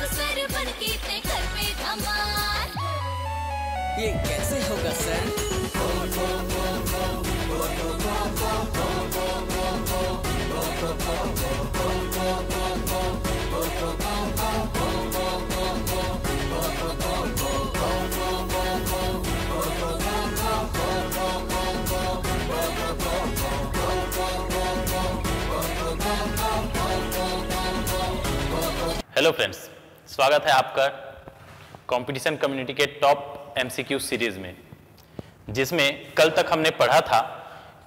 जब बन के ते घर पे धमाल ये कैसे होगा सर? हेलो फ्रेंड्स स्वागत है आपका कंपटीशन कम्युनिटी के टॉप एमसीक्यू सीरीज़ में, जिसमें कल तक हमने पढ़ा था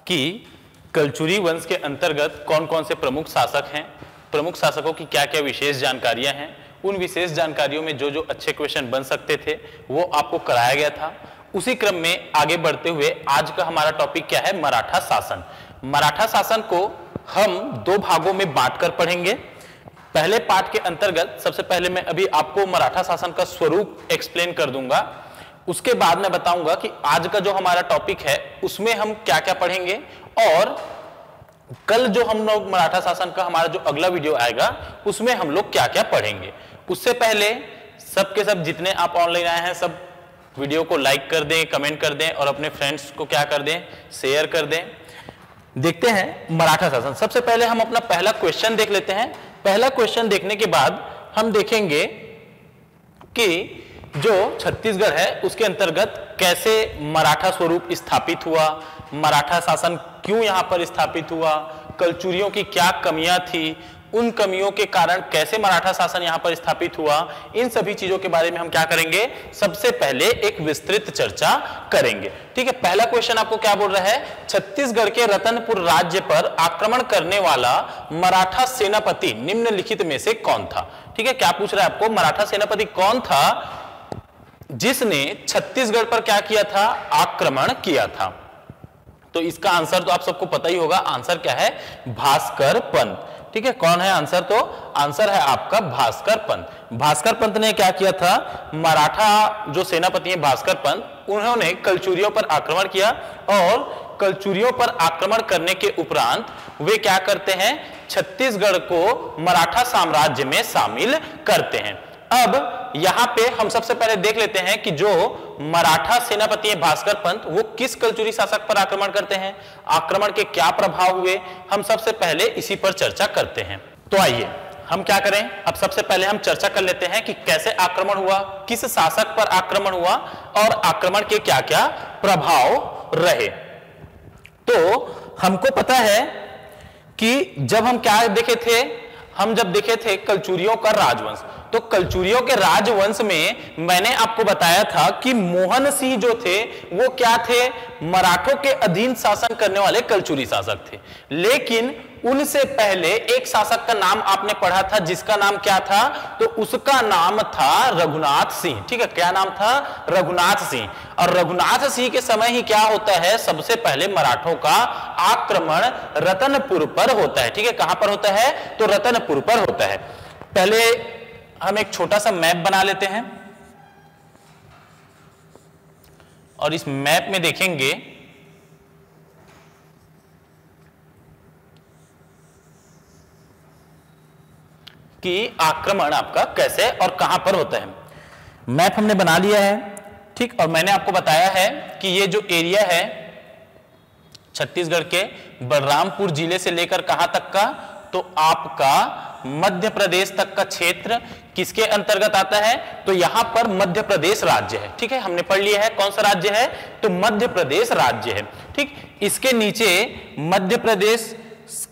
कि कलचुरी वंश के अंतर्गत कौन कौन से प्रमुख शासक हैं, प्रमुख शासकों की क्या क्या विशेष जानकारियाँ हैं, उन विशेष जानकारियों में जो जो अच्छे क्वेश्चन बन सकते थे, वो आपको कराया गया था। उसी क्रम में आगे बढ़ते हुए आज का हमारा टॉपिक क्या है? मराठा शासन। मराठा शासन को हम दो भागों में बांटकर पढ़ेंगे। पहले पाठ के अंतर्गत, सबसे पहले मैं अभी आपको मराठा शासन का स्वरूप एक्सप्लेन कर दूँगा। उसके बाद मैं बताऊँगा कि आज का जो हमारा टॉपिक है, उसमें हम क्या क्या पढ़ेंगे और कल जो हम लोग मराठा शासन का हमारा जो अगला वीडियो आएगा, उसमें हम लोग क्या क्या पढ़ेंगे। उससे पहले सबके सब जितने आप ऑनलाइन आए हैं, सब वीडियो को लाइक कर दें कमेंट कर दें और अपने फ्रेंड्स को क्या कर दें शेयर कर दें। देखते हैं मराठा शासन। सबसे पहले हम अपना पहला क्वेश्चन देख लेते हैं। पहला क्वेश्चन देखने के बाद हम देखेंगे कि जो छत्तीसगढ़ है, उसके अंतर्गत कैसे मराठा स्वरूप स्थापित हुआ, मराठा शासन क्यों यहाँ पर स्थापित हुआ, कलचुरियों की क्या कमियाँ थी उन कमियों के कारण कैसे मराठा शासन यहाँ पर स्थापित हुआ, इन सभी चीज़ों के बारे में हम क्या करेंगे? सबसे पहले एक विस्तृत चर्चा करेंगे। ठीक है, पहला क्वेश्चन आपको क्या बोल रहा है? छत्तीसगढ़ के रतनपुर राज्य पर आक्रमण करने वाला मराठा सेनापति निम्नलिखित में से कौन था? ठीक है, क्या पूछ रहा है आपको? मराठा सेनापति कौन था? जिसने छत्तीसगढ़ पर क्या किया था? आक्रमण किया था। तो इसका आंसर तो आप सबको पता ही होगा, आंसर क्या है? भास्कर पंत। ठीक है, कौन है आंसर? तो आंसर है आपका भास्कर पंत। भास्कर पंत ने क्या किया था? मराठा जो सेनापति है भास्कर पंत, उन्होंने कलचुरियों पर आक्रमण किया और कलचुरियों पर आक्रमण करने के उपरांत वे क्या करते हैं? छत्तीसगढ़ को मराठा साम्राज्य में शामिल करते हैं। अब यहाँ पे हम सबसे पहले देख लेते हैं कि जो मराठा सेनापति है भास्कर पंत, वो किस कलचुरी शासक पर आक्रमण करते हैं? आक्रमण के क्या प्रभाव हुए? हम सबसे पहले इसी पर चर्चा करते हैं। तो आइए, हम क्या करें? अब सबसे पहले हम चर्चा कर लेते हैं कि कैसे आक्रमण हुआ, किस शासक पर आक्रमण हुआ और आक्रमण के क्या क्या प्रभाव रहे। तो हमको पता है कि जब हम क्या देखे थे? हम जब देखे थे कलचुरियों का राजवंश। तो कलचुरियों के राजवंश में मैंने आपको बताया था कि मोहन सिंह जो थे, वो क्या थे? मराठों के अधीन शासन करने वाले कलचुरी शासक थे। लेकिन उनसे पहले एक शासक का नाम आपने पढ़ा था, जिसका नाम क्या था? तो उसका नाम था रघुनाथ सिंह। ठीक है, क्या नाम था? रघुनाथ सिंह। और रघुनाथ सिंह के समय ही क्या होता है? सबसे पहले मराठों का आक्रमण रतनपुर पर होता है। ठीक है, कहाँ पर होता है? तो रतनपुर पर होता है। पहले हम एक छोटा सा मैप बना लेते हैं। और इस मैप में देखेंगे कि आक्रमण आपका कैसे और कहाँ पर होता है। मैप हमने बना लिया है, ठीक? और मैंने आपको बताया है कि ये जो एरिया है, छत्तीसगढ़ के बलरामपुर ज़िले से लेकर कहाँ तक का तो आपका मध्य प्रदेश तक का क्षेत्र किसके अंतर्गत आता है? तो यहाँ पर मध्य प्रदेश राज्य है, ठीक है? हमने पढ़ लिया है, कौन सा राज्य है? तो मध्य प्रदेश राज्य है, ठीक? इसके नीचे मध्य प्रदेश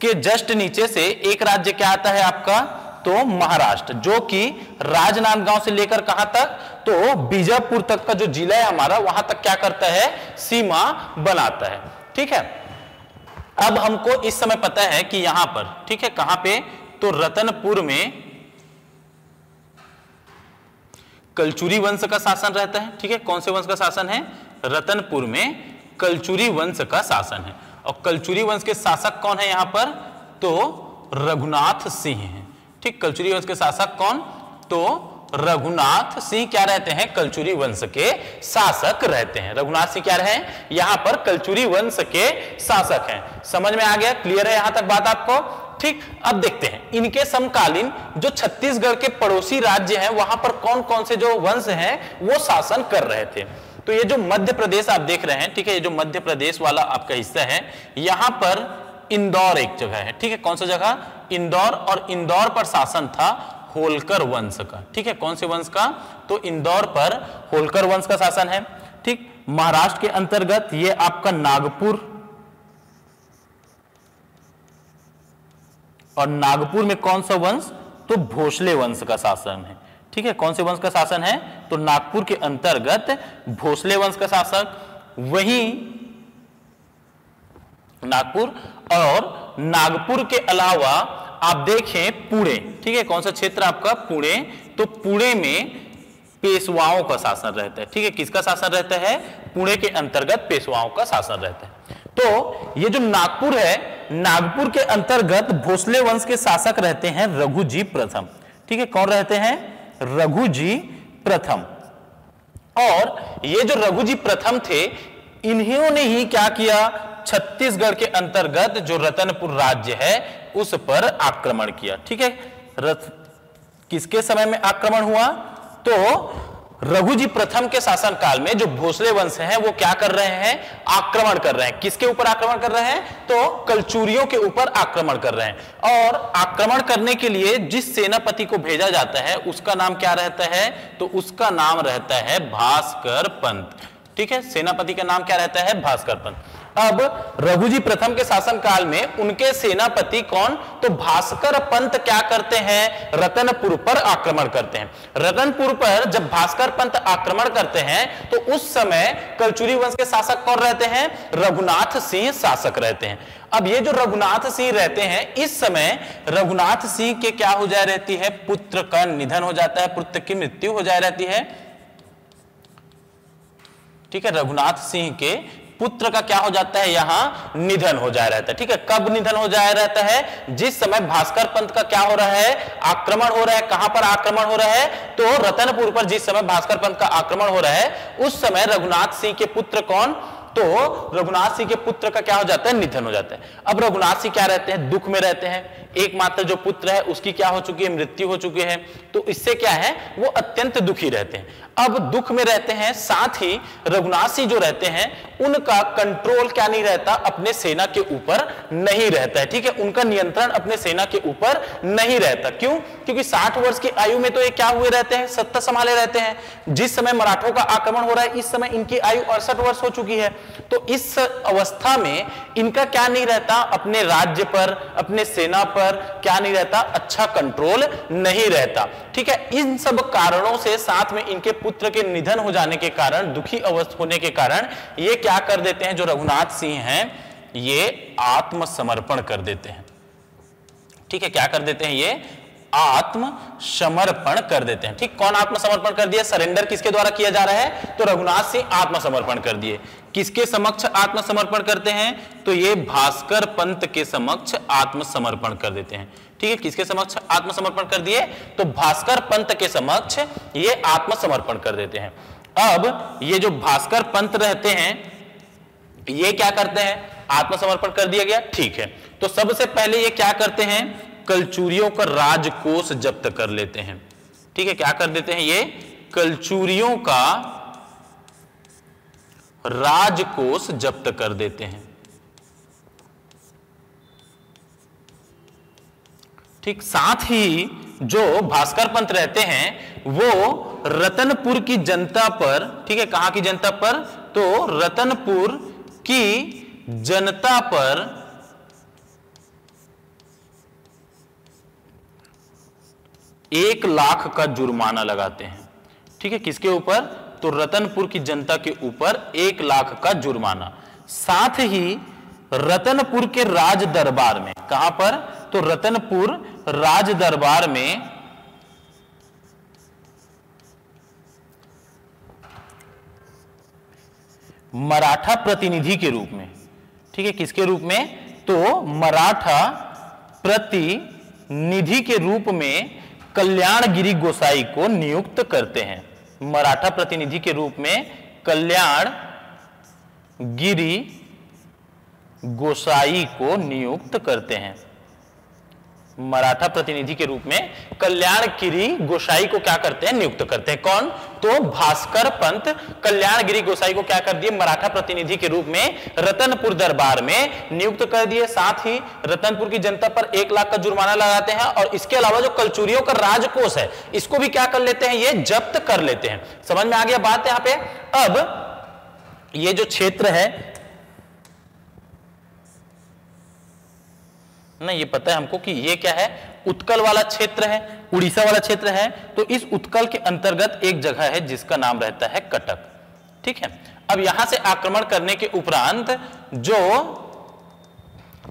के जस्ट नीचे से एक राज्य क्या आता है आपका? तो महाराष्ट्र, जो कि राजनांदगांव से लेकर कहाँ तक? तो बीजापुर तक का जो जिला है हमारा, वहाँ तक क्या करता है? सीमा बनाता है, ठीक है? अब हमको इस समय पता है कि यहाँ पर, ठीक है, कहाँ पे तो रतनपुर में कलचुरी वंश का शासन रहता है, ठीक है? कौन से वंश का शासन है? रतनपुर में कलचुरी वंश का शासन है। और कलचुरी वंश के शासक कौन है यहाँ पर? तो रघुनाथ सिंह हैं, ठीक? कलचुरी वंश के शासक कौन? तो रघुनाथ सिंह क्या रहते हैं? कलचुरी वंश के शासक रहते हैं। रघुनाथ सिंह क्या रहे यहाँ पर कलचुरी वंश के शासक हैं। समझ में आ गया? क्लियर है यहाँ तक बात आपको? ठीक, अब देखते हैं। इनके समकालीन जो छत्तीसगढ़ के पड़ोसी राज्य हैं, वहाँ पर कौन कौन से जो वंश हैं, वो शासन कर रहे थे। तो ये जो मध्य प्रदेश आप देख रहे हैं, ठीक है, ये जो मध्य प्रदेश वाला आपका हिस्सा है, यहाँ पर इंदौर एक जगह है। ठीक है, कौन सा जगह? इंदौर, और इंदौर पर शासन था होलकर वंश का। ठीक है, कौन से वंश का? तो इंदौर पर होलकर वंश का शासन है। ठीक, महाराष्ट्र के अंतर्गत ये आपका नागपुर और नागपुर में कौन सा वंश? तो भोसले वंश का शासन है। ठीक है, कौन से वंश का शासन है? तो नागपुर के अंतर्गत भोसले वंश का शासक, वहीं नागपुर और नागपुर के अलावा आप देखें पुणे। ठीक है, कौन सा क्षेत्र आपका? पुणे। तो पुणे में पेशवाओं का शासन रहता है। ठीक है, किसका शासन रहता है? पुणे के अंतर्गत पेशवाओं का शासन रहता है। तो ये जो नागपुर है, नागपुर के अंतर्गत भोसले वंश के शासक रहते हैं रघुजी प्रथम। ठीक है, कौन रहते हैं? रघुजी प्रथम। और ये जो रघुजी प्रथम थे इन्होंने ही क्या किया? छत्तीसगढ़ के अंतर्गत जो रतनपुर राज्य है, उस पर आक्रमण किया। ठीक है किसके समय में आक्रमण हुआ? तो रघुजी प्रथम के शासन काल में जो भोसले वंश हैं, वो क्या कर रहे हैं? आक्रमण कर रहे हैं। किसके ऊपर आक्रमण कर रहे हैं? तो कलचूरियों के ऊपर आक्रमण कर रहे हैं। और आक्रमण करने के लिए जिस सेनापति को भेजा जाता है, उसका नाम क्या रहता है? तो उसका नाम रहता है भास्कर पंत। ठीक है? सेनापति का नाम क्या रहता है? भास्कर पंत। अब रघुजी प्रथम के शासन काल में उनके सेनापति कौन? तो भास्कर पंत क्या करते हैं? रतनपुर पर आक्रमण करते हैं। रतनपुर पर जब भास्कर पंत आक्रमण करते हैं तो उस समय कलचुरी वंश के शासक कौन रहते हैं? रघुनाथ सिंह शासक रहते हैं। अब ये जो रघुनाथ सिंह रहते हैं, इस समय रघुनाथ सिंह के क्या हो जाए रहती है? पुत्र का निधन हो जाता है, पुत्र की मृत्यु हो जाए रहती है। ठीक है, रघुनाथ सिंह के पुत्र का क्या हो जाता है? यहाँ निधन हो जाया रहता है। ठीक है? कब निधन हो जाया रहता है? जिस समय भास्कर पंत का क्या हो रहा है? आक्रमण हो रहा है। कहाँ पर आक्रमण हो रहा है? तो रतनपुर पर जिस समय भास्कर पंत का आक्रमण हो रहा है, उस समय रघुनाथ सिंह के पुत्र कौन? तो रघुनाथ सिंह के पुत्र का क्या हो जाता है? निधन हो जाता है। अब रघुनाथ सिंह क्या रहते हैं? दुख में रहते हैं। एकमात्र जो पुत्र है, उसकी क्या हो चुकी है? मृत्यु हो चुकी है। तो इससे क्या है? वो अत्यंत दुखी रहते हैं। अब दुख में रहते हैं, साथ ही रघुनाथ जो रहते हैं, उनका कंट्रोल क्या नहीं रहता? अपने सेना के ऊपर नहीं रहता है। ठीक है? उनका नियंत्रण अपने सेना के ऊपर नहीं रहता। क्यों? क्योंकि 60 वर्ष की आयु में तो ये क्या हुए रहते हैं? सत्ता संभाले रहते हैं। जिस समय मराठों का आक्रमण हो रहा है, इस समय इनकी आयु अड़सठ वर्ष हो चुकी है। तो इस अवस्था में इनका क्या नहीं रहता? अपने राज्य पर, अपने सेना पर क्या नहीं रहता? अच्छा कंट्रोल नहीं रहता। ठीक है? इन सब कारणों से साथ में इनके पुत्र के निधन हो जाने के कारण, दुखी अवस्थ होने के कारण, ये क्या कर देते हैं? जो रघुनाथ सिंह हैं, ये आत्मसमर्पण कर देते हैं। ठीक है? क्या कर देते हैं ये? आत्मसमर्पण कर देते हैं। ठीक, कौन आत्मसमर्पण कर दिया? सरेंडर किसके द्वारा किया जा रहा है? तो रघुनाथ सिंह आत्मसमर्पण कर दिए। किसके समक्ष आत्मसमर्पण करते हैं? तो ये भास्कर पंत के समक्ष आत्मसमर्पण कर देते हैं। ठीक है, किसके समक्ष आत्मसमर्पण कर दिए? तो भास्कर पंत के समक्ष ये आत्मसमर्पण कर देते हैं। अब ये जो भास्कर पंत रहते हैं, ये क्या करते हैं? आत्मसमर्पण कर दिया गया। ठीक है तो सबसे पहले ये क्या करते हैं? कलचूरियों का राजकोष जब्त कर लेते हैं। ठीक है, क्या कर देते हैं ये? कलचूरियों का राजकोष जब्त कर देते हैं। ठीक, साथ ही जो भास्कर पंत रहते हैं, वो रतनपुर की जनता पर, ठीक है, कहाँ की जनता पर? तो रतनपुर की जनता पर एक लाख का जुर्माना लगाते हैं। ठीक है, किसके ऊपर? तो रतनपुर की जनता के ऊपर एक लाख का जुर्माना। साथ ही रतनपुर के राज दरबार में, कहाँ पर? तो रतनपुर राज दरबार में मराठा प्रतिनिधि के रूप में। ठीक है, किसके रूप में? तो मराठा प्रतिनिधि के रूप में कल्याणगिरी गोसाई को नियुक्त करते हैं। मराठा प्रतिनिधि के रूप में कल्याण गिरी गोसाई को नियुक्त करते हैं। मराठा प्रतिनिधि के रूप में कल्याणगिरी गोसाई को क्या करते हैं? नियुक्त करते हैं। कौन? तो भास्कर पंत कल्याणगिरी गोसाई को क्या कर दिए? मराठा प्रतिनिधि के रूप में रतनपुर दरबार में नियुक्त कर दिए। साथ ही रतनपुर की जनता पर एक लाख का जुर्माना लगाते हैं और इसके अलावा जो कलचुरियों का राजकोष है, इसको भी क्या कर लेते हैं? ये जब्त कर लेते हैं। समझ में आ गया बात यहाँ पे? अब ये जो क्षेत्र है ना, ये पता है हमको कि ये क्या है? उत्कल वाला क्षेत्र है, उड़ीसा वाला क्षेत्र है तो इस उत्कल के अंतर्गत एक जगह है जिसका नाम रहता है कटक। ठीक है? अब यहाँ से आक्रमण करने के उपरांत जो,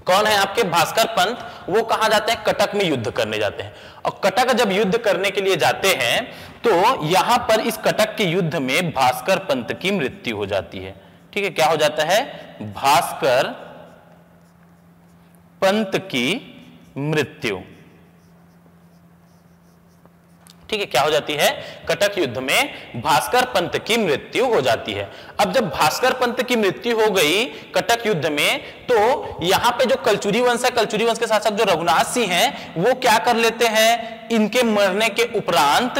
कौन है आपके? भास्कर पंत, वो कहा जाते हैं? कटक में युद्ध करने जाते हैं। और कटक जब युद्ध करने के लिए जाते हैं तो यहाँ पर इस कटक के युद्ध में भास्कर पंत की मृत्यु हो जाती है। ठीक है? क्या हो जाता है? भास्कर पंत की मृत्यु। ठीक है, क्या हो जाती है? कटक युद्ध में भास्कर पंत की मृत्यु हो जाती है। अब जब भास्कर पंत की मृत्यु हो गई कटक युद्ध में तो यहाँ पे जो कलचुरी वंश है, कलचुरी वंश के साथ साथ जो रघुनाथ सिंह हैं, वो क्या कर लेते हैं? इनके मरने के उपरांत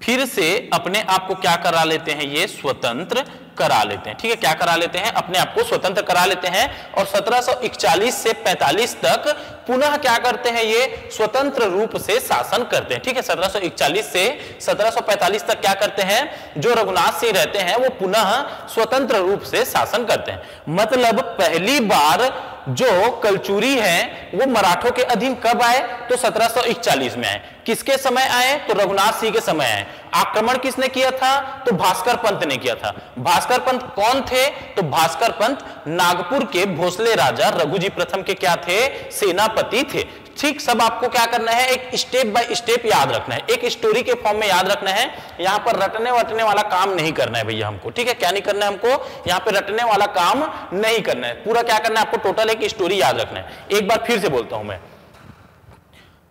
फिर से अपने आप को क्या करा लेते हैं? ये स्वतंत्र करा लेते हैं। ठीक है, क्या करा लेते हैं? अपने आप को स्वतंत्र करा लेते हैं और 1741 से 45 तक पुनः क्या करते हैं ये? स्वतंत्र रूप से शासन करते हैं। ठीक है 1741 से 1745 तक क्या करते हैं? जो रघुनाथ सिंह रहते हैं, वो पुनः स्वतंत्र रूप से शासन करते हैं। मतलब पहली बार जो कलचूरी है, वो मराठों के अधीन कब आए? तो 1741 में आए। किसके समय आए? तो रघुनाथ सिंह के समय आए। आक्रमण किसने किया था? तो भास्कर पंत ने किया था। भास्कर पंत कौन थे? तो भास्कर पंत नागपुर के भोसले राजा रघुजी प्रथम के क्या थे? सेनापति थे। ठीक, सब आपको क्या करना है? एक स्टेप बाय स्टेप याद रखना है। एक स्टोरी के फॉर्म में याद रखना है। यहाँ पर रटने वटने वाला काम नहीं करना है भैया हमको। ठीक है, क्या नहीं करना है हमको? यहाँ पे रटने वाला काम नहीं करना है। पूरा क्या करना है आपको? टोटल एक स्टोरी याद रखना है। एक बार फिर से बोलता हूँ मैं।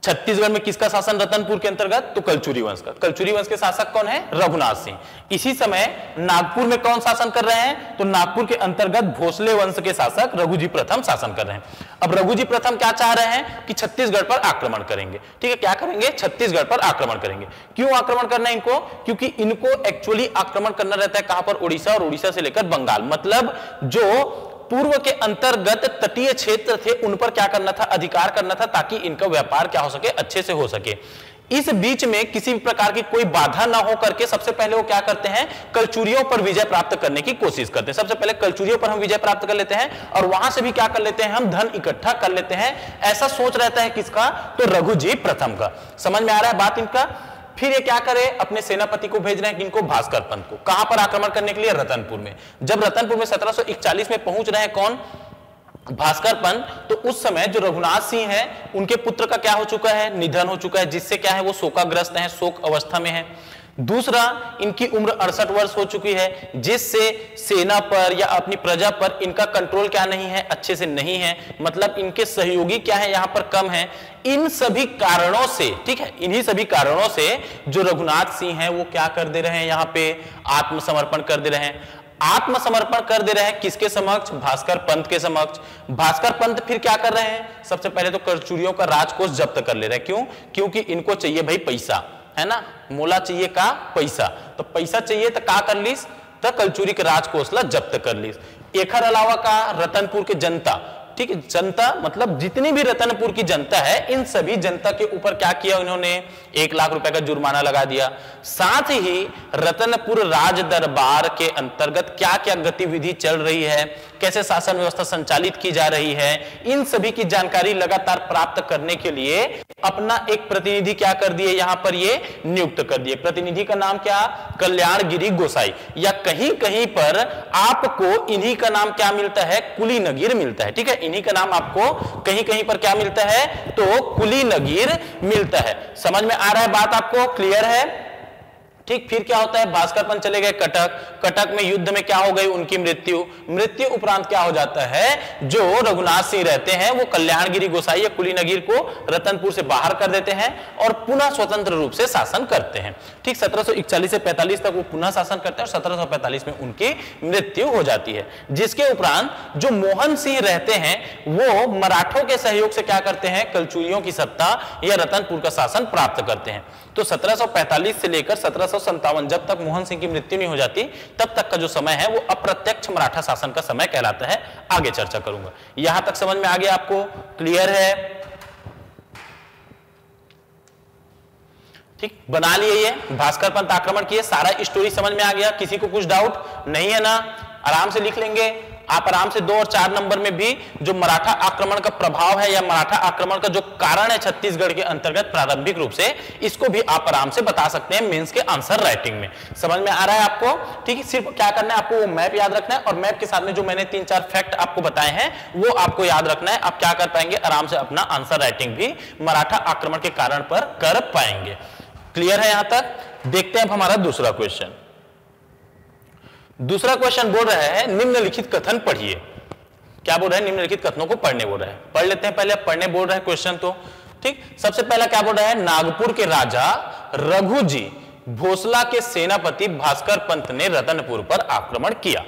छत्तीसगढ़ में किसका शासन रतनपुर के अंतर्गत? तो कलचुरी वंश का। कलचुरी वंश के शासक कौन है? रघुनाथ सिंह। इसी समय नागपुर में कौन शासन कर रहे हैं? तो नागपुर के अंतर्गत भोसले वंश के शासक रघुजी प्रथम शासन कर रहे हैं। अब रघुजी प्रथम क्या चाह रहे हैं? कि छत्तीसगढ़ पर आक्रमण करेंगे। ठीक है, क्या करेंगे? छत्तीसगढ़ पर आक्रमण करेंगे। क्यों आक्रमण करना है इनको? क्योंकि इनको एक्चुअली आक्रमण करना रहता है कहाँ पर? उड़ीसा और उड़ीसा से लेकर बंगाल। मतलब जो पूर्व के अंतर्गत तटीय क्षेत्र थे, उन पर क्या करना था, अधिकार करना था ताकि इनका व्यापार क्या हो सके, अच्छे से हो सके। इस बीच में किसी भी प्रकार की कोई बाधा ना हो करके सबसे पहले वो क्या करते हैं, कलचुरियों पर विजय प्राप्त करने की कोशिश करते हैं। सबसे पहले कलचुरियों पर हम विजय प्राप्त कर लेते हैं और वहाँ से भी क्या कर लेते हैं, हम धन इकट्ठा कर लेते हैं। ऐसा सोच रहता है किसका तो रघु जी प्रथम का। समझ में आ रहा है बात इनका? फिर ये क्या करे? अपने सेनापति को भेज रहे हैं किनको भास्कर पंत को। कहाँ पर आक्रमण करने के लिए? रतनपुर में। जब रतनपुर में 1741 में पहुँच रहे हैं कौन? भास्कर पंत तो उस समय जो रघुनाथ सिंह है, उनके पुत्र का क्या हो चुका है? निधन हो चुका है। जिससे क्या है? वो शोकाग्रस्त है, शोक अवस्था में है। दूसरा, इनकी उम्र अड़सठ वर्ष हो चुकी है, जिससे सेना पर या अपनी प्रजा पर इनका कंट्रोल क्या नहीं है? अच्छे से नहीं है। मतलब इनके सहयोगी क्या है? यहाँ पर कम है। इन सभी कारणों से, ठीक है, इन्हीं सभी कारणों से जो रघुनाथ सिंह है, वो क्या कर दे रहे हैं यहाँ पे? आत्मसमर्पण कर दे रहे हैं। आत्मसमर्पण कर दे रहे हैं किसके समक्ष? भास्कर पंत के समक्ष। भास्कर पंत फिर क्या कर रहे हैं? सबसे पहले तो करचुरियों का राजकोष जब्त कर ले रहे हैं। क्यों? क्योंकि इनको चाहिए भाई पैसा। है ना? मोला चाहिए का? पैसा। तो पैसा चाहिए तो का कर लीस? तो कलचुरी के राजकोष ला जब्त कर लीस। एकर अलावा का? रतनपुर के जनता। ठीक है, जनता मतलब जितनी भी रतनपुर की जनता है, इन सभी जनता के ऊपर क्या किया उन्होंने? एक लाख रुपए का जुर्माना लगा दिया। साथ ही रतनपुर राज दरबार के अंतर्गत क्या क्या गतिविधि चल रही है? कैसे शासन व्यवस्था संचालित की जा रही है? इन सभी की जानकारी लगातार प्राप्त करने के लिए अपना एक प्रतिनिधि क्या कर दिए? यहाँ पर ये नियुक्त कर दिए। प्रतिनिधि का नाम क्या? कल्याण गिरी गोसाई। या कहीं कहीं पर आपको इन्हीं का नाम क्या मिलता है? कुली नगीर मिलता है। ठीक है इन्हीं का नाम आपको कहीं कहीं पर क्या मिलता है? तो कुली नगीर मिलता है। समझ में आ रहा है बात आपको? क्लियर है? ठीक फिर क्या होता है? भास्कर पंत चले गए कटक। कटक में युद्ध में क्या हो गई? उनकी मृत्यु। मृत्यु उपरांत क्या हो जाता है? जो रघुनाथ सिंह रहते हैं, वो कल्याणगिरी गोसाई या कुलीनगिर को रतनपुर से बाहर कर देते हैं और पुनः स्वतंत्र रूप से शासन करते हैं। ठीक 1741 से 45 तक वो पुनः शासन करते हैं और 1745 में उनकी मृत्यु हो जाती है। जिसके उपरांत जो मोहन सिंह रहते हैं, वो मराठों के सहयोग से क्या करते हैं? कलचुरियों की सत्ता या रतनपुर का शासन प्राप्त करते हैं। तो 1745 से लेकर सत्रह जब तक मोहन सिंह की मृत्यु नहीं हो जाती, तब तक का जो समय है, वो अप्रत्यक्ष मराठा शासन का समय कहलाता है। आगे चर्चा करूँगा। यहाँ तक समझ में आ गया आपको? क्लियर है? ठीक, बना लिए ये। भास्कर पंत आक्रमण किए, सारा स्टोरी समझ में आ गया। किसी को कुछ डाउट नहीं है ना? आराम से लिख लेंगे। आप आराम से दो और चार नंबर में भी जो मराठा आक्रमण का प्रभाव है या मराठा आक्रमण का जो कारण है छत्तीसगढ़ के अंतर्गत प्रारंभिक रूप से, इसको भी आप आराम से बता सकते हैं मेंस के आंसर राइटिंग में। समझ में आ रहा है आपको? ठीक है, सिर्फ़ क्या करना है, आपको वो मैप याद रखना है और मैप के साथ में जो मैंने तीन चार फैक्ट आपको बताए हैं, वो आपको याद रखना है। आप क्या कर पाएँगे? आराम से अपना आंसर राइटिंग भी मराठा आक्रमण के कारण पर कर पाएँगे। क्लियर है यहाँ तक? देखते हैं अब हमारा दूसरा क्वेश्चन दूसरा क्वेश्चन बोल रहा है, निम्नलिखित कथन पढ़िए। क्या बोल रहे हैं? निम्नलिखित कथनों को पढ़ने बोल रहा है। पढ़ लेते हैं पहले पढ़ने बोल रहा है क्वेश्चन तो। ठीक? सबसे पहला क्या बोल रहा है? नागपुर के राजा रघु जी भोसला के सेनापति भास्कर पंत ने रतनपुर पर आक्रमण किया।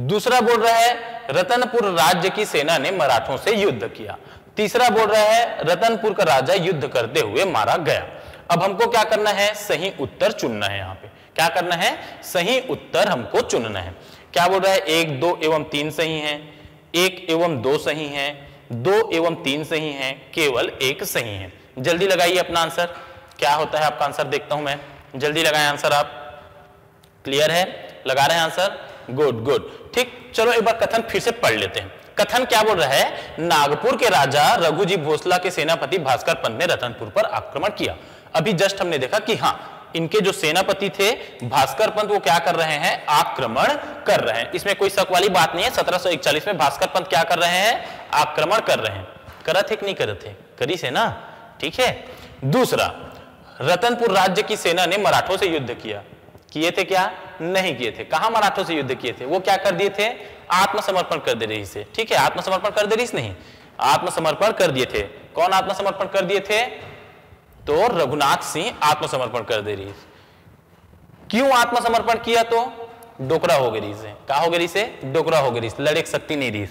दूसरा बोल रहा है, रतनपुर राज्य की सेना ने मराठों से युद्ध किया। तीसरा बोल रहा है, रतनपुर का राजा युद्ध करते हुए मारा गया। अब हमको क्या करना है? सही उत्तर चुनना है यहाँ पे। क्या करना है? सही उत्तर हमको चुनना है। क्या बोल रहा है? एक, दो एवं तीन सही है। एक एवं दो सही है। दो एवं तीन सही है। केवल एक सही है। जल्दी लगाइए अपना आंसर। क्या होता है आपका आंसर? देखता हूँ मैं। जल्दी लगाएँ आंसर आप। क्लियर है? लगा रहे हैं आंसर? Good good. ठीक, चलो एक बार कथन फिर से पढ़ लेते हैं। कथन क्या बोल रहा है? नागपुर के राजा रघुजी भोसला के सेनापति भास्कर पंत ने रतनपुर पर आक्रमण किया। अभी जस्ट हमने देखा कि हाँ इनके जो सेनापति थे, भास्कर पंत, वो क्या कर रहे हैं? आक्रमण कर रहे हैं। इसमें कोई शक वाली बात नहीं है 1741 में भास्कर पंत क्या कर रहे हैं? आक्रमण कर रहे हैं। करत है कि नहीं करत है करी से ना? ठीक है। दूसरा, रतनपुर राज्य की सेना ने मराठों से युद्ध किया। किए थे क्या? नहीं किए थे। कहा मराठों से युद्ध किए थे? वो क्या कर दिए थे? आत्मसमर्पण कर दे रही से। ठीक है, आत्मसमर्पण कर दे रही नहीं। आत्मसमर्पण कर दिए थे। कौन आत्मसमर्पण कर दिए थे? तो रघुनाथ सिंह आत्मसमर्पण कर दे रही क्यों आत्मसमर्पण किया तो? डोकरा हो गई से कहा हो गई से डोकरा हो गई लड़े शक्ति नहीं रही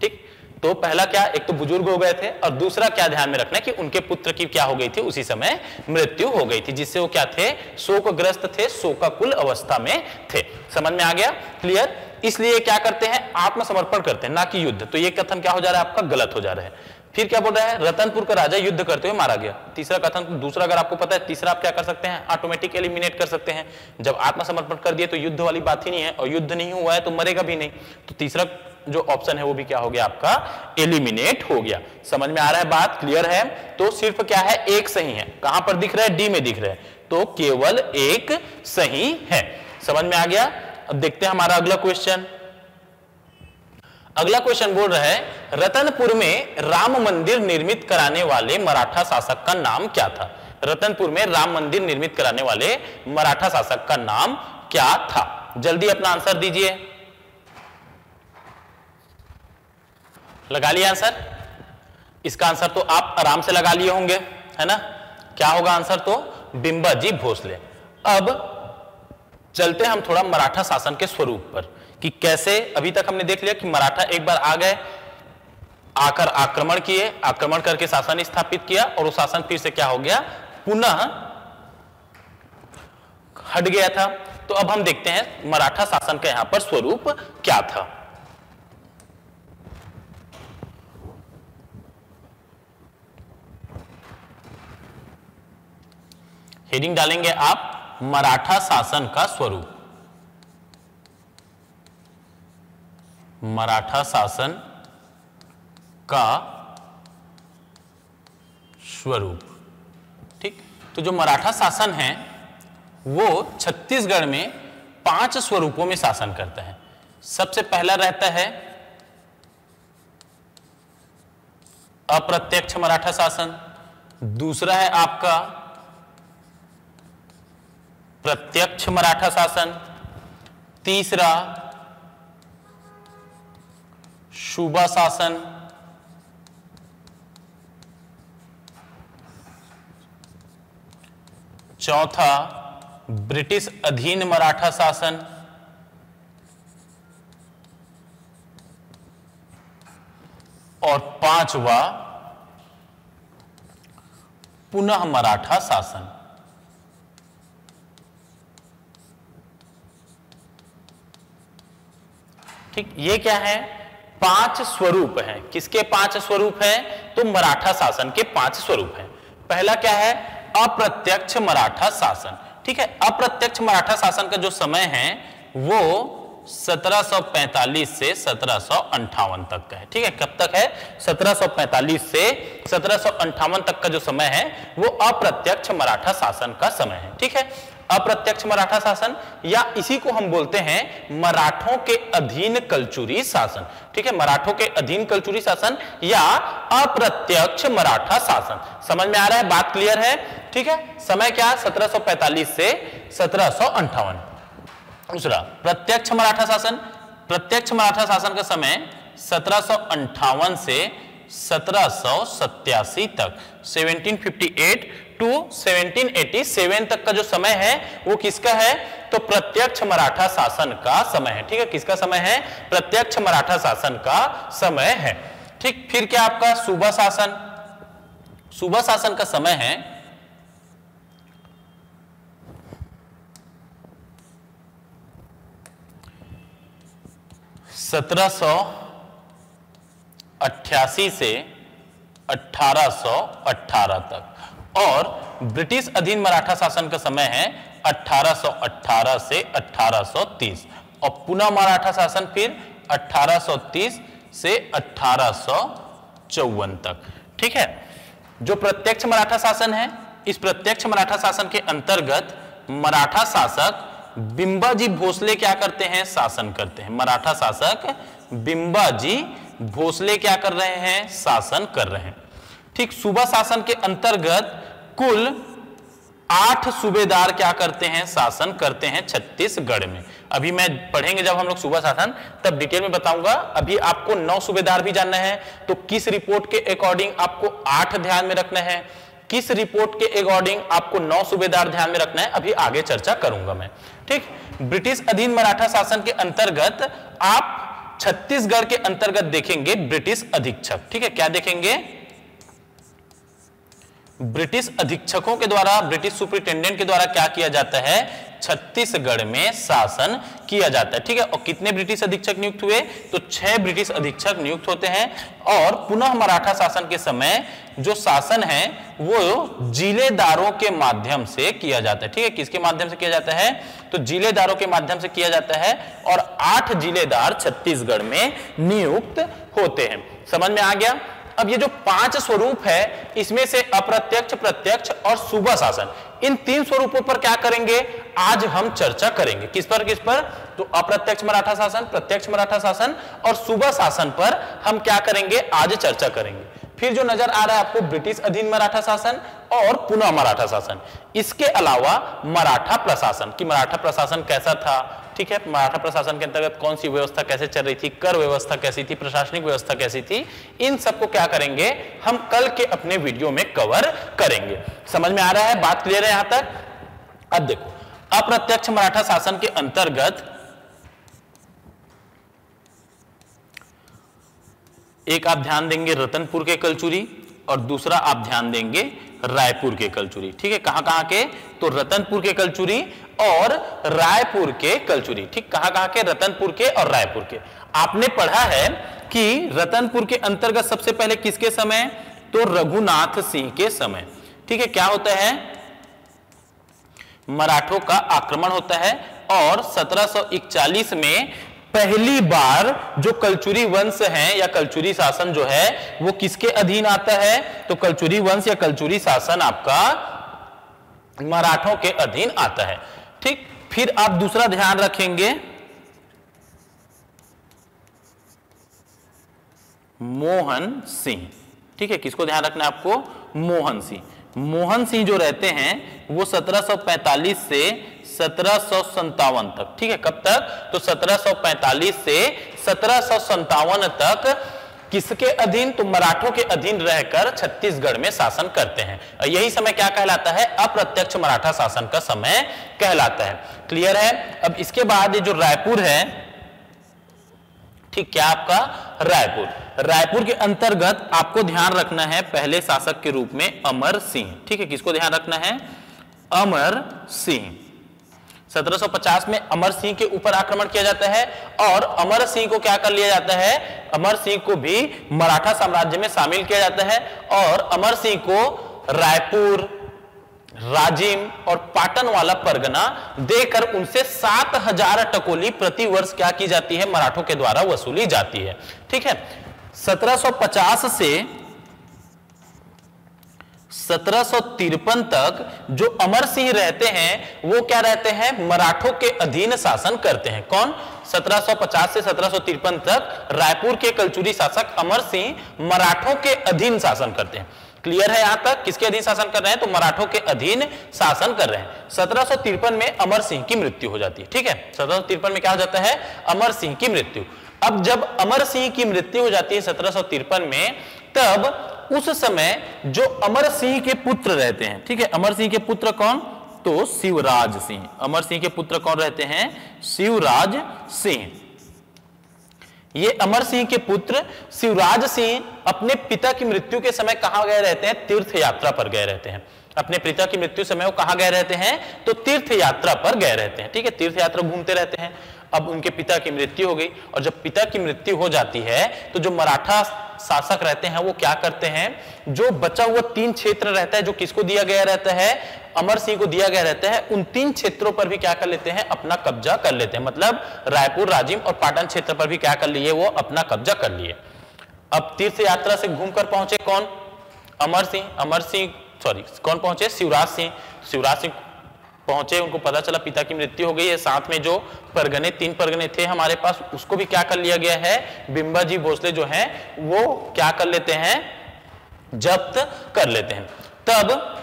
ठीक? तो पहला क्या? एक तो बुज़ुर्ग हो गए थे और दूसरा क्या ध्यान में रखना कि उनके पुत्र की क्या हो गई थी? उसी समय मृत्यु हो गई थी, जिससे वो क्या थे? शोकग्रस्त थे, शोकाकुल अवस्था में थे। समझ में आ गया? क्लियर इसलिए क्या करते हैं? आत्मसमर्पण करते हैं, ना कि युद्ध। तो ये कथन क्या हो जा रहा है? आपका गलत हो जा रहा है। फिर क्या बोल रहा है? रतनपुर का राजा युद्ध करते हुए मारा गया। तीसरा कथन दूसरा, अगर आपको पता है, तीसरा आप क्या कर सकते हैं? ऑटोमेटिक एलिमिनेट कर सकते हैं। जब आत्मसमर्पण कर दिए तो युद्ध वाली बात ही नहीं है, और युद्ध नहीं हुआ है तो मरेगा भी नहीं। तो तीसरा जो ऑप्शन है वो भी क्या हो गया? आपका एलिमिनेट हो गया। समझ में आ रहा है बात? क्लियर है? तो सिर्फ़ क्या है? एक सही है। कहाँ पर दिख रहा है? डी में दिख रहा है। तो केवल एक सही है। समझ में आ गया? अब देखते हैं हमारा अगला क्वेश्चन अगला क्वेश्चन बोल रहा है रतनपुर में राम मंदिर निर्मित कराने वाले मराठा शासक का नाम क्या था? रतनपुर में राम मंदिर निर्मित कराने वाले मराठा शासक का नाम क्या था? जल्दी अपना आंसर दीजिए। लगा लिया आंसर? इसका आंसर तो आप आराम से लगा लिए होंगे, है ना? क्या होगा आंसर तो? बिंबाजी भोसले। अब चलते हम थोड़ा मराठा शासन के स्वरूप पर कि कैसे, अभी तक हमने देख लिया कि मराठा एक बार आ गए आकर आक्रमण किए, आक्रमण करके शासन स्थापित किया और वो शासन फिर से क्या हो गया? पुनः हट गया था। तो अब हम देखते हैं मराठा शासन का यहाँ पर स्वरूप क्या था। हेडिंग डालेंगे आप, मराठा शासन का स्वरूप। मराठा शासन का स्वरूप। ठीक? तो जो मराठा शासन है, वो छत्तीसगढ़ में पाँच स्वरूपों में शासन करता है। सबसे पहला रहता है अप्रत्यक्ष मराठा शासन, दूसरा है आपका प्रत्यक्ष मराठा शासन, तीसरा शुभा शासन चौथा ब्रिटिश अधीन मराठा शासन। और पांचवा पुनः मराठा शासन। ठीक, ये क्या है? पाँच स्वरूप हैं। किसके पाँच स्वरूप हैं? तो मराठा शासन के पाँच स्वरूप हैं। पहला क्या है? अप्रत्यक्ष मराठा शासन। ठीक है? अप्रत्यक्ष मराठा शासन का जो समय है, वो 1745 से सत्रह तक का है। ठीक है? कब तक है? 1745 से सत्रह तक का जो समय है, वो अप्रत्यक्ष मराठा शासन का समय है। ठीक है? अप्रत्यक्ष मराठा शासन, या इसी को हम बोलते हैं मराठों के अधीन कलचुरी शासन। ठीक है, मराठों के अधीन कलचुरी शासन या अप्रत्यक्ष मराठा शासन। समझ में आ रहा है? बात क्लियर है? ठीक है, समय क्या? 1745 से सत्रह दूसरा, प्रत्यक्ष मराठा शासन। प्रत्यक्ष मराठा शासन का समय सत्रह से सत्रह तक। 1758 टू 1787 तक का जो समय है, वो किसका है? तो प्रत्यक्ष मराठा शासन का समय है। ठीक है, किसका समय है? प्रत्यक्ष मराठा शासन का समय है। ठीक, फिर क्या आपका? सूबा शासन। सूबा शासन का समय है। सत्रह सौ अट्ठासी से 1818 तक। और ब्रिटिश अधीन मराठा शासन का समय है 1818 से 1830 और पुनः मराठा शासन फिर 1830 से अठारह सौ चौवन तक। ठीक है? जो प्रत्यक्ष मराठा शासन है, इस प्रत्यक्ष मराठा शासन के अंतर्गत मराठा शासक बिंबाजी भोसले क्या करते हैं? शासन करते हैं। मराठा शासक बिंबाजी भोसले क्या कर रहे हैं? शासन कर रहे हैं। ठीक सुबह शासन के अंतर्गत कुल आठ सूबेदार क्या करते हैं? शासन करते हैं छत्तीसगढ़ में। अभी मैं पढ़ेंगे जब हम लोग सूबा शासन, तब डिटेल में बताऊँगा। अभी आपको नौ सूबेदार भी जानना है तो किस रिपोर्ट के अकॉर्डिंग आपको आठ ध्यान में रखना है? किस रिपोर्ट के अकॉर्डिंग आपको नौ सूबेदार ध्यान में रखना है? अभी आगे चर्चा करूँगा मैं। ठीक? ब्रिटिश अधीन मराठा शासन के अंतर्गत आप छत्तीसगढ़ के अंतर्गत देखेंगे ब्रिटिश अधीक्षक। ठीक है? क्या देखेंगे? ब्रिटिश अधीक्षकों के द्वारा, ब्रिटिश सुप्रिंटेंडेंट के द्वारा क्या किया जाता है? छत्तीसगढ़ में शासन किया जाता है। ठीक है? और कितने ब्रिटिश अधीक्षक नियुक्त हुए? तो छह ब्रिटिश अधीक्षक नियुक्त होते हैं और पुनः मराठा शासन के समय जो शासन है, वो जिलेदारों के माध्यम से किया जाता है। ठीक है? किसके माध्यम से किया जाता है? तो जिलेदारों के माध्यम से किया जाता है और आठ जिलेदार छत्तीसगढ़ में नियुक्त होते हैं। समझ में आ गया? अब ये जो पाँच स्वरूप है, इसमें से अप्रत्यक्ष, प्रत्यक्ष और सुबह शासन। इन तीन स्वरूपों पर क्या करेंगे? आज हम चर्चा करेंगे। किस पर किस पर? तो अप्रत्यक्ष मराठा शासन, प्रत्यक्ष मराठा शासन और सुबह शासन पर हम क्या करेंगे? आज चर्चा करेंगे। फिर जो नज़र आ रहा है आपको, ब्रिटिश अधीन मराठा शासन और पुनः मराठा शासन। इसके अलावा मराठा प्रशासन। कि मराठा प्रशासन कैसा था? ठीक है, मराठा प्रशासन के अंतर्गत कौन सी व्यवस्था कैसे चल रही थी, कर व्यवस्था कैसी थी, प्रशासनिक व्यवस्था कैसी थी, इन सबको क्या करेंगे, हम कल के अपने वीडियो में कवर करेंगे। समझ में आ रहा है? बात क्लियर है यहाँ तक? अब देखो, अप्रत्यक्ष मराठा शासन के अंतर्गत एक आप ध्यान देंगे रतनपुर के कलचुरी और दूसरा आप ध्यान देंगे रायपुर के कलचुरी। ठीक है कहाँ कहाँ के? तो रतनपुर के कलचुरी और रायपुर के कलचुरी। ठीक, कहाँ कहाँ के? रतनपुर के और रायपुर के। आपने पढ़ा है कि रतनपुर के अंतर्गत सबसे पहले किसके समय? तो रघुनाथ सिंह के समय। ठीक है, क्या होता है? मराठों का आक्रमण होता है और 1741 में पहली बार जो कलचुरी वंश है या कलचुरी शासन जो है, वो किसके अधीन आता है? तो कलचुरी वंश या कलचुरी शासन आपका मराठों के अधीन आता है। ठीक, फिर आप दूसरा ध्यान रखेंगे। मोहन सिंह, ठीक है, किसको ध्यान रखना है आपको? मोहन सिंह। मोहन सिंह जो रहते हैं, वो 1745 से सत्रह तक, ठीक है, कब तक? तो 1745 से सत्रह तक किसके अधीन तो मराठों के अधीन रहकर छत्तीसगढ़ में शासन करते हैं? यही समय क्या कहलाता है? अप्रत्यक्ष मराठा शासन का समय कहलाता है। क्लियर है? अब इसके बाद ये जो रायपुर है, ठीक क्या आपका? रायपुर। रायपुर के अंतर्गत आपको ध्यान रखना है पहले शासक के रूप में अमर सिंह। ठीक है, किसको ध्यान रखना है? अमर सिंह। 1750 में अमर सिंह के ऊपर आक्रमण किया जाता है और अमर सिंह को क्या कर लिया जाता है? अमर सिंह को भी मराठा साम्राज्य में शामिल किया जाता है और अमर सिंह को रायपुर, राजिम और पाटन वाला परगना देकर उनसे सात हज़ार टकोली प्रति वर्ष क्या की जाती है? मराठों के द्वारा वसूली जाती है। ठीक है? 1750 से 1753 तक जो अमर सिंह रहते हैं, वो क्या रहते हैं? मराठों के अधीन शासन करते हैं। कौन? 1750 से 1753 तक रायपुर के कलचुरी शासक अमर सिंह मराठों के अधीन शासन करते हैं। क्लियर है यहाँ तक? किसके अधीन शासन कर रहे हैं? तो मराठों के अधीन शासन कर रहे हैं। सत्रह में अमर सिंह की मृत्यु हो जाती है। ठीक है? सत्रह सौ तिरपन में क्या हो जाता है? अमर सिंह की मृत्यु। अब जब अमर सिंह की मृत्यु हो जाती है सत्रह सौ तिरपन में तब उस समय जो अमर सिंह के पुत्र रहते हैं, ठीक है? अमर सिंह के पुत्र कौन? तो शिवराज सिंह। अमर सिंह के पुत्र कौन रहते हैं? शिवराज सिंह। ये अमर सिंह के पुत्र शिवराज सिंह अपने पिता की मृत्यु के समय कहाँ गए रहते हैं? तीर्थ यात्रा पर गए रहते हैं। अपने पिता की मृत्यु समय वो कहाँ गए रहते हैं? तो तीर्थ यात्रा पर गए रहते हैं, ठीक है? तीर्थ यात्रा घूमते रहते हैं। अब उनके पिता की मृत्यु हो गई और जब पिता की मृत्यु हो जाती है तो जो मराठा शासक रहते हैं, वो क्या करते हैं? जो बचा हुआ तीन क्षेत्र रहता है, जो किसको दिया गया रहता है? अमर सिंह को दिया गया रहता है। उन तीन क्षेत्रों पर भी क्या कर लेते हैं? अपना कब्जा कर लेते हैं। मतलब रायपुर, राजिम और पाटन क्षेत्र पर भी क्या कर लिए? वो अपना कब्जा कर लिए। अब तीर्थ यात्रा से घूमकर पहुँचे कौन? अमर सिंह अमर सिंह सॉरी कौन पहुँचे? शिवराज सिंह। शिवराज सिंह पहुँचे, उनको पता चला पिता की मृत्यु हो गई है। साथ में जो परगने, तीन परगने थे हमारे पास, उसको भी क्या कर लिया गया है? बिंबा जी भोसले जो है, वो क्या कर लेते हैं? जब्त कर लेते हैं। तब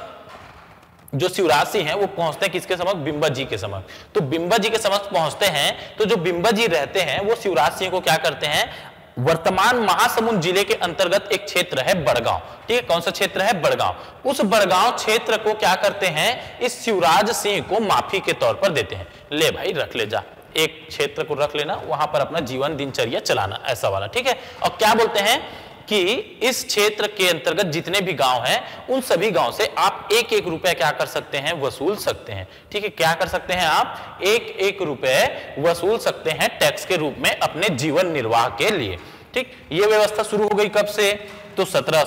जो शिवराज सिंह है, वो पहुँचते हैं किसके समक्ष? बिंबा जी के समक्ष। तो बिंबा जी के समक्ष पहुँचते हैं तो जो बिंबा जी रहते हैं, वो शिवराज सिंह को क्या करते हैं? वर्तमान महासमुंद ज़िले के अंतर्गत एक क्षेत्र है बड़गांव। ठीक है, कौन सा क्षेत्र है? बड़गांव। उस बड़गांव क्षेत्र को क्या करते हैं? इस शिवराज सिंह को माफ़ी के तौर पर देते हैं। ले भाई, रख ले जा। एक क्षेत्र को रख लेना, वहाँ पर अपना जीवन दिनचर्या चलाना, ऐसा वाला, ठीक है? और क्या बोलते हैं कि इस क्षेत्र के अंतर्गत जितने भी गाँव हैं, उन सभी गाँव से आप एक एक रुपए क्या कर सकते हैं? वसूल सकते हैं। ठीक है, क्या कर सकते हैं आप? एक एक रुपए वसूल सकते हैं टैक्स के रूप में अपने जीवन निर्वाह के लिए। ठीक, ये व्यवस्था शुरू हो गई कब से? तो सत्रह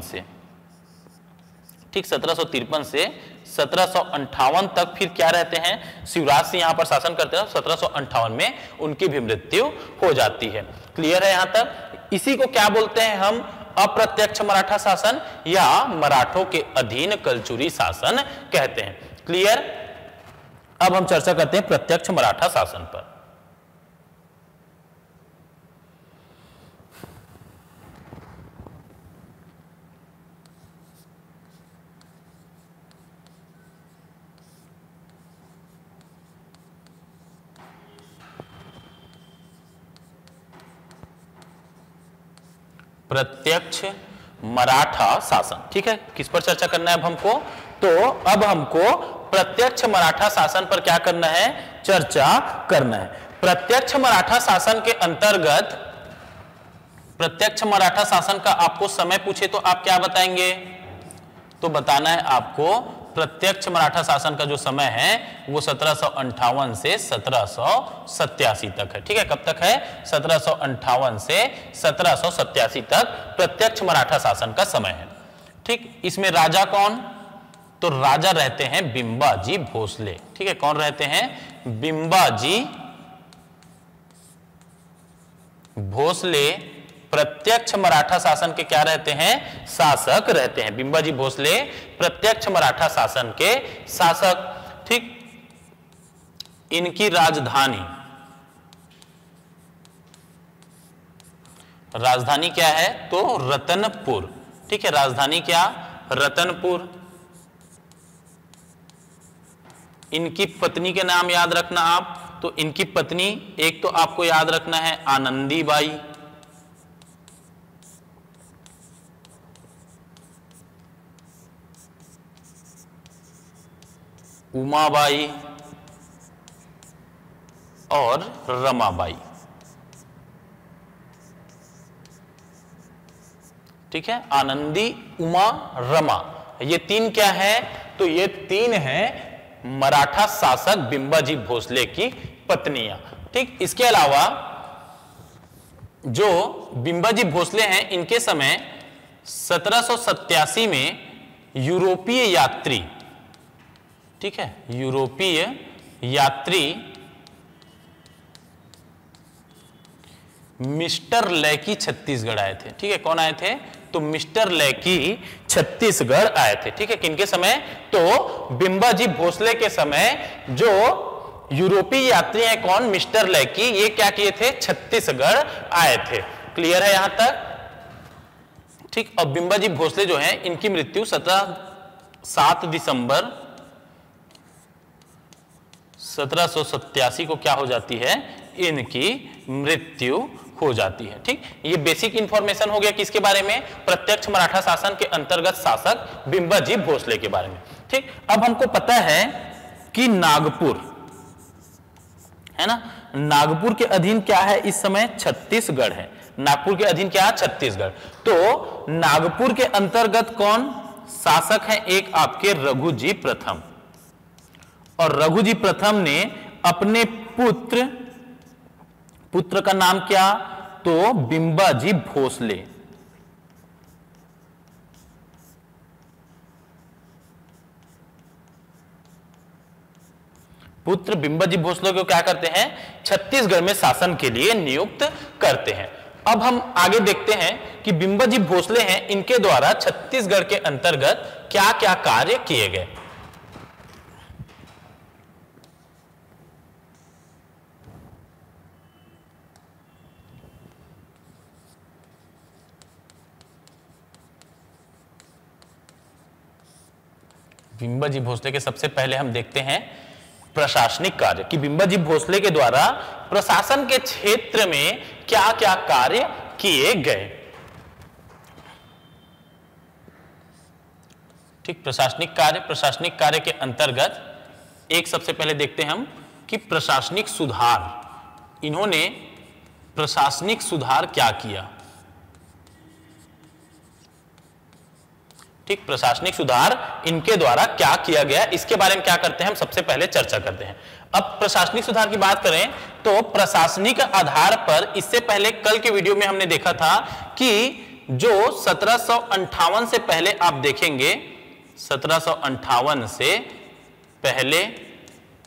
से ठीक, सत्रह से सत्रह तक फिर क्या रहते हैं? शिवराज सिंह यहाँ पर शासन करते हैं, सत्रह में उनकी भी मृत्यु हो जाती है। क्लियर है यहाँ तक? इसी को क्या बोलते हैं हम? अप्रत्यक्ष मराठा शासन या मराठों के अधीन कलचुरी शासन कहते हैं। क्लियर अब हम चर्चा करते हैं प्रत्यक्ष मराठा शासन पर। प्रत्यक्ष मराठा शासन। ठीक है? किस पर चर्चा करना है अब हमको? तो अब हमको प्रत्यक्ष मराठा शासन पर क्या करना है? चर्चा करना है। प्रत्यक्ष मराठा शासन के अंतर्गत, प्रत्यक्ष मराठा शासन का आपको समय पूछे तो आप क्या बताएँगे? तो बताना है आपको प्रत्यक्ष मराठा शासन का जो समय है, वो सत्रह से सत्रह तक है। ठीक है, कब तक है? सत्रह से सत्रह तक प्रत्यक्ष मराठा शासन का समय है। ठीक, इसमें राजा कौन? तो राजा रहते हैं बिंबाजी भोसले। ठीक है, कौन रहते हैं? बिंबाजी भोसले। प्रत्यक्ष मराठा शासन के क्या रहते हैं? शासक रहते हैं। बिंबाजी भोसले प्रत्यक्ष मराठा शासन के शासक। ठीक? इनकी राजधानी। राजधानी क्या है? तो रतनपुर। ठीक है, राजधानी क्या? रतनपुर। इनकी पत्नी के नाम याद रखना आप। तो इनकी पत्नी, एक तो आपको याद रखना है आनंदी बाई उमाबाई और रमाबाई। ठीक है? आनंदी, उमा, रमा। ये तीन क्या है? तो ये तीन है मराठा शासक बिंबाजी भोसले की पत्नियाँ। ठीक, इसके अलावा जो बिंबाजी भोसले हैं, इनके समय 1787 में यूरोपीय यात्री ठीक है? यूरोपीय यात्री मिस्टर लैकी छत्तीसगढ़ आए थे। ठीक है? कौन आए थे? तो मिस्टर लैकी छत्तीसगढ़ आए थे। ठीक है? किनके समय? तो बिंबाजी भोसले के समय जो यूरोपीय यात्री हैं कौन? मिस्टर लैकी, ये क्या किए थे? छत्तीसगढ़ आए थे। क्लियर है यहाँ तक? ठीक? और बिंबाजी भोसले जो हैं, इनकी मृत्यु सत्रह सात दिसंबर सत्रह को क्या हो जाती है? इनकी मृत्यु हो जाती है, ठीक? ये बेसिक इंफॉर्मेशन हो गया किसके बारे में? प्रत्यक्ष मराठा शासन के अंतर्गत शासक बिंबाजी भोसले के बारे में, ठीक? अब हमको पता है कि नागपुर, है ना? नागपुर के अधीन क्या है? इस समय छत्तीसगढ़ है। नागपुर के अधीन क्या? है छत्तीसगढ़। तो नागपुर के अंतर्गत कौन शासक है? एक आपके रघुजी प्रथम। और रघुजी प्रथम ने अपने पुत्र पुत्र का नाम क्या? तो बिंबाजी भोसले। पुत्र बिंबाजी भोसले को क्या करते हैं? छत्तीसगढ़ में शासन के लिए नियुक्त करते हैं। अब हम आगे देखते हैं कि बिंबाजी भोसले हैं, इनके द्वारा छत्तीसगढ़ के अंतर्गत क्या क्या कार्य किए गए। बिंबाजी भोसले के सबसे पहले हम देखते हैं प्रशासनिक कार्य, कि बिंबाजी भोसले के द्वारा प्रशासन के क्षेत्र में क्या क्या कार्य किए गए। ठीक, प्रशासनिक कार्य प्रशासनिक कार्य के अंतर्गत एक सबसे पहले देखते हैं हम कि प्रशासनिक सुधार, इन्होंने प्रशासनिक सुधार क्या किया। ठीक, प्रशासनिक सुधार इनके द्वारा क्या किया गया इसके बारे में क्या करते हैं, हम सबसे पहले चर्चा करते हैं। अब प्रशासनिक सुधार की बात करें तो प्रशासनिक आधार पर इससे पहले कल के वीडियो में हमने देखा था कि जो सत्रह से पहले आप देखेंगे, सत्रह से पहले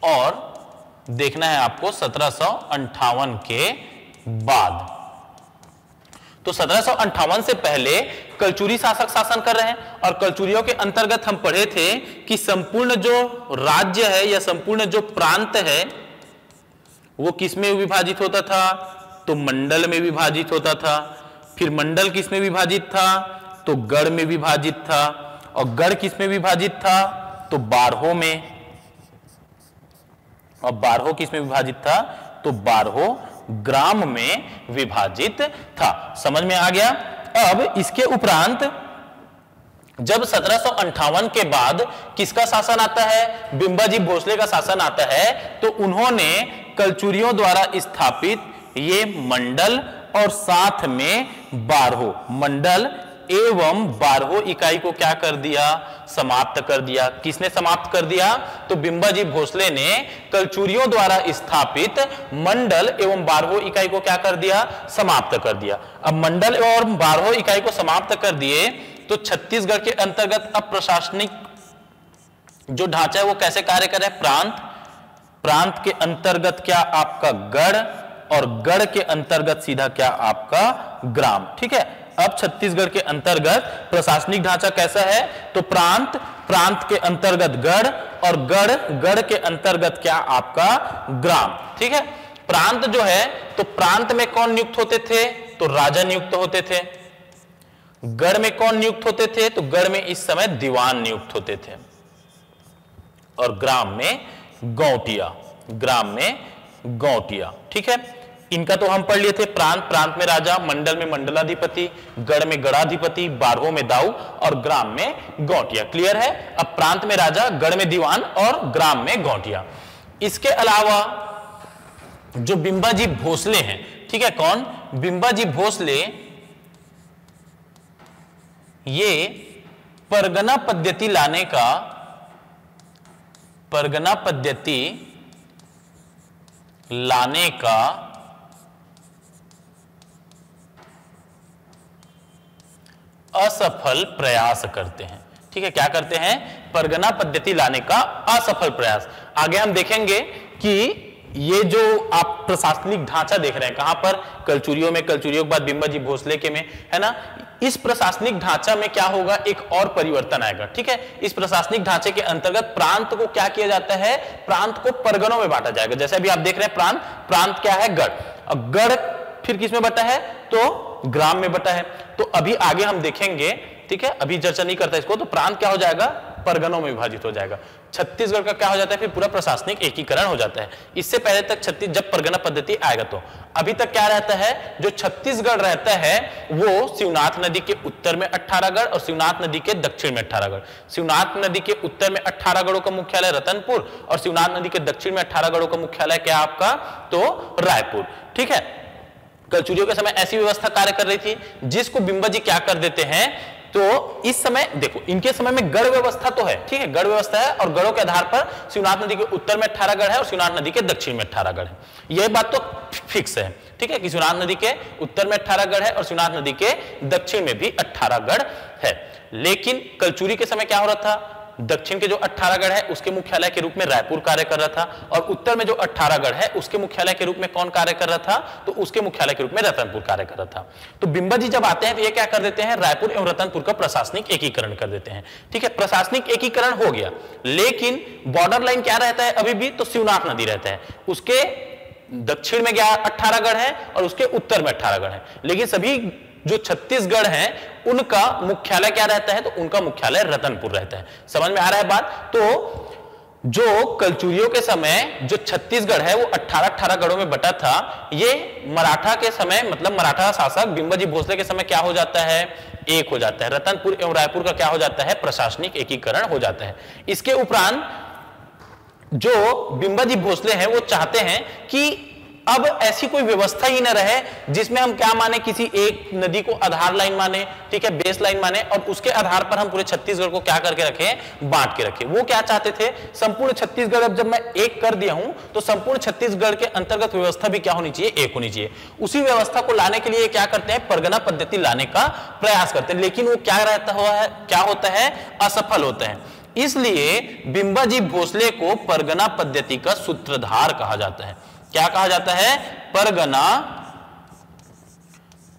और देखना है आपको सत्रह के बाद। तो सत्रह से पहले कलचुरी शासक शासन कर रहे हैं और कलचुरियों के अंतर्गत हम पढ़े थे कि संपूर्ण जो राज्य है या संपूर्ण जो प्रांत है, वो किसमें विभाजित होता था? तो मंडल में विभाजित होता था। फिर मंडल किसमें विभाजित था? तो गढ़ में विभाजित था। और गढ़ किसमें विभाजित था? तो बारहों में। और बारहों किसमें विभाजित था? तो बारहों ग्राम में विभाजित था। समझ में आ गया? अब इसके उपरांत, जब सत्रह के बाद किसका शासन आता है? बिंबाजी भोसले का शासन आता है तो उन्होंने कलचुरियों द्वारा स्थापित ये मंडल और साथ में बारहो मंडल एवं बारहो इकाई को क्या कर दिया? समाप्त कर दिया। किसने समाप्त कर दिया? तो बिंबाजी भोसले ने कलचुरियों द्वारा स्थापित मंडल एवं बारहो इकाई को क्या कर दिया? समाप्त कर दिया। अब मंडल एवं बारहो इकाई को समाप्त कर दिए तो छत्तीसगढ़ के अंतर्गत अब प्रशासनिक जो ढांचा है, वो कैसे कार्य करे प्रांत। प्रांत के अंतर्गत क्या आपका गढ़ और गढ़ के अंतर्गत सीधा क्या आपका ग्राम। ठीक है? अब छत्तीसगढ़ के अंतर्गत प्रशासनिक ढांचा कैसा है? तो प्रांत प्रांत के अंतर्गत गढ़ और गढ़ गढ़ के अंतर्गत क्या आपका ग्राम? ठीक है? प्रांत जो है तो प्रांत में कौन नियुक्त होते थे? तो राजा नियुक्त होते थे। गढ़ में कौन नियुक्त होते थे? तो गढ़ में इस समय दीवान नियुक्त होते थे। और ग्राम में गौटिया, ग्राम में गौटिया। ठीक है? इनका तो हम पढ़ लिए थे प्रांत प्रांत में राजा, मंडल में मंडलाधिपति, गढ़ में गढ़ाधिपति, बारहों में दाऊ और ग्राम में गौटिया। क्लियर है? अब प्रांत में राजा, गढ़ में दीवान और ग्राम में गौटिया। इसके अलावा जो बिंबाजी भोसले हैं, ठीक है कौन? बिंबाजी भोसले, ये परगना पद्धति लाने का, परगना पद्धति लाने का असफल प्रयास करते हैं। ठीक है, क्या करते हैं? परगना पद्धति लाने का असफल प्रयास। आगे हम देखेंगे कि ये जो आप प्रशासनिक ढांचा देख रहे हैं, कहाँ पर? कलचुरियों में, कलचुरियों के बाद बिंबा जी भोसले के में, है ना? इस प्रशासनिक ढांचा में क्या होगा? एक और परिवर्तन आएगा, ठीक है? इस प्रशासनिक ढांचे के अंतर्गत प्रांत को क्या किया जाता है? प्रांत को परगनों में बांटा जाएगा। जैसे अभी आप देख रहे हैं प्रांत प्रांत क्या है? गढ़। गढ़ फिर किसमें बटा है? तो ग्राम में बटा है। तो अभी आगे हम देखेंगे, ठीक है? अभी चर्चा नहीं करता इसको तो प्रांत क्या हो जाएगा? परगनों में विभाजित हो जाएगा। छत्तीसगढ़ का क्या हो जाता है? फिर पूरा प्रशासनिक एकीकरण हो जाता है। इससे पहले तक छत्तीस, जब परगना पद्धति आएगा तो। अभी तक क्या रहता है? जो छत्तीसगढ़ रहता है, वो शिवनाथ नदी के उत्तर में अट्ठारहगढ़ और शिवनाथ नदी के दक्षिण में अट्ठारहगढ़। शिवनाथ नदी के उत्तर में अट्ठारहगढ़ों का मुख्यालय रतनपुर और शिवनाथ नदी के दक्षिण में अट्ठारहगढ़ों का मुख्यालय क्या आपका? तो रायपुर। ठीक है? कलचुरियों के समय ऐसी व्यवस्था कार्य कर रही थी, जिसको बिंबा जी क्या कर देते हैं तो इस समय, देखो, इनके समय में गढ़ व्यवस्था तो है, ठीक है, गढ़ व्यवस्था है, और गढ़ों के आधार पर शिवनाथ नदी के उत्तर में अठारह गढ़ है और शिवनाथ नदी के दक्षिण में अठारह गढ़ है। यह बात तो फिक्स है, ठीक है, कि शिवनाथ नदी के उत्तर में अठारह गढ़ है और शिवनाथ नदी के दक्षिण में भी अठारह गढ़ है। लेकिन कलचुरी के समय क्या हो रहा था? दक्षिण के जो अट्ठारहगढ़ है, उसके मुख्यालय के रूप में रायपुर कार्य कर रहा था और उत्तर में जो अट्ठारहगढ़ है, उसके मुख्यालय के रूप में कौन कार्य कर रहा था? तो उसके मुख्यालय के रूप में रतनपुर कार्य कर रहा था। तो बिंबा जी जब आते हैं तो ये क्या कर देते हैं? रायपुर एवं रतनपुर का प्रशासनिक एकीकरण कर देते हैं। ठीक है, प्रशासनिक एकीकरण हो गया। लेकिन बॉर्डर लाइन क्या रहता है अभी भी? तो शिवनाथ नदी रहता है। उसके दक्षिण में क्या अट्ठारहगढ़ है और उसके उत्तर में अट्ठारहगढ़ है। लेकिन सभी जो छत्तीसगढ़ है, उनका मुख्यालय क्या रहता है? तो उनका मुख्यालय रतनपुर रहता है। समझ में आ रहा है बात? तो जो कलचुरियों के समय, जो छत्तीसगढ़ है, वो 18 18 गढ़ों में बटा था। ये मराठा के समय मतलब मराठा शासक बिंबाजी भोसले के समय क्या हो जाता है? एक हो जाता है। रतनपुर एवं रायपुर का क्या हो जाता है? प्रशासनिक एकीकरण हो जाता है। इसके उपरांत जो बिंबाजी भोसले हैं, वो चाहते हैं कि अब ऐसी कोई व्यवस्था ही ना रहे जिसमें हम क्या माने, किसी एक नदी को आधार लाइन माने, ठीक है बेस लाइन माने, और उसके आधार पर हम पूरे छत्तीसगढ़ को क्या करके रखें, बांट के रखें। वो क्या चाहते थे? संपूर्ण छत्तीसगढ़, अब जब मैं एक कर दिया हूँ तो संपूर्ण छत्तीसगढ़ के अंतर्गत व्यवस्था भी क्या होनी चाहिए? एक होनी चाहिए। उसी व्यवस्था को लाने के लिए क्या करते हैं? परगना पद्धति लाने का प्रयास करते हैं। लेकिन वो क्या रहता हुआ है? क्या होता है? असफल होता है। इसलिए बिंबाजी भोसले को परगना पद्धति का सूत्रधार कहा जाता है। क्या कहा जाता है? परगना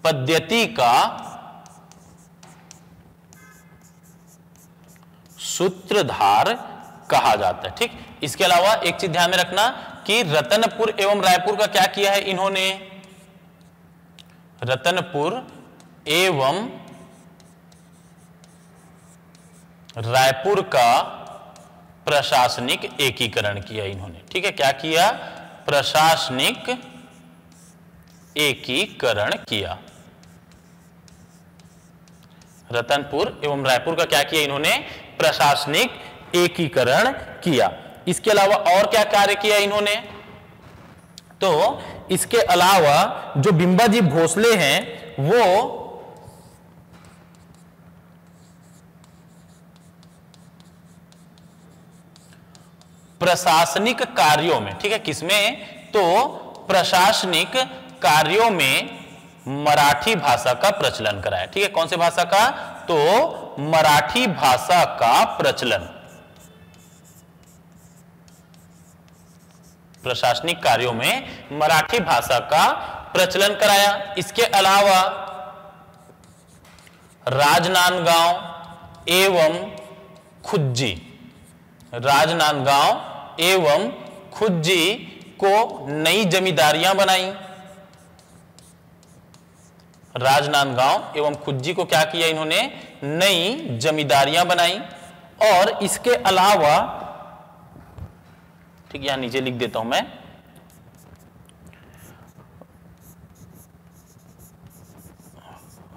पद्धति का सूत्रधार कहा जाता है। ठीक? इसके अलावा एक चीज़ ध्यान में रखना कि रतनपुर एवं रायपुर का क्या किया है इन्होंने? रतनपुर एवं रायपुर का प्रशासनिक एकीकरण किया इन्होंने। ठीक है? क्या किया? प्रशासनिक एकीकरण किया। रतनपुर एवं रायपुर का क्या किया इन्होंने? प्रशासनिक एकीकरण किया। इसके अलावा और क्या कार्य किया इन्होंने? तो इसके अलावा जो बिंबाजी भोसले हैं, वो प्रशासनिक कार्यों में, ठीक है, किसमें? तो प्रशासनिक कार्यों में मराठी भाषा का प्रचलन कराया, ठीक है, कौन से भाषा का? तो मराठी भाषा का प्रचलन। प्रशासनिक कार्यों में मराठी भाषा का प्रचलन कराया। इसके अलावा राजनांदगांव एवं खुज्जी, राजनांदगांव एवं खुज्जी को नई जमींदारियाँ बनाई। राजनांदगांव एवं खुज्जी को क्या किया इन्होंने? नई जमींदारियाँ बनाई। और इसके अलावा, ठीक यहाँ नीचे लिख देता हूँ मैं,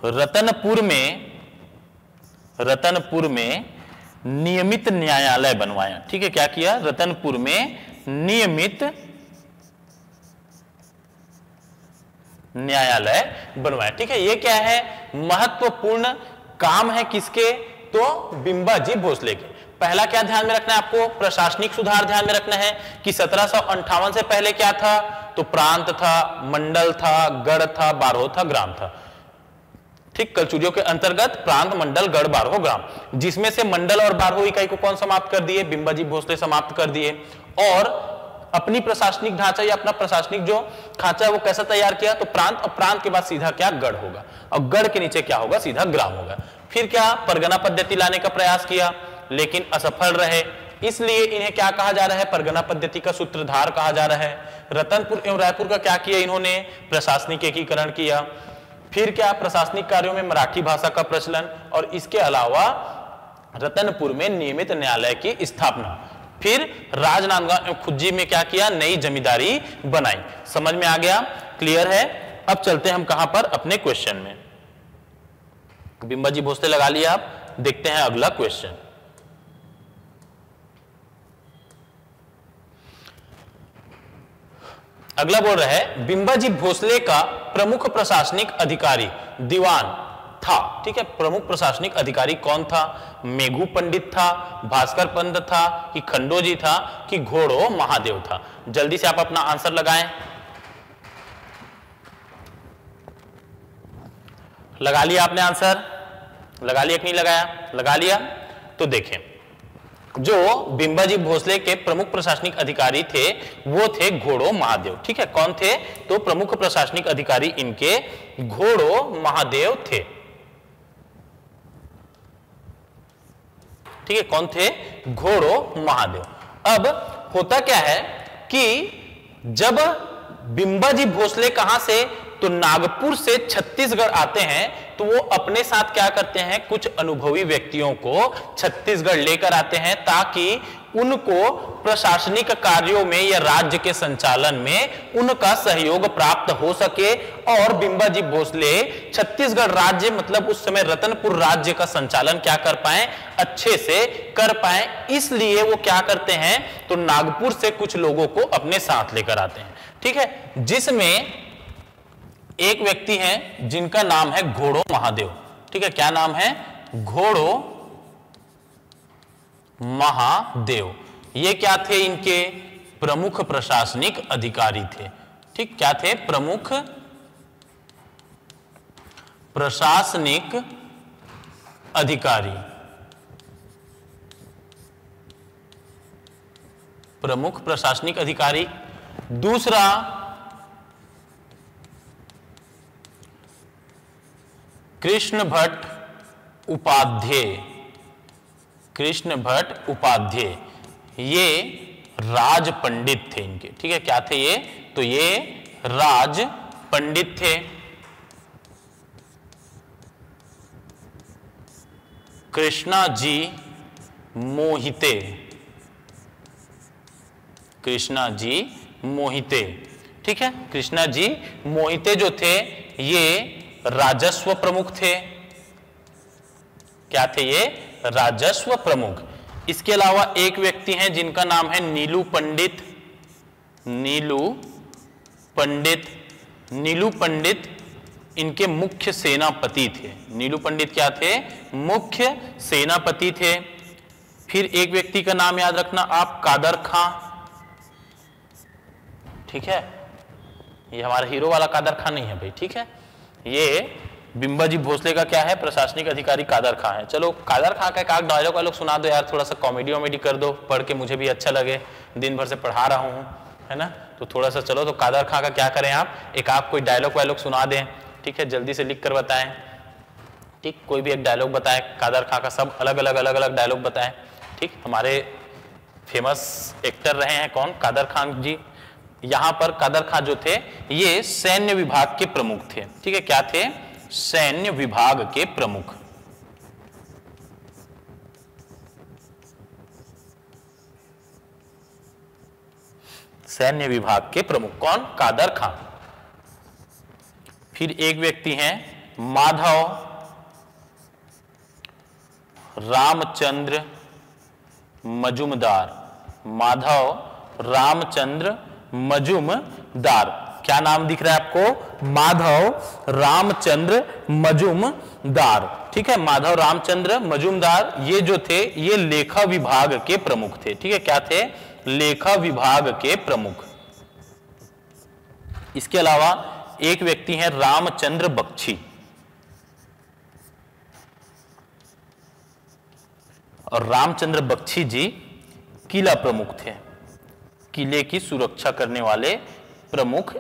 रतनपुर में रतनपुर में नियमित न्यायालय बनवाया। ठीक है, क्या किया? रतनपुर में नियमित न्यायालय बनवाया। ठीक है, ये क्या है? महत्वपूर्ण काम है किसके? तो बिंबाजी भोसले के। पहला क्या ध्यान में रखना है आपको? प्रशासनिक सुधार ध्यान में रखना है कि सत्रह से पहले क्या था? तो प्रांत था, मंडल था, गढ़ था, बारहो था, ग्राम था। ठीक, कलचुरियों के अंतर्गत प्रांत मंडल गढ़ बारहो ग्राम, जिसमें से मंडल और बारहो इकाई को कौन समाप्त कर दिए? बिंबाजी भोसले समाप्त कर दिए। और अपनी प्रशासनिक ढांचा या अपना प्रशासनिक जो खांचा है, वो कैसा तैयार किया? तो प्रांत और प्रांत के बाद सीधा क्या? गढ़ होगा। और गढ़ के नीचे क्या होगा? सीधा ग्राम होगा। फिर क्या? परगना पद्धति लाने का प्रयास किया, लेकिन असफल रहे। इसलिए इन्हें क्या कहा जा रहा है? परगना पद्धति का सूत्रधार कहा जा रहा है। रतनपुर एवं रायपुर का क्या किया इन्होंने? प्रशासनिक एकीकरण किया। फिर क्या प्रशासनिक कार्यों में मराठी भाषा का प्रचलन और इसके अलावा रतनपुर में नियमित न्यायालय की स्थापना। फिर राजनांदगांव खुज्जी में क्या किया? नई जमींदारी बनाई। समझ में आ गया? क्लियर है? अब चलते हम कहाँ पर? अपने क्वेश्चन में। बिंबाजी भोसले लगा लिया आप। देखते हैं अगला क्वेश्चन अगला बोल रहा है, बिंबाजी भोसले का प्रमुख प्रशासनिक अधिकारी दीवान था। ठीक है, प्रमुख प्रशासनिक अधिकारी कौन था? मेघू पंडित था, भास्कर पंत था, कि खंडोजी था, कि घोड़ो महादेव था। जल्दी से आप अपना आंसर लगाएँ। लगा लिया आपने आंसर? लगा लिया कि नहीं लगाया? लगा लिया? तो देखें। जो बिंबाजी भोसले के प्रमुख प्रशासनिक अधिकारी थे, वो थे घोड़ो महादेव। ठीक है, कौन थे? तो प्रमुख प्रशासनिक अधिकारी इनके घोड़ो महादेव थे। ठीक है, कौन थे? घोड़ो महादेव। अब होता क्या है कि जब बिंबाजी भोसले कहाँ से तो नागपुर से छत्तीसगढ़ आते हैं तो वो अपने साथ क्या करते हैं? कुछ अनुभवी व्यक्तियों को छत्तीसगढ़ लेकर आते हैं ताकि उनको प्रशासनिक कार्यों में या राज्य के संचालन में उनका सहयोग प्राप्त हो सके। और बिंबाजी भोसले, छत्तीसगढ़ राज्य मतलब उस समय रतनपुर राज्य का संचालन क्या कर पाए? अच्छे से कर पाए। इसलिए वो क्या करते हैं? तो नागपुर से कुछ लोगों को अपने साथ लेकर आते हैं। ठीक है? जिसमें एक व्यक्ति हैं जिनका नाम है घोड़ो महादेव। ठीक है, क्या नाम है? घोड़ो महादेव। ये क्या थे इनके? प्रमुख प्रशासनिक अधिकारी थे। ठीक, क्या थे? प्रमुख प्रशासनिक अधिकारी। प्रमुख प्रशासनिक अधिकारी। दूसरा कृष्ण भट्ट उपाध्याय। कृष्ण भट्ट उपाध्याय। ये राज पंडित थे इनके। ठीक है, क्या थे ये? तो ये राज पंडित थे। कृष्णा जी मोहिते। कृष्णा जी मोहिते। ठीक है कृष्णा जी मोहिते जो थे, ये राजस्व प्रमुख थे। क्या थे ये? राजस्व प्रमुख। इसके अलावा एक व्यक्ति हैं जिनका नाम है नीलू पंडित। नीलू पंडित। नीलू पंडित इनके मुख्य सेनापति थे। नीलू पंडित क्या थे? मुख्य सेनापति थे। फिर एक व्यक्ति का नाम याद रखना आप, कादर खां। ठीक है? ये हमारा हीरो वाला कादर खां नहीं है भाई, ठीक है? ये बिंबाजी भोसले का क्या है? प्रशासनिक अधिकारी कादर खां है। चलो, कादर खां का एक डायलॉग वालोग सुना दो यार, थोड़ा सा कॉमेडी वॉमेडी कर दो, पढ़ के मुझे भी अच्छा लगे, दिन भर से पढ़ा रहा हूँ, है ना? तो थोड़ा सा चलो तो कादर खां का क्या करें आप? एक आप कोई डायलॉग वायलॉग सुना दें, ठीक है? जल्दी से लिख कर बताएँ, ठीक? कोई भी एक डायलॉग बताएँ, कादर खां का सब अलग अलग अलग अलग डायलॉग बताएँ, ठीक? हमारे फ़ेमस एक्टर रहे हैं कौन? कादर खान जी। यहाँ पर कादर खान जो थे, ये सैन्य विभाग के प्रमुख थे। ठीक है, क्या थे? सैन्य विभाग के प्रमुख। सैन्य विभाग के प्रमुख कौन? कादर खां फिर एक व्यक्ति हैं, माधव, रामचंद्र मजुमदार। माधव, रामचंद्र मजुमदार क्या नाम दिख रहा है आपको? माधव रामचंद्र मजुमदार ठीक है, माधव रामचंद्र मजुमदार ये जो थे, ये लेखा विभाग के प्रमुख थे। ठीक है, क्या थे? लेखा विभाग के प्रमुख। इसके अलावा एक व्यक्ति हैं रामचंद्र बख्शी। और रामचंद्र बख्शी जी किला प्रमुख थे। किले की सुरक्षा करने वाले प्रमुख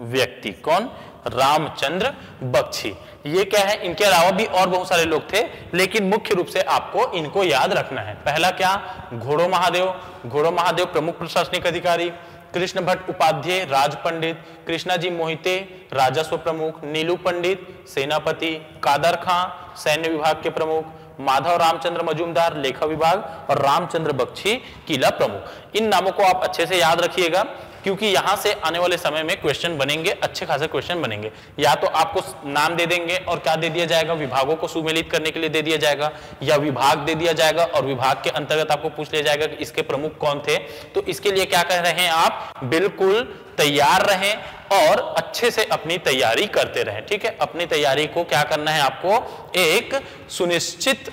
व्यक्ति कौन? रामचंद्र बख्शी। ये क्या है? इनके अलावा भी और बहुत सारे लोग थे, लेकिन मुख्य रूप से आपको इनको याद रखना है। पहला क्या? घोड़ो महादेव। घोड़ो महादेव प्रमुख प्रशासनिक अधिकारी, कृष्ण भट्ट उपाध्याय, राज पंडित कृष्णा जी मोहिते, राजस्व प्रमुख, नीलू पंडित, सेनापति, कादर खां, सैन्य विभाग के प्रमुख माधव रामचंद्र मजूमदार, लेखा विभाग और रामचंद्र बख्शी, किला प्रमुख। इन नामों को आप अच्छे से याद रखिएगा। क्योंकि यहाँ से आने वाले समय में क्वेश्चन बनेंगे, अच्छे खासे क्वेश्चन बनेंगे। या तो आपको नाम दे देंगे और क्या दे दिया जाएगा? विभागों को सुमेलित करने के लिए दे दिया जाएगा, या विभाग दे दिया जाएगा और विभाग के अंतर्गत आपको पूछ लिया जाएगा कि इसके प्रमुख कौन थे। तो इसके लिए क्या कह रहे हैं आप? बिल्कुल तैयार रहें और अच्छे से अपनी तैयारी करते रहें, ठीक है? अपनी तैयारी को क्या करना है आपको? एक सुनिश्चित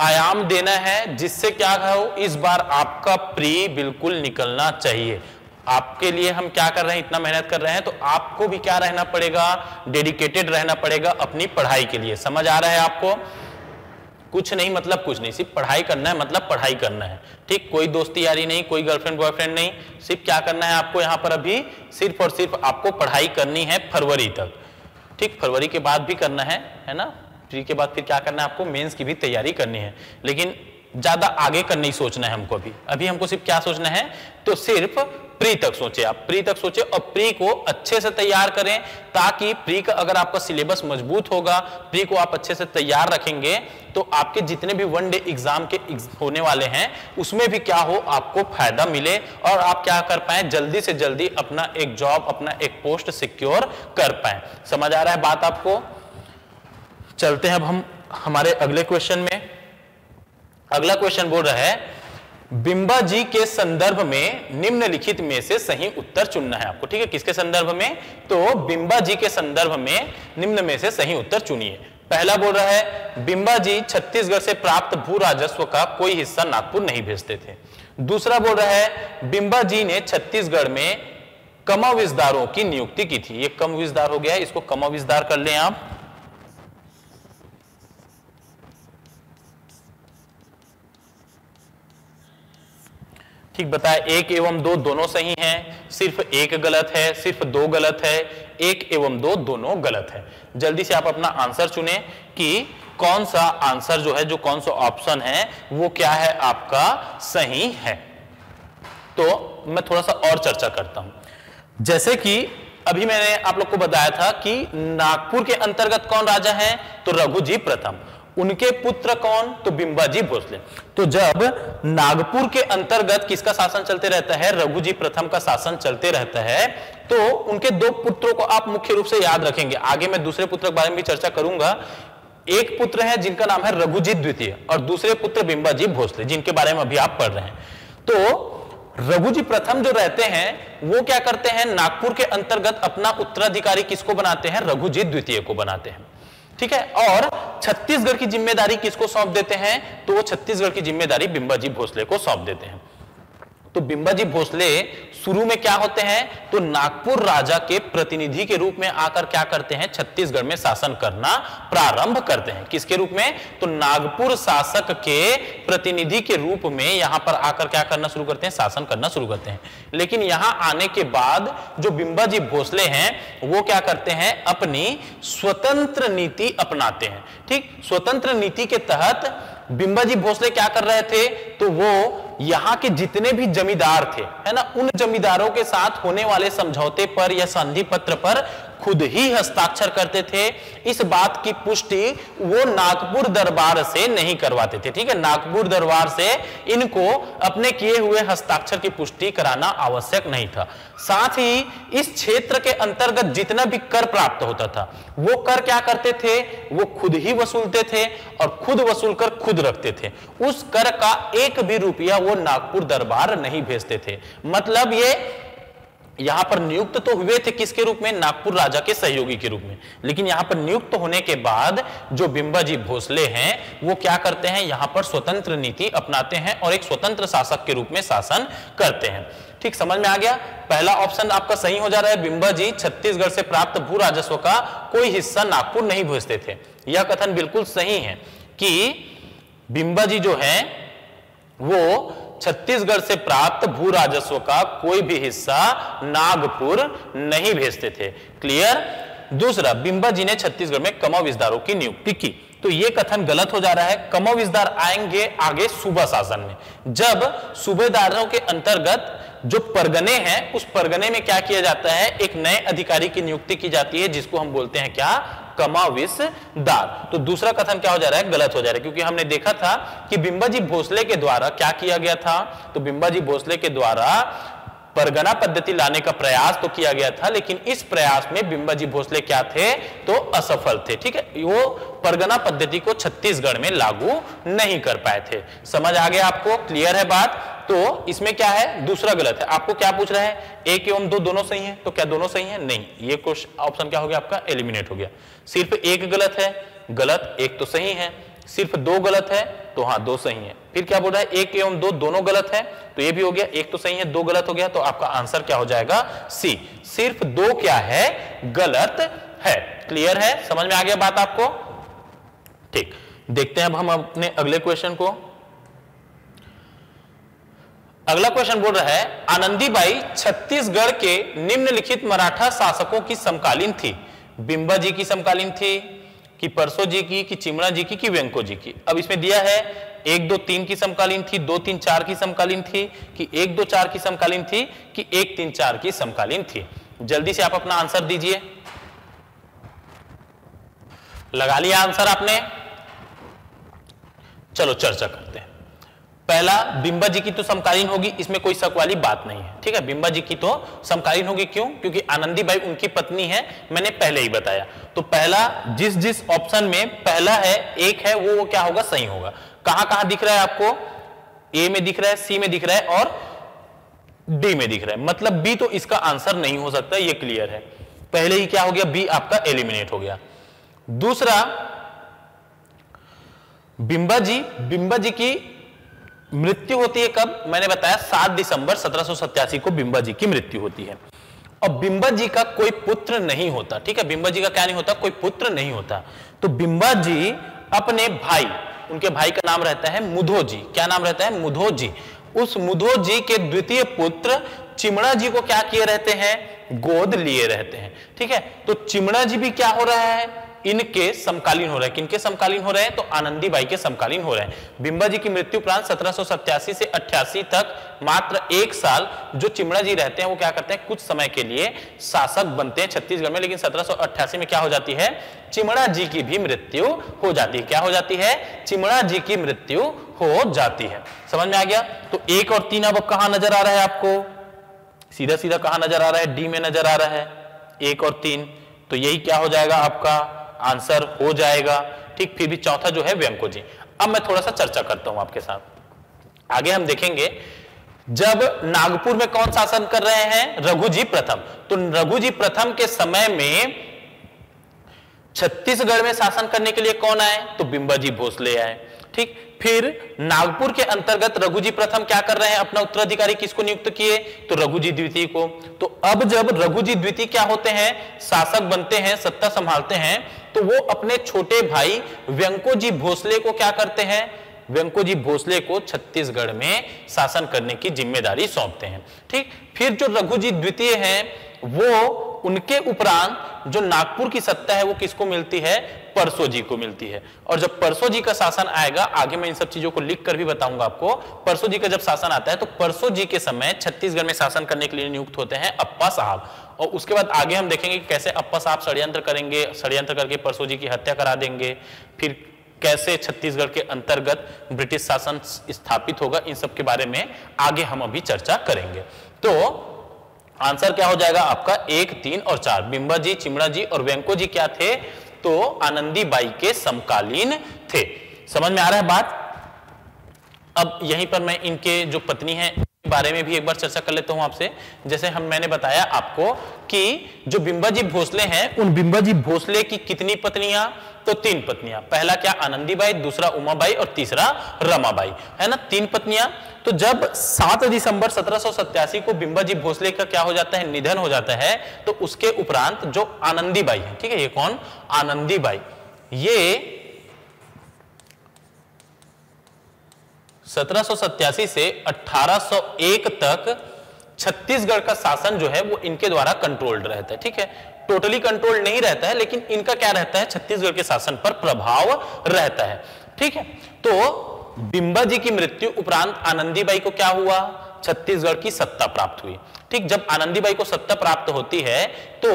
आयाम देना है, जिससे क्या हो, इस बार आपका प्री बिल्कुल निकलना चाहिए। आपके लिए हम क्या कर रहे हैं, इतना मेहनत कर रहे हैं तो आपको भी क्या रहना पड़ेगा? डेडिकेटेड रहना पड़ेगा अपनी पढ़ाई के लिए। समझ आ रहा है आपको? कुछ नहीं मतलब कुछ नहीं, सिर्फ़ पढ़ाई करना है मतलब पढ़ाई करना है। ठीक, कोई दोस्ती यारी नहीं, कोई गर्लफ्रेंड बॉयफ्रेंड नहीं, सिर्फ़ क्या करना है आपको यहाँ पर अभी? सिर्फ़ और सिर्फ़ आपको पढ़ाई करनी है फरवरी तक। ठीक, फरवरी के बाद भी करना है है ना? प्री के बाद फिर क्या करना है आपको? मेंस की भी तैयारी करनी है। लेकिन ज़्यादा आगे का नहीं सोचना है हमको अभी। अभी हमको सिर्फ़ क्या सोचना है? तो सिर्फ़ प्री तक सोचे। आप प्री तक सोचे और प्री को अच्छे से तैयार करें ताकि प्री का अगर आपका सिलेबस मज़बूत होगा, प्री को आप अच्छे से तैयार रखेंगे तो आपके जितने भी वन डे एग्ज़ाम के होने वाले हैं, उसमें भी क्या हो, आपको फ़ायदा मिले और आप क्या कर पाए, जल्दी से जल्दी अपना एक जॉब अपना एक पोस्ट सिक्योर कर पाए। समझ आ रहा है बात आपको? चलते हैं अब हम, हमारे अगले क्वेश्चन में। अगला क्वेश्चन बोल रहा है बिंबा जी के संदर्भ में निम्नलिखित में से सही उत्तर चुनना है आपको, ठीक है? किसके संदर्भ में? तो बिंबा जी के संदर्भ में निम्न में से सही उत्तर चुनिए। पहला बोल रहा है, बिंबा जी छत्तीसगढ़ से प्राप्त भू राजस्व का कोई हिस्सा नागपुर नहीं भेजते थे। दूसरा बोल रहा है, बिंबा जी ने छत्तीसगढ़ में कमाविजदारों की नियुक्ति की थी। ये कमविजदार हो गया इसको कमाविजदार कर लें आप। ठीक बताया, एक एवं दो दोनों सही हैं, सिर्फ़ एक गलत है, सिर्फ़ दो गलत है, एक एवं दो दोनों गलत है। जल्दी से आप अपना आंसर चुने कि कौन सा आंसर जो है, जो कौन सा ऑप्शन है, वो क्या है, आपका सही है। तो मैं थोड़ा सा और चर्चा करता हूँ। जैसे कि अभी मैंने आप लोग को बताया था कि नागपुर के अंतर्गत कौन राजा है तो रघुजी प्रथम। उनके पुत्र कौन? तो बिंबाजी भोसले। तो जब नागपुर के अंतर्गत किसका शासन चलते रहता है? रघुजी प्रथम का शासन चलते रहता है। तो उनके दो पुत्रों को आप मुख्य रूप से याद रखेंगे। आगे मैं दूसरे पुत्र के बारे में भी चर्चा करूँगा। एक पुत्र है जिनका नाम है रघुजी द्वितीय और दूसरे पुत्र बिंबाजी भोसले, जिनके बारे में अभी आप पढ़ रहे हैं। तो रघुजी प्रथम जो रहते हैं, वो क्या करते हैं? नागपुर के अंतर्गत अपना उत्तराधिकारी किसको बनाते हैं? रघुजी द्वितीय को बनाते हैं। ठीक है? और छत्तीसगढ़ की ज़िम्मेदारी किसको सौंप देते हैं? तो छत्तीसगढ़ की ज़िम्मेदारी बिंबाजी भोसले को सौंप देते हैं। तो बिंबाजी भोसले शुरू में क्या होते हैं? तो नागपुर राजा के प्रतिनिधि के रूप में आकर क्या करते हैं? छत्तीसगढ़ में शासन करना प्रारंभ करते हैं। किसके रूप में? तो नागपुर शासक के प्रतिनिधि के रूप में यहाँ पर आकर क्या करना शुरू करते हैं? शासन करना शुरू करते हैं। लेकिन यहाँ आने के बाद जो बिंबाजी भोसले हैं, वो क्या करते हैं? अपनी स्वतंत्र नीति अपनाते हैं। ठीक? स्वतंत्र नीति के तहत बिंबाजी भोसले क्या कर रहे थे? तो वो यहाँ के जितने भी जमींदार थे, है ना, उन जमींदारों के साथ होने वाले समझौते पर या संधि पत्र पर खुद ही हस्ताक्षर करते थे। इस बात की पुष्टि वो नागपुर दरबार से नहीं करवाते थे, ठीक है? नागपुर दरबार से इनको अपने किए हुए हस्ताक्षर की पुष्टि कराना आवश्यक नहीं था। साथ ही इस क्षेत्र के अंतर्गत जितना भी कर प्राप्त होता था, वो कर क्या करते थे? वो खुद ही वसूलते थे और खुद वसूल कर खुद रखते थे। उस कर का एक भी रुपया वो नागपुर दरबार नहीं भेजते थे। मतलब ये यहाँ पर नियुक्त तो हुए थे किसके रूप में? नागपुर राजा के सहयोगी के रूप में। लेकिन यहाँ पर नियुक्त होने के बाद जो बिंबाजी भोसले हैं, वो क्या करते हैं? यहाँ पर स्वतंत्र नीति अपनाते हैं और एक स्वतंत्र शासक के रूप में शासन करते हैं। ठीक, समझ में आ गया? पहला ऑप्शन आपका सही हो जा रहा है। बिंबाजी छत्तीसगढ़ से प्राप्त भू राजस्व का कोई हिस्सा नागपुर नहीं भेजते थे। यह कथन बिल्कुल सही है कि बिंबाजी जो है, वो छत्तीसगढ़ से प्राप्त भू राजस्व का कोई भी हिस्सा नागपुर नहीं भेजते थे। क्लियर दूसरा बिंबा जी ने छत्तीसगढ़ में कमाव विस्तारों की नियुक्ति की। तो ये कथन गलत हो जा रहा है। कमाव विस्तार आएँगे आगे सूबा शासन में। जब सूबेदारों के अंतर्गत जो परगने हैं, उस परगने में क्या किया जाता है? एक नए अधिकारी की नियुक्ति की जाती है, जिसको हम बोलते हैं क्या? कमाविसदार तो दूसरा कथन क्या हो जा रहा है? गलत हो जा रहा है। क्योंकि हमने देखा था कि बिंबाजी भोसले के द्वारा क्या किया गया था? तो बिंबाजी भोसले के द्वारा परगना पद्धति लाने का प्रयास तो किया गया था, लेकिन इस प्रयास में बिंबाजी भोसले क्या थे? तो असफल थे, ठीक है? वो परगना पद्धति को छत्तीसगढ़ में लागू नहीं कर पाए थे। समझ आ गया आपको? क्लियर है बात? तो इसमें क्या है? दूसरा गलत है। आपको क्या पूछ रहा है? एक एवं दो दोनों सही है तो क्या दोनों सही है? नहीं। ये क्वेश्चन ऑप्शन क्या हो गया? आपका एलिमिनेट हो गया। सिर्फ़ एक गलत है, गलत एक तो सही है। सिर्फ़ दो गलत है तो हाँ दो सही है। फिर क्या बोल रहा है? एक एवं दो दोनों गलत है तो ये भी हो गया, एक तो सही है, दो गलत हो गया तो आपका आंसर क्या हो जाएगा? सी। सिर्फ़ दो क्या है? गलत है। क्लियर है? समझ में आ गया बात आपको? ठीक। देखते हैं अब हम अपने अगले क्वेश्चन को। अगला क्वेश्चन बोल रहा है, आनंदीबाई छत्तीसगढ़ के निम्नलिखित मराठा शासकों की समकालीन थी। बिंबा जी की समकालीन थी कि परसो जी की, कि चिमड़ा जी की, कि व्यंको जी की। अब इसमें दिया है, एक, दो, तीन की समकालीन थी, दो, तीन, चार की समकालीन थी, कि एक, दो, चार की समकालीन थी, कि एक, तीन, चार की समकालीन थी। जल्दी से आप अपना आंसर दीजिए। लगा लिया आंसर आपने? चलो, चर्चा करते हैं। पहला बिंबा जी की तो समकालीन होगी इसमें कोई शक वाली बात नहीं है। ठीक है? बिंबा जी की तो समकालीन होगी क्यों? क्योंकि आनंदीबाई उनकी पत्नी है मैंने पहले ही बताया। तो पहला जिस जिस ऑप्शन में पहला है एक है वो, वो क्या होगा? सही होगा। कहाँ कहाँ दिख रहा है आपको? ए में दिख रहा है सी में दिख रहा है और डी में दिख रहा है। मतलब बी तो इसका आंसर नहीं हो सकता ये क्लियर है। पहले ही क्या हो गया? बी आपका एलिमिनेट हो गया। दूसरा बिंबा जी बिंबा जी की मृत्यु होती है कब? मैंने बताया सात दिसंबर सत्रह को बिंबा जी की मृत्यु होती है। और बिंबा जी का कोई पुत्र नहीं होता, ठीक है? बिंबा जी का क्या नहीं होता? कोई पुत्र नहीं होता। तो बिंबा जी अपने भाई, उनके भाई का नाम रहता है मुधो जी क्या नाम रहता है? मुधो जी उस मुधो जी के द्वितीय पुत्र चिमड़ा जी को क्या किए रहते हैं? गोद लिए रहते हैं, ठीक है? तो चिमड़ा जी भी क्या हो रहा है? इनके समकालीन हो रहे हैं। किनके समकालीन हो रहे हैं? तो आनंदी बाई के समकालीन हो रहे हैं। बिंबा जी की मृत्यु उपरांत सत्रह से 88 तक मात्र एक साल जो चिमड़ा जी रहते हैं, वो क्या करते हैं? कुछ समय के लिए शासक बनते हैं छत्तीसगढ़ में, लेकिन सत्रह में क्या हो जाती है? चिमड़ा जी की भी मृत्यु हो जाती है। क्या हो जाती है? चिमड़ा जी की मृत्यु हो जाती है। समझ में आ गया? तो एक और तीन अब कहा नज़र आ रहा है आपको? सीधा सीधा कहा नज़र आ रहा है? डी में नज़र आ रहा है। एक और तीन। तो यही क्या हो जाएगा आपका? आंसर हो जाएगा। ठीक, फिर भी चौथा जो है व्यंको जी। अब मैं थोड़ा सा चर्चा करता हूँ आपके साथ। आगे हम देखेंगे, जब नागपुर में कौन शासन कर रहे हैं? रघुजी प्रथम। तो रघुजी प्रथम के समय में छत्तीसगढ़ में शासन करने के लिए कौन आए? तो बिंबाजी भोसले आए। ठीक, फिर नागपुर के अंतर्गत रघुजी प्रथम क्या कर रहे हैं? अपना उत्तराधिकारी किसको नियुक्त किए? तो रघुजी द्वितीय को। तो अब जब रघुजी द्वितीय क्या होते हैं? शासक बनते हैं, सत्ता संभालते हैं तो वो अपने छोटे भाई व्यंको जी भोसले को क्या करते हैं? व्यंको जी भोसले को छत्तीसगढ़ में शासन करने की ज़िम्मेदारी सौंपते हैं। ठीक, फिर जो रघुजी द्वितीय हैं, वो उनके उपरांत जो नागपुर की सत्ता है, वो किसको मिलती है? परसो जी को मिलती है। और जब परसो जी का शासन आएगा, आगे मैं इन सब चीज़ों को लिख कर भी बताऊँगा आपको, परसो जी का जब शासन आता है तो परसो जी के समय छत्तीसगढ़ में शासन करने के लिए नियुक्त होते हैं अप्पा साहब। और उसके बाद आगे हम देखेंगे कि कैसे अप्पा साहब षड्यंत्र करेंगे, षड्यंत्र करके परसो जी की हत्या करा देंगे, फिर कैसे छत्तीसगढ़ के अंतर्गत ब्रिटिश शासन स्थापित होगा, इन सब के बारे में आगे हम अभी चर्चा करेंगे। तो आंसर क्या हो जाएगा आपका? एक, तीन और चार। बिंबा जी, चिमड़ा जी और वेंको जी क्या थे? तो आनंदी बाई के समकालीन थे। समझ में आ रहा है बात? अब यहीं पर मैं इनके जो पत्नी हैं बारे में भी एक बार चर्चा कर लेता हूँ आपसे। जैसे हम, मैंने बताया आपको कि जो बिंबाजी भोसले हैं, उन बिंबाजी भोसले की कितनी पत्नियाँ? तो तीन पत्नियाँ। पहला क्या? आनंदीबाई, दूसरा उमाबाई और तीसरा रमाबाई। है ना? तीन पत्नियाँ। तो जब 7 दिसंबर सत्रह को बिंबाजी भोसले का क्या हो जाता है? निधन हो जाता है। तो उसके उपरांत जो आनंदीबाई है, ठीक है, ये कौन? आनंदीबाई। ये 1787 से 1801 तक छत्तीसगढ़ का शासन जो है वो इनके द्वारा कंट्रोल्ड रहता है, ठीक है? टोटली कंट्रोल नहीं रहता है, लेकिन इनका क्या रहता है? छत्तीसगढ़ के शासन पर प्रभाव रहता है, ठीक है? तो बिंबा जी की मृत्यु उपरांत आनंदीबाई को क्या हुआ? छत्तीसगढ़ की सत्ता प्राप्त हुई, ठीक? जब आनंदीबाई को सत्ता प्राप्त होती है तो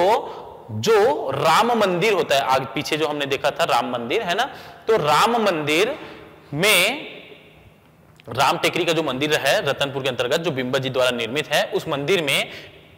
जो राम मंदिर होता है, आगे पीछे जो हमने देखा था, राम मंदिर, है ना? तो राम मंदिर में राम टेकरी का जो मंदिर है, रतनपुर के अंतर्गत, जो बिंबा जी द्वारा निर्मित है, उस मंदिर में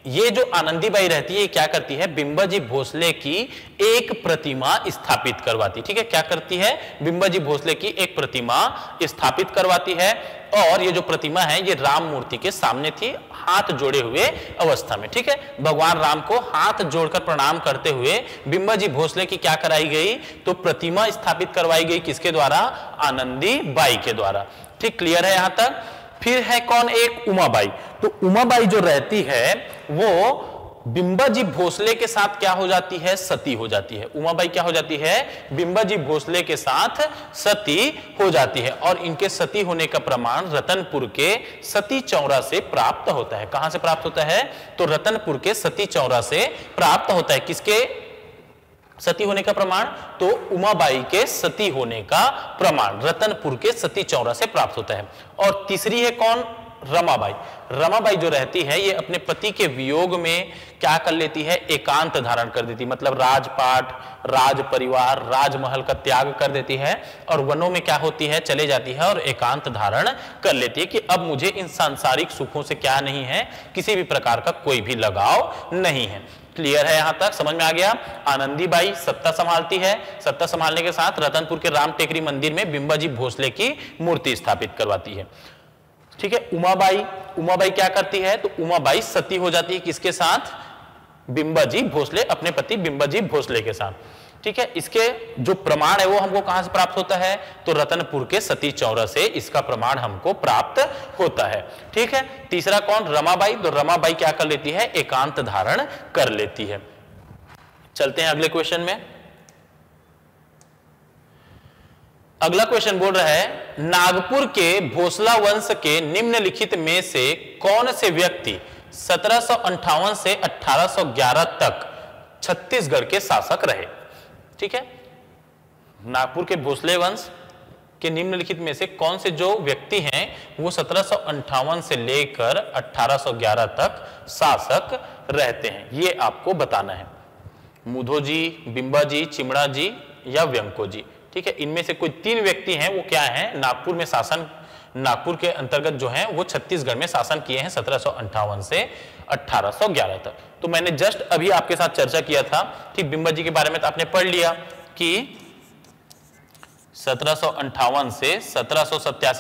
ये जो आनंदीबाई रहती है क्या करती है? बिंबा जी भोसले की एक प्रतिमा स्थापित करवाती, ठीक है? क्या करती है? बिंबा जी भोसले की एक प्रतिमा स्थापित करवाती है, और ये जो प्रतिमा है, ये राम मूर्ति के सामने थी, हाथ जोड़े हुए अवस्था में, ठीक है? भगवान राम को हाथ जोड़कर प्रणाम करते हुए बिंबा जी भोसले की क्या कराई गई? तो प्रतिमा स्थापित करवाई गई किसके द्वारा? आनंदी बाई के द्वारा। ठीक क्लियर है यहाँ तक? फिर है कौन एक? उमाबाई। तो उमाबाई जो रहती है, वो बिंबाजी भोसले के साथ क्या हो जाती है? सती हो जाती है। उमाबाई क्या हो जाती है? बिंबाजी भोसले के साथ सती हो जाती है। और इनके सती होने का प्रमाण रतनपुर के सती चौरा से प्राप्त होता है। कहाँ से प्राप्त होता है? तो रतनपुर के सती चौरा से प्राप्त होता है। किसके? सती होने का प्रमाण तो उमाबाई के सती होने का प्रमाण, रतनपुर के सती चौरा से प्राप्त होता है। और तीसरी है कौन? रमाबाई। रमाबाई जो रहती है, ये अपने पति के वियोग में क्या कर लेती है? एकांत धारण कर देती मतलब राजपाट राज परिवार राजमहल का त्याग कर देती है और वनों में क्या होती है? चले जाती है और एकांत धारण कर लेती है कि अब मुझे इन सांसारिक सुखों से क्या नहीं है? किसी भी प्रकार का कोई भी लगाव नहीं है। क्लियर है यहाँ तक, समझ में आ गया? आनंदी बाई सत्ता संभालती है। सत्ता संभालने के साथ रतनपुर के राम टेकरी मंदिर में बिंबाजी भोसले की मूर्ति स्थापित करवाती है। ठीक है, उमाबाई उमाबाई क्या करती है? तो उमाबाई सती हो जाती है किसके साथ? बिंबाजी भोसले, अपने पति बिंबाजी भोसले के साथ। ठीक है, इसके जो प्रमाण है वो हमको कहाँ से प्राप्त होता है? तो रतनपुर के सती चौरा से इसका प्रमाण हमको प्राप्त होता है। ठीक है, तीसरा कौन? रमाबाई। तो रमाबाई क्या कर लेती है? एकांत धारण कर लेती है। चलते हैं अगले क्वेश्चन में। अगला क्वेश्चन बोल रहा है, नागपुर के भोसला वंश के निम्नलिखित में से कौन से व्यक्ति सत्रह से 1811 तक छत्तीसगढ़ के शासक रहे? ठीक है? नागपुर के भोसले वंश के निम्नलिखित में से कौन से जो व्यक्ति हैं, वो सत्रह से लेकर 1811 तक शासक रहते हैं। ये आपको बताना है। मुधो जी, बिंबा जी चिमड़ा जी या व्यंको जी, ठीक है? इनमें से कोई तीन व्यक्ति हैं, वो क्या है? नागपुर में शासन, नागपुर के अंतर्गत जो है, वो छत्तीसगढ़ में शासन किए हैं सत्रह से 1811 तक। तो मैंने जस्ट अभी आपके साथ चर्चा किया था कि बिंबा जी के बारे में तो आपने पढ़ लिया कि सत्रह से सत्रह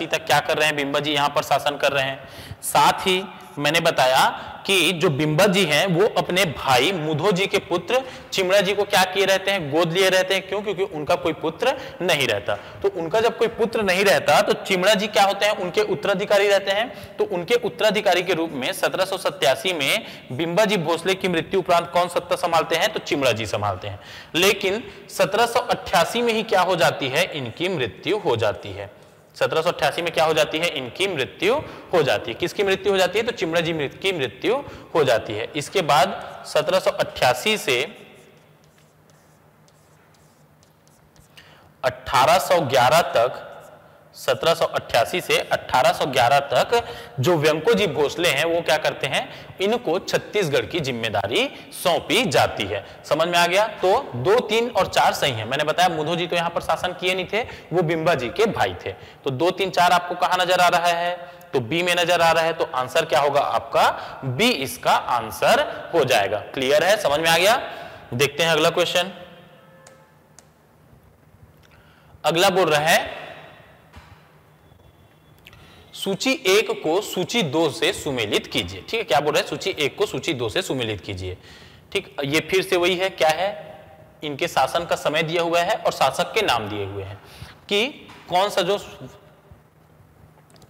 तक क्या कर रहे हैं? बिंबा जी यहाँ पर शासन कर रहे हैं। साथ ही मैंने बताया कि जो बिंबा जी हैं, वो अपने भाई मुधो जी के पुत्र चिमड़ा जी को क्या किए रहते हैं? गोद लिए रहते हैं। क्यों? क्योंकि उनका कोई पुत्र नहीं रहता। तो उनका जब कोई पुत्र नहीं रहता तो चिमड़ा जी क्या होते हैं? उनके उत्तराधिकारी रहते हैं। तो उनके उत्तराधिकारी के रूप में सत्रह में बिंबा जी भोसले की मृत्यु उपरांत कौन सत्ता संभालते हैं? तो चिमड़ा जी संभालते हैं। लेकिन सत्रह में ही क्या हो जाती है? इनकी मृत्यु हो जाती है। 1788 में क्या हो जाती है? इनकी मृत्यु हो जाती है। किसकी मृत्यु हो जाती है? तो चिमड़ा जी की मृत्यु हो जाती है। इसके बाद सत्रह से 1811 तक 1788 से 1811 तक जो व्यंकोजी भोसले हैं, वो क्या करते हैं, इनको छत्तीसगढ़ की ज़िम्मेदारी सौंपी जाती है। समझ में आ गया? तो दो, तीन और चार सही है। मैंने बताया मुधो जी तो यहाँ पर शासन किए नहीं थे, वो बिंबा जी के भाई थे। तो दो, तीन, चार आपको कहा नज़र आ रहा है? तो बी में नज़र आ रहा है तो आंसर क्या होगा आपका? बी इसका आंसर हो जाएगा। क्लियर है? समझ में आ गया? देखते हैं अगला क्वेश्चन। अगला बोल रहा है सूची एक को सूची दो से सुमेलित कीजिए। ठीक है, क्या बोल रहे हैं? सूची एक को सूची दो से सुमेलित कीजिए। ठीक, ये फिर से वही है, क्या है? इनके शासन का समय दिया हुआ है और शासक के नाम दिए हुए हैं। कि कौन सा जो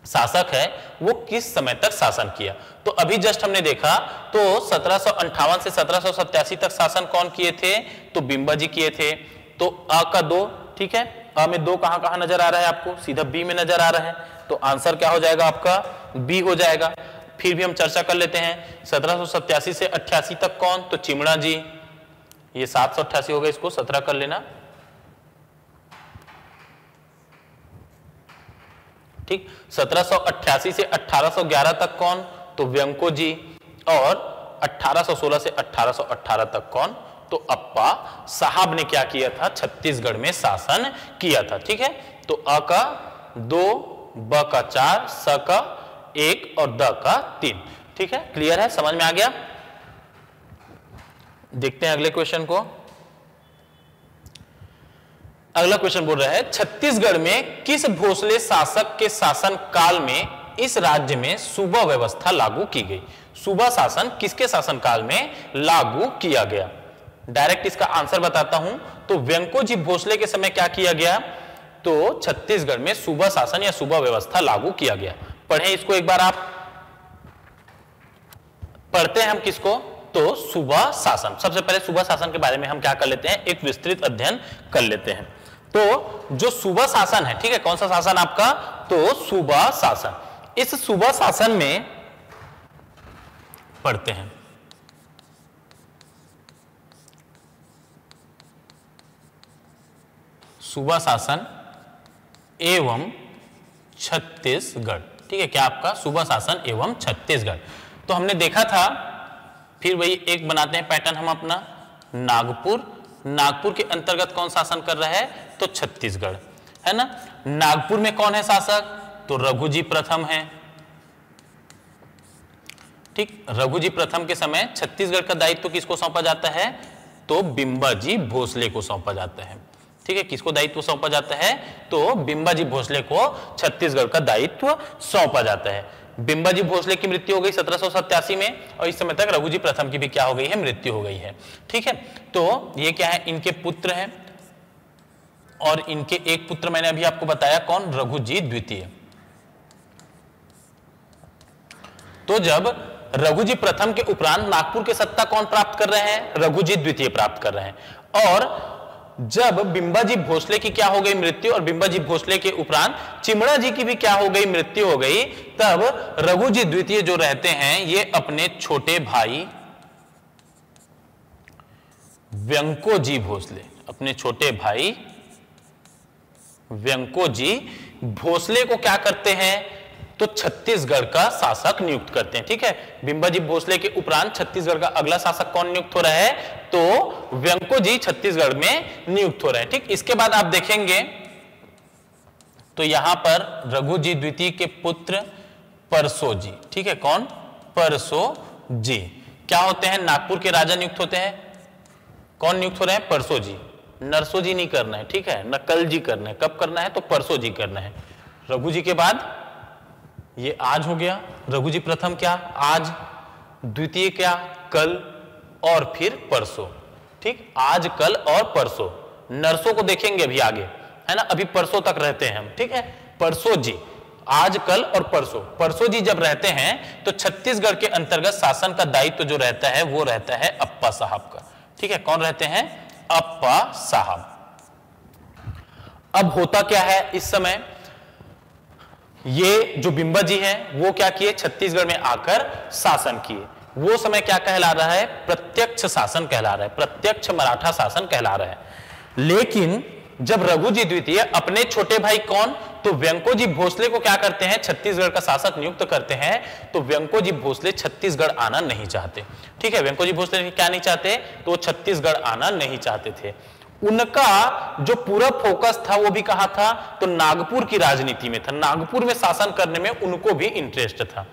शासक है, वो किस समय तक शासन किया? तो अभी जस्ट हमने देखा तो सत्रह से सत्रह तक शासन कौन किए थे? तो बिंबा जी किए थे। तो अ का दो, ठीक है? अ में दो कहाँ कहाँ नज़र आ रहा है आपको? सीधा बी में नज़र आ रहा है। तो आंसर क्या हो जाएगा आपका? बी हो जाएगा। फिर भी हम चर्चा कर लेते हैं, सत्रह से अट्ठासी तक कौन? तो चिमड़ा जी। ये सात सौ अट्ठासी हो गया इसको सत्रह कर लेना। ठीक? 1788 से 1811 तक कौन? तो व्यंको जी। और 1816 से 1818 तक कौन? तो अप्पा साहब ने क्या किया था? छत्तीसगढ़ में शासन किया था। ठीक है? तो अ का दो ब का चार, स का एक और द का तीन। ठीक है? क्लियर है? समझ में आ गया? देखते हैं अगले क्वेश्चन को। अगला क्वेश्चन बोल रहा है, छत्तीसगढ़ में किस भोसले शासक के शासन काल में इस राज्य में सूबा व्यवस्था लागू की गई? सूबा शासन किसके शासन काल में लागू किया गया? डायरेक्ट इसका आंसर बताता हूँ। तो व्यंको जी भोसले के समय क्या किया गया? तो छत्तीसगढ़ में सूबा शासन या सूबा व्यवस्था लागू किया गया। पढ़े इसको एक बार आप। पढ़ते हैं हम किसको? तो सूबा शासन। सबसे पहले सूबा शासन के बारे में हम क्या कर लेते हैं? एक विस्तृत अध्ययन कर लेते हैं। तो जो सूबा शासन है, ठीक है, कौन सा शासन आपका? तो सूबा शासन। इस सूबा शासन में पढ़ते हैं। सूबा शासन एवं छत्तीसगढ़। ठीक है, क्या आपका? सुबह शासन एवं छत्तीसगढ़। तो हमने देखा था, फिर वही एक बनाते हैं पैटर्न हम अपना, नागपुर। नागपुर के अंतर्गत कौन शासन कर रहा है? तो छत्तीसगढ़। है ना? नागपुर में कौन है शासक? तो रघुजी प्रथम है। ठीक, रघुजी प्रथम के समय छत्तीसगढ़ का दायित्व तो किसको सौंपा जाता है? तो बिंबाजी भोसले को सौंपा जाता है। ठीक है, किसको दायित्व सौंपा जाता है? तो बिंबाजी भोसले को छत्तीसगढ़ का दायित्व सौंपा जाता है। बिंबाजी भोसले की मृत्यु हो गई सत्रह में और इस समय तक रघुजी प्रथम की भी क्या हो गई है? मृत्यु हो गई है। ठीक है तो ये क्या है? इनके पुत्र हैं और इनके एक पुत्र मैंने अभी आपको बताया, कौन? रघुजी द्वितीय। तो जब रघुजी प्रथम के उपरांत नागपुर के सत्ता कौन प्राप्त कर रहे हैं? रघुजी द्वितीय प्राप्त कर रहे हैं। और जब बिंबाजी भोसले की क्या हो गई मृत्यु और बिंबाजी भोसले के उपरांत चिमड़ा जी की भी क्या हो गई मृत्यु हो गई, तब रघुजी द्वितीय जो रहते हैं, ये अपने छोटे भाई व्यंको जी भोसले, अपने छोटे भाई व्यंको जी भोसले को क्या करते हैं? तो छत्तीसगढ़ का शासक नियुक्त करते हैं, ठीक है? बिंबाजी भोसले के उपरांत छत्तीसगढ़ का अगला शासक कौन नियुक्त हो रहा है? तो व्यंको जी छत्तीसगढ़ में नियुक्त हो रहे हैं, ठीक? इसके बाद आप देखेंगे तो यहाँ पर रघु जी द्वितीय के पुत्र परसो जी, ठीक है? कौन? परसो जी। क्या होते हैं? नागपुर के राजा नियुक्त होते हैं। कौन नियुक्त हो रहे हैं? परसो जी। नरसो जी नहीं करना है, ठीक है? नकल जी करना है। कब करना है? तो परसो जी करना है। रघु जी के बाद ये आज हो गया। रघु जी, प्रथम क्या? आज, द्वितीय क्या? कल और फिर परसों। ठीक? आज, कल और परसों। नर्सों को देखेंगे अभी आगे। है ना? अभी परसों तक रहते हैं हम। ठीक है? परसों जी। आज, कल और परसों। परसों जी जब रहते हैं तो छत्तीसगढ़ के अंतर्गत शासन का दायित्व तो जो रहता है, वो रहता है अप्पा साहब का। ठीक है? कौन रहते हैं? अप्पा साहब। अब होता क्या है इस समय? ये जो बिंबा जी हैं, वो क्या किए? छत्तीसगढ़ में आकर शासन किए। वो समय क्या कहला रहा है? प्रत्यक्ष शासन कहला रहा है। प्रत्यक्ष मराठा शासन कहला रहा है। लेकिन जब रघुजी द्वितीय, अपने छोटे भाई कौन? तो व्यंकोजी भोसले को क्या करते हैं? छत्तीसगढ़ का शासक नियुक्त करते हैं। तो व्यंकोजी भोसले छत्तीसगढ़ आना नहीं चाहते। ठीक है, व्यंकोजी भोसले क्या नहीं चाहते? तो वो छत्तीसगढ़ आना नहीं चाहते थे। उनका जो पूरा फोकस था, वो भी कहा था? तो नागपुर की राजनीति में था। नागपुर में शासन करने में उनको भी इंटरेस्ट था।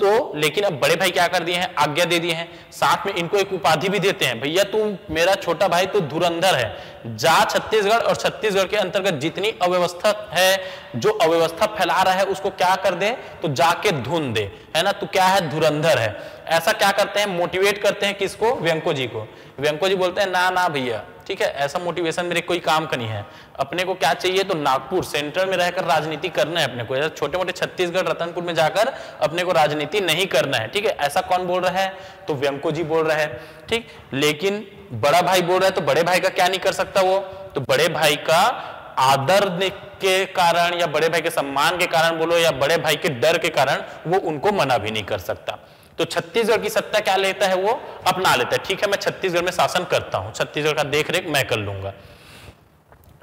तो लेकिन अब बड़े भाई क्या कर दिए हैं? आज्ञा दे दिए हैं। साथ में इनको एक उपाधि भी देते हैं। भैया, तू मेरा छोटा भाई तो धुरंधर है। जा छत्तीसगढ़ और छत्तीसगढ़ के अंतर्गत जितनी अव्यवस्था है, जो अव्यवस्था फैला रहा है, उसको क्या कर दे? तो जाके धुन दे। है ना? तू क्या है? धुरंधर है। ऐसा क्या करते हैं? मोटिवेट करते हैं किसको? व्यंको जी को। व्यंको जी बोलते हैं, ना ना, भैया ठीक है, ऐसा मोटिवेशन मेरे कोई काम का नहीं है। अपने को क्या चाहिए तो नागपुर सेंट्रल में रहकर राजनीति करना है अपने को। ऐसा छोटे मोटे छत्तीसगढ़, रतनपुर में जाकर अपने को राजनीति नहीं करना है, ठीक है? ऐसा कौन बोल रहा है? तो व्यंको जी बोल रहा है, ठीक? लेकिन बड़ा भाई बोल रहा है तो बड़े भाई का क्या नहीं कर सकता वो? तो बड़े भाई का आदर के कारण या बड़े भाई के सम्मान के कारण बोलो या बड़े भाई के डर के कारण वो उनको मना भी नहीं कर सकता। तो छत्तीसगढ़ की सत्ता क्या लेता है वो? अपना लेता है। ठीक है, मैं छत्तीसगढ़ में शासन करता हूँ। छत्तीसगढ़ का देख रेख मैं कर लूँगा।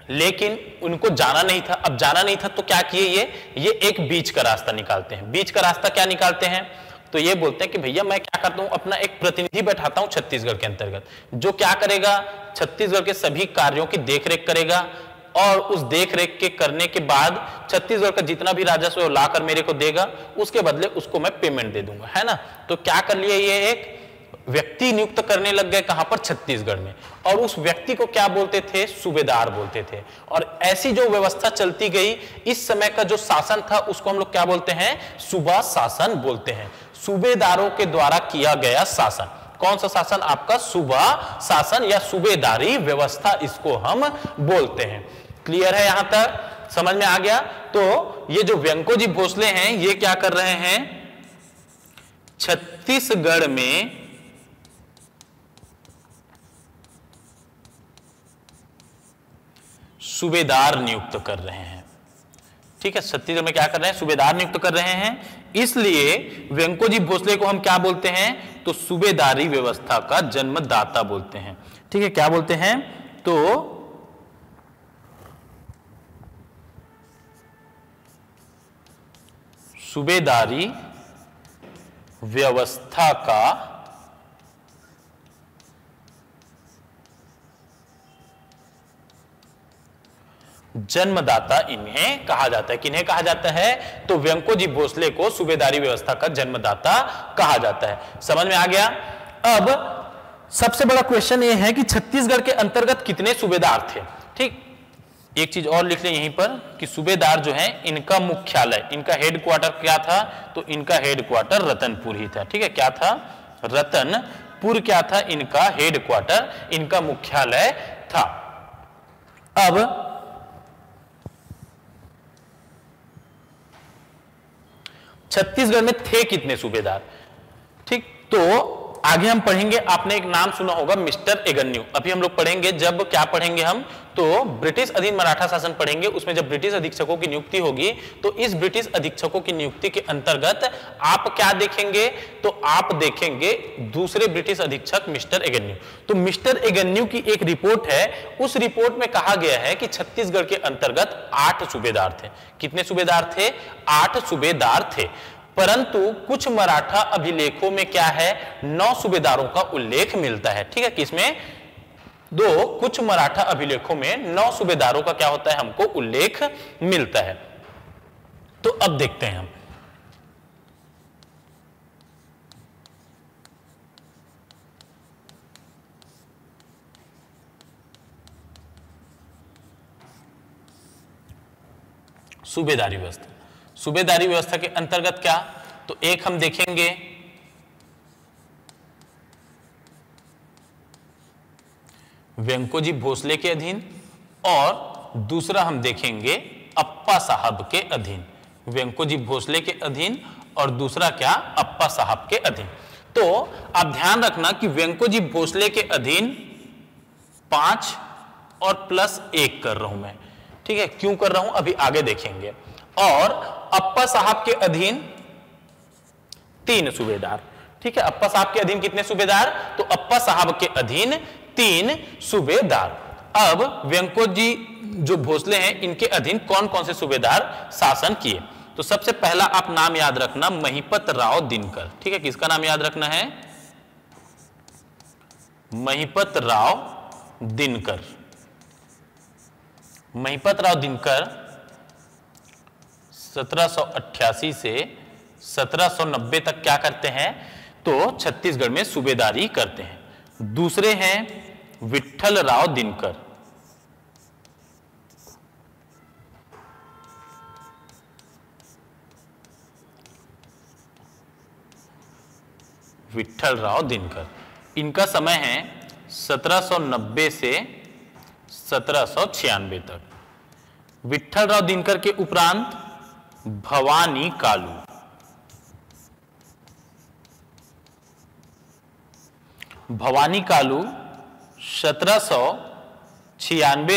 लेकिन उनको जाना नहीं था। अब जाना नहीं था तो क्या किए ये? ये एक बीच का रास्ता निकालते हैं। बीच का रास्ता क्या निकालते हैं? तो ये बोलते हैं कि भैया, मैं क्या करता हूँ? अपना एक प्रतिनिधि बैठाता हूँ छत्तीसगढ़ के अंतर्गत, जो क्या करेगा? छत्तीसगढ़ के सभी कार्यों की देखरेख करेगा। और उस देख रेख के करने के बाद छत्तीसगढ़ का जितना भी राजस्व लाकर मेरे को देगा, उसके बदले उसको मैं पेमेंट दे दूँगा, है ना? तो क्या कर लिया ये एक? व्यक्ति नियुक्त करने लग गए कहाँ पर? छत्तीसगढ़ में। और उस व्यक्ति को क्या बोलते थे? सूबेदार बोलते थे। और ऐसी जो व्यवस्था चलती गई, इस समय का जो शासन था, उसको हम लोग क्या बोलते हैं? सूबा शासन बोलते हैं। सूबेदारों के द्वारा किया गया शासन। कौन सा शासन? आपका सूबा शासन या सूबेदारी व्यवस्था, इसको हम बोलते हैं। क्लियर है यहाँ तक? समझ में आ गया? तो ये जो व्यंको जी भोसले हैं, ये क्या कर रहे हैं? छत्तीसगढ़ में सूबेदार नियुक्त कर रहे हैं। ठीक है, छत्तीसगढ़ में क्या कर रहे हैं? सूबेदार नियुक्त कर रहे हैं। इसलिए व्यंकोजी भोसले को हम क्या बोलते हैं? तो सूबेदारी व्यवस्था का जन्मदाता बोलते हैं। ठीक है, क्या बोलते हैं? तो सूबेदारी व्यवस्था का जन्मदाता इन्हें कहा जाता है। किन्हें कहा जाता है? तो व्यंकोजी भोसले को सूबेदारी व्यवस्था का जन्मदाता कहा जाता है। समझ में आ गया? अब सबसे बड़ा क्वेश्चन यह है कि छत्तीसगढ़ के अंतर्गत कितने सूबेदार थे? ठीक? एक चीज़ और लिख लें यहीं पर कि सूबेदार जो है, इनका मुख्यालय, इनका हेडक्वार्टर क्या था? तो इनका हेडक्वार्टर रतनपुर ही था। ठीक है? क्या था? रतनपुर क्या था? इनका हेडक्वार्टर इनका मुख्यालय था। अब छत्तीसगढ़ में थे कितने सूबेदार? ठीक तो आगे हम पढ़ेंगे, आपने एक नाम सुना होगा, मिस्टर एगन्यू। अभी हम लोग पढ़ेंगे जब, क्या पढ़ेंगे हम? तो ब्रिटिश अधीन मराठा शासन पढ़ेंगे उसमें जब ब्रिटिश अधीक्षकों की नियुक्ति होगी तो इस ब्रिटिश अधीक्षकों की नियुक्ति के अंतर्गत आप क्या देखेंगे? तो आप देखेंगे दूसरे ब्रिटिश अधीक्षक मिस्टर एगन्यू। तो मिस्टर एगन्यू की एक रिपोर्ट है, उस रिपोर्ट में कहा गया है कि छत्तीसगढ़ के अंतर्गत आठ सूबेदार थे। कितने सूबेदार थे? आठ सूबेदार थे। परंतु कुछ मराठा अभिलेखों में क्या है? नौ सूबेदारों का उल्लेख मिलता है। ठीक है किसमें दो, कुछ मराठा अभिलेखों में नौ सूबेदारों का क्या होता है, हमको उल्लेख मिलता है। तो अब देखते हैं हम। सूबेदारी व्यवस्था। सूबेदारी व्यवस्था के अंतर्गत क्या? तो एक हम देखेंगे व्यंकोजी भोसले के अधीन और दूसरा हम देखेंगे अप्पा साहब के अधीन। व्यंकोजी भोसले के अधीन और दूसरा क्या? अप्पा साहब के अधीन। तो आप ध्यान रखना कि व्यंकोजी भोसले के अधीन पाँच और प्लस एक कर रहा हूँ मैं। ठीक है? क्यों कर रहा हूँ? अभी आगे देखेंगे। और अप्पा साहब के अधीन तीन सूबेदार। ठीक है? अप्पा साहब के अधीन कितने सूबेदार? तो अप्पा साहब के अधीन तीन सूबेदार। अब व्यंको जी जो भोसले हैं, इनके अधीन कौन कौन से सूबेदार शासन किए? तो सबसे पहला आप नाम याद रखना, महिपत राव दिनकर। ठीक है, किसका नाम याद रखना है? महिपत राव दिनकर। महिपत राव दिनकर 1788 से 1790 तक क्या करते हैं? तो छत्तीसगढ़ में सूबेदारी करते हैं। दूसरे हैं विठल राव दिनकर। विठल राव दिनकर। इनका समय है 1790 से 1796 तक। विठल राव दिनकर के उपरांत भवानी कालू। भवानी कालू सत्रह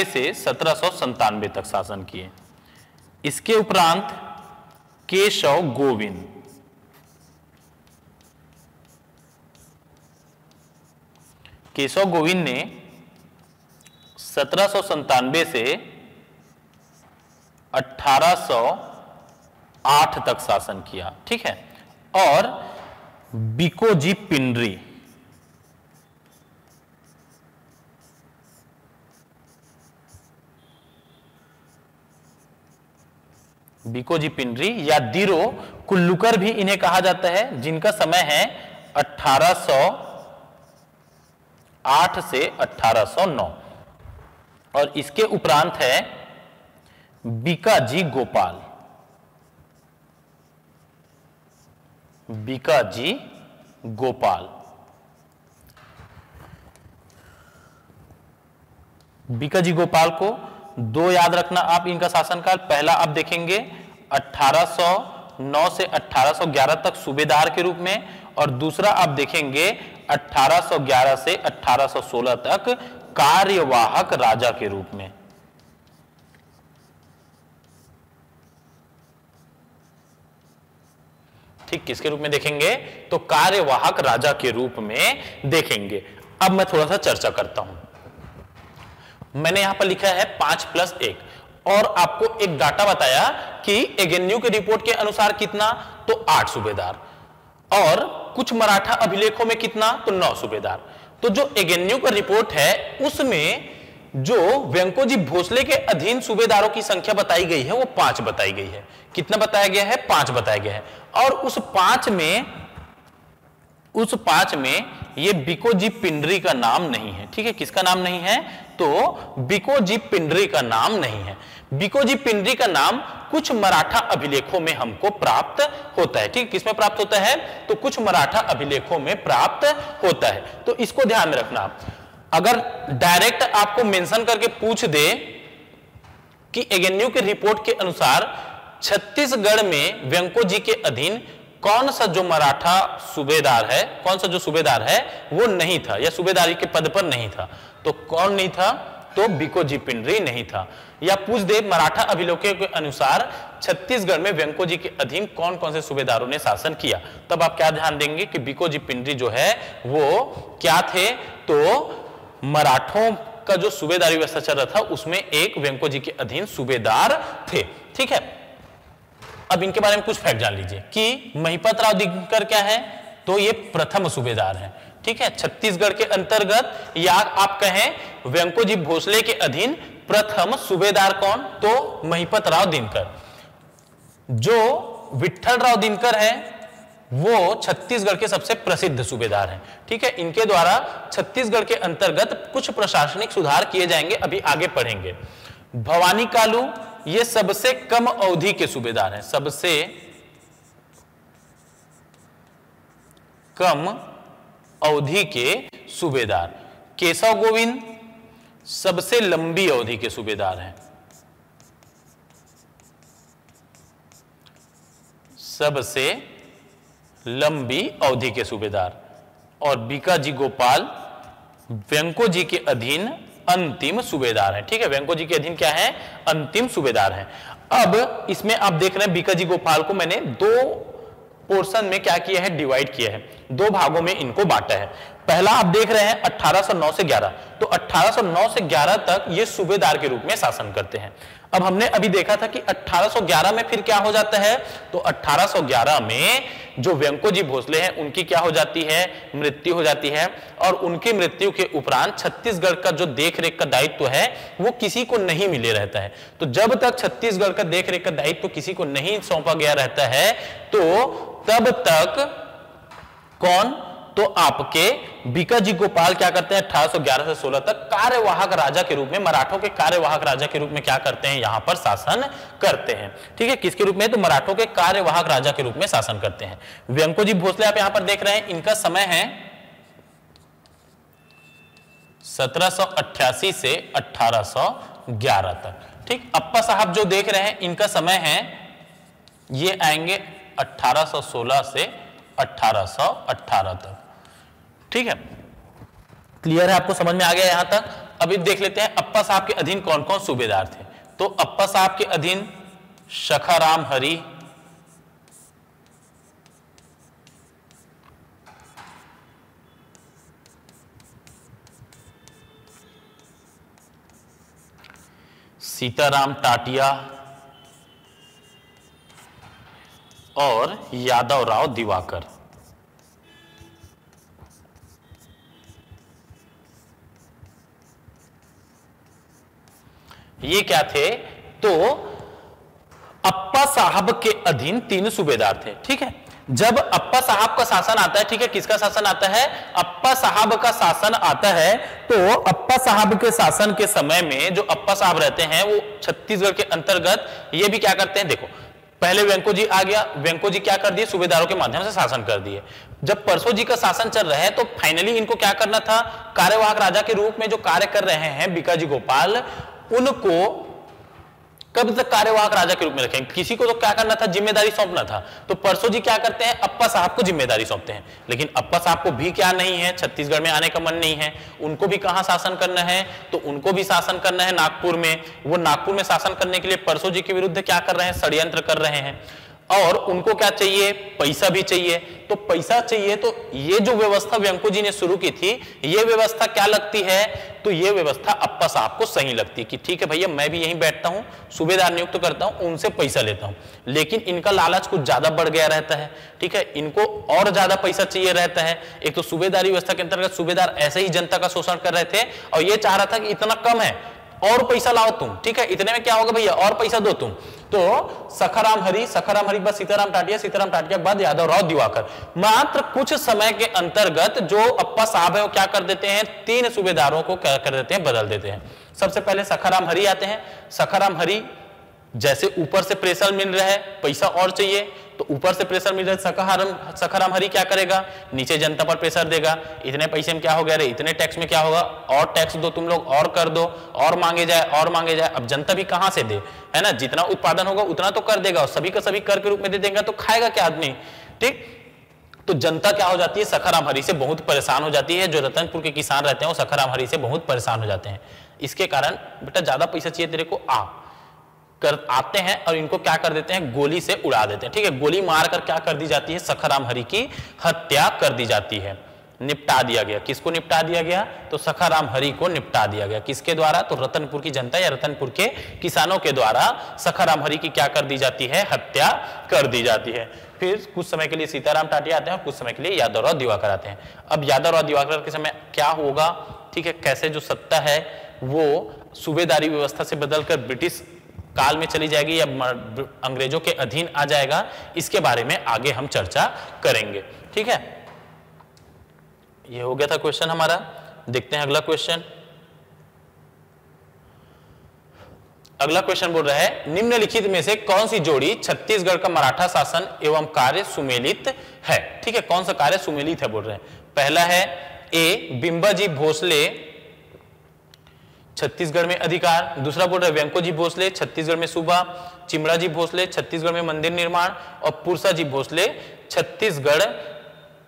से सत्रह तक शासन किए। इसके उपरांत केशव गोविंद। केशव गोविंद ने सत्रह से 1808 तक शासन किया, ठीक है? और बिकोजी पिंडरी। बिकोजी पिंडरी या दीरो कुल्लुकर भी इन्हें कहा जाता है, जिनका समय है 1808 से 1809 और इसके उपरांत है बीकाजी गोपाल। बीकाजी गोपाल। बीकाजी गोपाल को दो याद रखना आप इनका शासनकाल। पहला आप देखेंगे 1809 से 1811 तक सूबेदार के रूप में और दूसरा आप देखेंगे 1811 से 1816 तक कार्यवाहक राजा के रूप में। ठीक किसके रूप में देखेंगे? तो कार्यवाहक राजा के रूप में देखेंगे। अब मैं थोड़ा सा चर्चा करता हूँ। मैंने यहाँ पर लिखा है पाँच प्लस एक। और आपको एक डाटा बताया कि एगेन्यू के रिपोर्ट के अनुसार कितना? तो आठ सूबेदार। और कुछ मराठा अभिलेखों में कितना? तो नौ सूबेदार। तो जो एगेन्यू का रिपोर्ट है, उसमें जो व्यंकोजी भोसले के अधीन सूबेदारों की संख्या बताई गई है, वो पाँच बताई गई है। कितना बताया गया है? पाँच बताया गया है। और उस पाँच में उस पाँच में ये बिकोजी पिंडरी का नाम नहीं है। ठीक है? किसका नाम नहीं है? तो बिकोजी पिंडरी का नाम नहीं है। बिकोजी पिंडरी का नाम कुछ मराठा अभिलेखों में हमको प्राप्त होता है। ठीक? किसमें प्राप्त होता है? तो कुछ मराठा अभिलेखों में प्राप्त होता है। तो इसको ध्यान में रखना। अगर डायरेक्ट आपको मेंशन करके पूछ दे कि एगेन्यू के रिपोर्ट के अनुसार छत्तीसगढ़ में व्यंको जी के अधीन कौन सा जो मराठा सूबेदार है, कौन सा जो सूबेदार है, वो नहीं था, या सूबेदारी के पद पर नहीं था। तो कौन नहीं था? तो बिकोजी पिंडरी नहीं था। या पूछ दे मराठा अभिलोकों के अनुसार छत्तीसगढ़ में व्यंको जी के अधीन कौन कौन से सूबेदारों ने शासन किया? तब आप क्या ध्यान देंगे कि बिकोजी पिंडरी जो है, वो क्या थे? तो मराठों का जो सूबेदारी व्यवस्था चल रहा था, उसमें एक व्यंको जी के अधीन सूबेदार थे। ठीक है? अब इनके बारे में कुछ फैक्ट जान लीजिए कि महिपत राव दिनकर क्या है? तो ये प्रथम सूबेदार है, ठीक है? छत्तीसगढ़ के अंतर्गत या आप कहें व्यंकोजी भोसले के अधीन प्रथम सूबेदार कौन? तो महिपत राव दिनकर। जो विठल राव दिनकर है, वो छत्तीसगढ़ के सबसे प्रसिद्ध सूबेदार हैं, ठीक है? इनके द्वारा छत्तीसगढ़ के अंतर्गत कुछ प्रशासनिक सुधार किए जाएँगे, अभी आगे पढ़ेंगे। भवानी कालू ये सबसे कम अवधि के सूबेदार हैं। सबसे कम अवधि के सूबेदार। केशव गोविंद सबसे लंबी अवधि के सूबेदार हैं। सबसे लंबी अवधि के सूबेदार। और बीकाजी गोपाल व्यंको जी के अधीन अंतिम सूबेदार है। ठीक है, वेंको जी के अधीन क्या है? अंतिम सूबेदार है। अब इसमें आप देख रहे हैं बीकाजी गोपाल को मैंने दो पोर्शन में क्या किया है? डिवाइड किया है। दो भागों में इनको बांटा है। पहला आप देख रहे हैं 1809 से 11 तो 1809 से 11 तक ये सूबेदार के रूप में शासन करते हैं। अब हमने अभी देखा था कि 1811 में फिर क्या हो जाता है? तो 1811 में जो व्यंकोजी भोसले हैं, उनकी क्या हो जाती है? मृत्यु हो जाती है। और उनकी मृत्यु के उपरांत छत्तीसगढ़ का जो देखरेख का दायित्व है, वो किसी को नहीं मिले रहता है। तो जब तक छत्तीसगढ़ का देखरेख का दायित्व किसी को नहीं सौंपा गया रहता है तो तब तक कौन? तो आपके बीका जी गोपाल क्या करते हैं? 1811 से 16 तक कार्यवाहक राजा के रूप में, मराठों के कार्यवाहक राजा के रूप में क्या करते हैं? यहाँ पर शासन करते हैं। ठीक है? किसके रूप में? तो मराठों के कार्यवाहक राजा के रूप में शासन करते हैं। व्यंको जी भोसले, आप यहाँ पर देख रहे हैं, इनका समय है 1788 से 1811 तक। ठीक? अप्पा साहब जो देख रहे हैं, इनका समय है, ये आएँगे 1816 से 1818 तक। ठीक है? क्लियर है? आपको समझ में आ गया यहाँ तक? अभी देख लेते हैं, अप्पा साहब के अधीन कौन कौन सूबेदार थे? तो अप्पा साहब के अधीन शखाराम हरि, सीताराम टाटिया और यादव राव दिवाकर। ये क्या थे? तो अप्पा साहब के अधीन तीन सूबेदार थे, ठीक है? जब अप्पा साहब का शासन आता है, ठीक है? किसका शासन आता है? अप्पा साहब का शासन आता है तो अप्पा साहब के शासन के समय में जो अप्पा साहब रहते हैं, वो छत्तीसगढ़ के अंतर्गत ये भी क्या करते हैं? देखो, पहले वेंको जी आ गया, वेंको जी क्या कर दिए? सूबेदारों के माध्यम से शासन कर दिए। जब परसों जी का शासन चल रहा है तो फाइनली इनको क्या करना था? कार्यवाहक राजा के रूप में जो कार्य कर रहे हैं, बिकाजी गोपाल उनको कब्ज कार्यवाहक राजा के रूप में रखें किसी को तो क्या करना था? ज़िम्मेदारी सौंपना था। तो परसों जी क्या करते हैं? अप्पा साहब को ज़िम्मेदारी सौंपते हैं। लेकिन अप्पा साहब को भी क्या नहीं है? छत्तीसगढ़ में आने का मन नहीं है। उनको भी कहाँ शासन करना है? तो उनको भी शासन करना है नागपुर में। वो नागपुर में शासन करने के लिए परसों जी के विरुद्ध क्या कर रहे हैं? षड्यंत्र कर रहे हैं। और उनको क्या चाहिए? पैसा भी चाहिए। तो पैसा चाहिए तो ये जो व्यवस्था व्यंको जी ने शुरू की थी, ये व्यवस्था क्या लगती है? तो ये व्यवस्था अप्पा साहब को सही लगती है कि ठीक है भैया, मैं भी यहीं बैठता हूँ, सूबेदार नियुक्त तो करता हूँ, उनसे पैसा लेता हूँ। लेकिन इनका लालच कुछ ज़्यादा बढ़ गया रहता है, ठीक है? इनको और ज़्यादा पैसा चाहिए रहता है। एक तो सूबेदारी व्यवस्था के अंतर्गत सूबेदार ऐसे ही जनता का शोषण कर रहे थे, और ये चाह रहा था कि इतना कम है। और पैसा लाओ तुम, ठीक है? इतने में क्या होगा भैया? और पैसा दो तुम। तो सखाराम हरि सखाराम हरि बाद सीताराम टाटिया सीताराम टाटिया बाद यादव राव दिवाकर। मात्र कुछ समय के अंतर्गत जो अप्पा साहब है वो क्या कर देते हैं? तीन सूबेदारों को क्या कर देते हैं? बदल देते हैं। सबसे पहले सखाराम हरि आते हैं। सखाराम हरि जैसे ऊपर से प्रेशर मिल रहा है, पैसा और चाहिए। तो ऊपर से प्रेशर मिल रहा है सखाराम सखाराम हरि क्या करेगा? नीचे जनता पर प्रेशर देगा। इतने पैसे में क्या हो गया रे? इतने टैक्स में क्या होगा? और टैक्स दो, तुम लोग और कर दो, और मांगे जाए, और मांगे जाए। अब जनता भी कहाँ से दे? है ना? जितना उत्पादन होगा, उतना तो कर देगा। और सभी का सभी कर के रूप में दे देगा तो खाएगा क्या आदमी? ठीक? तो जनता क्या हो जाती है? सखाराम हरी से बहुत परेशान हो जाती है। जो रतनपुर के किसान रहते हैं, वो सखाराम हरी से बहुत परेशान हो जाते हैं। इसके कारण, बेटा, ज़्यादा पैसा चाहिए तेरे को, आ। कर आते हैं और इनको क्या कर देते हैं? गोली से उड़ा देते हैं। ठीक है, गोली मारकर क्या कर दी जाती है? सखाराम हरि की हत्या कर दी जाती है। निपटा दिया गया। किसको निपटा दिया गया? तो सखाराम हरि को निपटा दिया गया। किसके द्वारा? तो रतनपुर की जनता या रतनपुर के किसानों के द्वारा सखाराम हरि की क्या कर दी जाती है? हत्या कर दी जाती है। फिर कुछ समय के लिए सीताराम टाटिया आते हैं कुछ समय के लिए यादव यादवराव दिवाकर आते हैं। अब यादव यादवराव दिवाकर के समय क्या होगा? ठीक है, कैसे जो सत्ता है, वो सूबेदारी व्यवस्था से बदलकर ब्रिटिश काल में चली जाएगी या अंग्रेज़ों के अधीन आ जाएगा, इसके बारे में आगे हम चर्चा करेंगे। ठीक है? ये हो गया था क्वेश्चन हमारा। देखते हैं अगला क्वेश्चन अगला क्वेश्चन बोल रहा है, निम्नलिखित में से कौन सी जोड़ी छत्तीसगढ़ का मराठा शासन एवं कार्य सुमेलित है? ठीक है, कौन सा कार्य सुमेलित है बोल रहे हैं? पहला है ए, बिंबाजी भोसले छत्तीसगढ़ में अधिकार, दूसरा बोल रहा है व्यंकोजी भोसले, छत्तीसगढ़ में सूबा चिमड़ा जी भोसले, छत्तीसगढ़ में मंदिर निर्माण और पुरसा जी भोसले, छत्तीसगढ़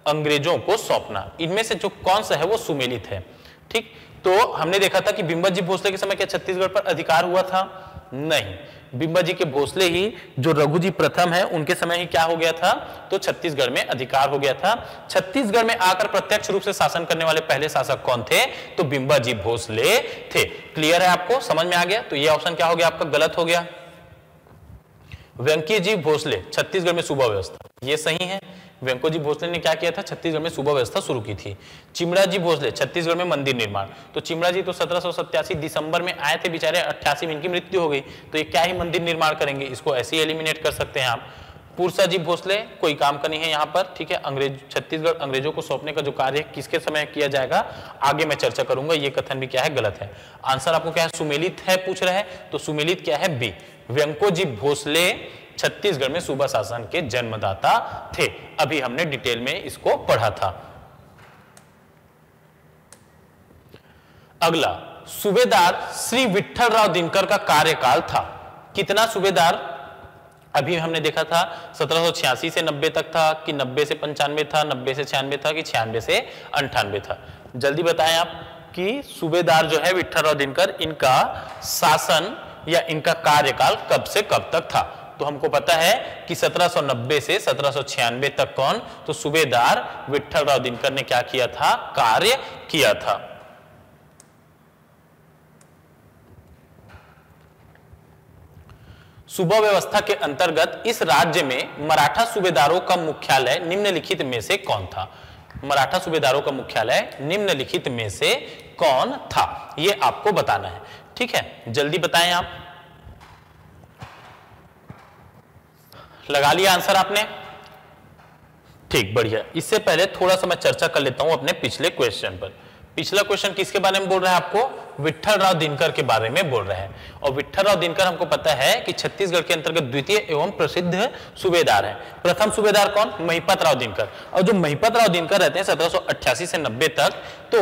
अंग्रेज़ों को सौंपना। इनमें से जो कौन सा है वो सुमेलित है। ठीक? तो हमने देखा था कि बिंबत जी भोसले के समय क्या छत्तीसगढ़ पर अधिकार हुआ था? नहीं। बिंबा जी के भोसले ही जो रघु जी प्रथम है, उनके समय ही क्या हो गया था? तो छत्तीसगढ़ में अधिकार हो गया था। छत्तीसगढ़ में आकर प्रत्यक्ष रूप से शासन करने वाले पहले शासक कौन थे? तो बिंबा जी भोसले थे। क्लियर है आपको? समझ में आ गया? तो ये ऑप्शन क्या हो गया? आपका गलत हो गया। वेंकी जी भोसले, छत्तीसगढ़ में सुबह व्यवस्था ये सही है? वेंको जी भोसले ने क्या किया था? छत्तीसगढ़ में सुबह व्यवस्था शुरू की थी। चिमड़ा जी भोसले, छत्तीसगढ़ में मंदिर निर्माण। तो चिमड़ा जी तो सत्रह दिसंबर में आए थे बेचारे, अट्ठासी में इनकी मृत्यु हो गई। तो ये क्या ही मंदिर निर्माण करेंगे? इसको ऐसे ही एलिमिनेट कर सकते हैं आप। पुरसा जी भोसले, कोई काम का नहीं है यहाँ पर, ठीक है? अंग्रेज़, छत्तीसगढ़ अंग्रेज़ों को सौंपने का जो कार्य किसके समय किया जाएगा? आगे मैं चर्चा करूँगा, ये कथन भी क्या है, गलत है। आंसर आपको क्या है? सुमेलित है, पूछ रहे हैं। तो सुमेलित क्या है? बी। व्यंको जी भोसले छत्तीसगढ़ में सूबा शासन के जन्मदाता थे। अभी हमने डिटेल में इसको पढ़ा था। अगला, सूबेदार श्री विठल राव दिनकर का कार्यकाल था। कितना सूबेदार? अभी हमने देखा था 1786 से 90 तक था, कि 90 से पंचानवे था 90 से छियानवे था, कि छियानवे से अंठानवे था। जल्दी बताएँ आप कि सूबेदार जो है विठल राव दिनकर, इनका शासन या इनका कार्यकाल कब से कब तक था? तो हमको पता है कि 1790 से 1796 तक कौन? तो सूबेदार विठल राव दिनकर ने क्या किया था? कार्य किया था। सूबा व्यवस्था के अंतर्गत इस राज्य में मराठा सूबेदारों का मुख्यालय निम्नलिखित में से कौन था? मराठा सूबेदारों का मुख्यालय निम्नलिखित में से कौन था? यह आपको बताना है। ठीक है? जल्दी बताएँ आप। लगा लिया आंसर आपने? ठीक, बढ़िया। इससे पहले थोड़ा सा मैं चर्चा कर लेता हूँ अपने पिछले क्वेश्चन पर। पिछला क्वेश्चन किसके बारे में बोल रहा है आपको? विठल राव दिनकर के बारे में बोल रहे हैं। और विठल राव दिनकर हमको पता है कि छत्तीसगढ़ के अंतर्गत द्वितीय एवं प्रसिद्ध सूबेदार है। प्रथम सूबेदार कौन? महिपत राव दिनकर। और जो महिपत राव दिनकर रहते हैं सत्रह से नब्बे तक तो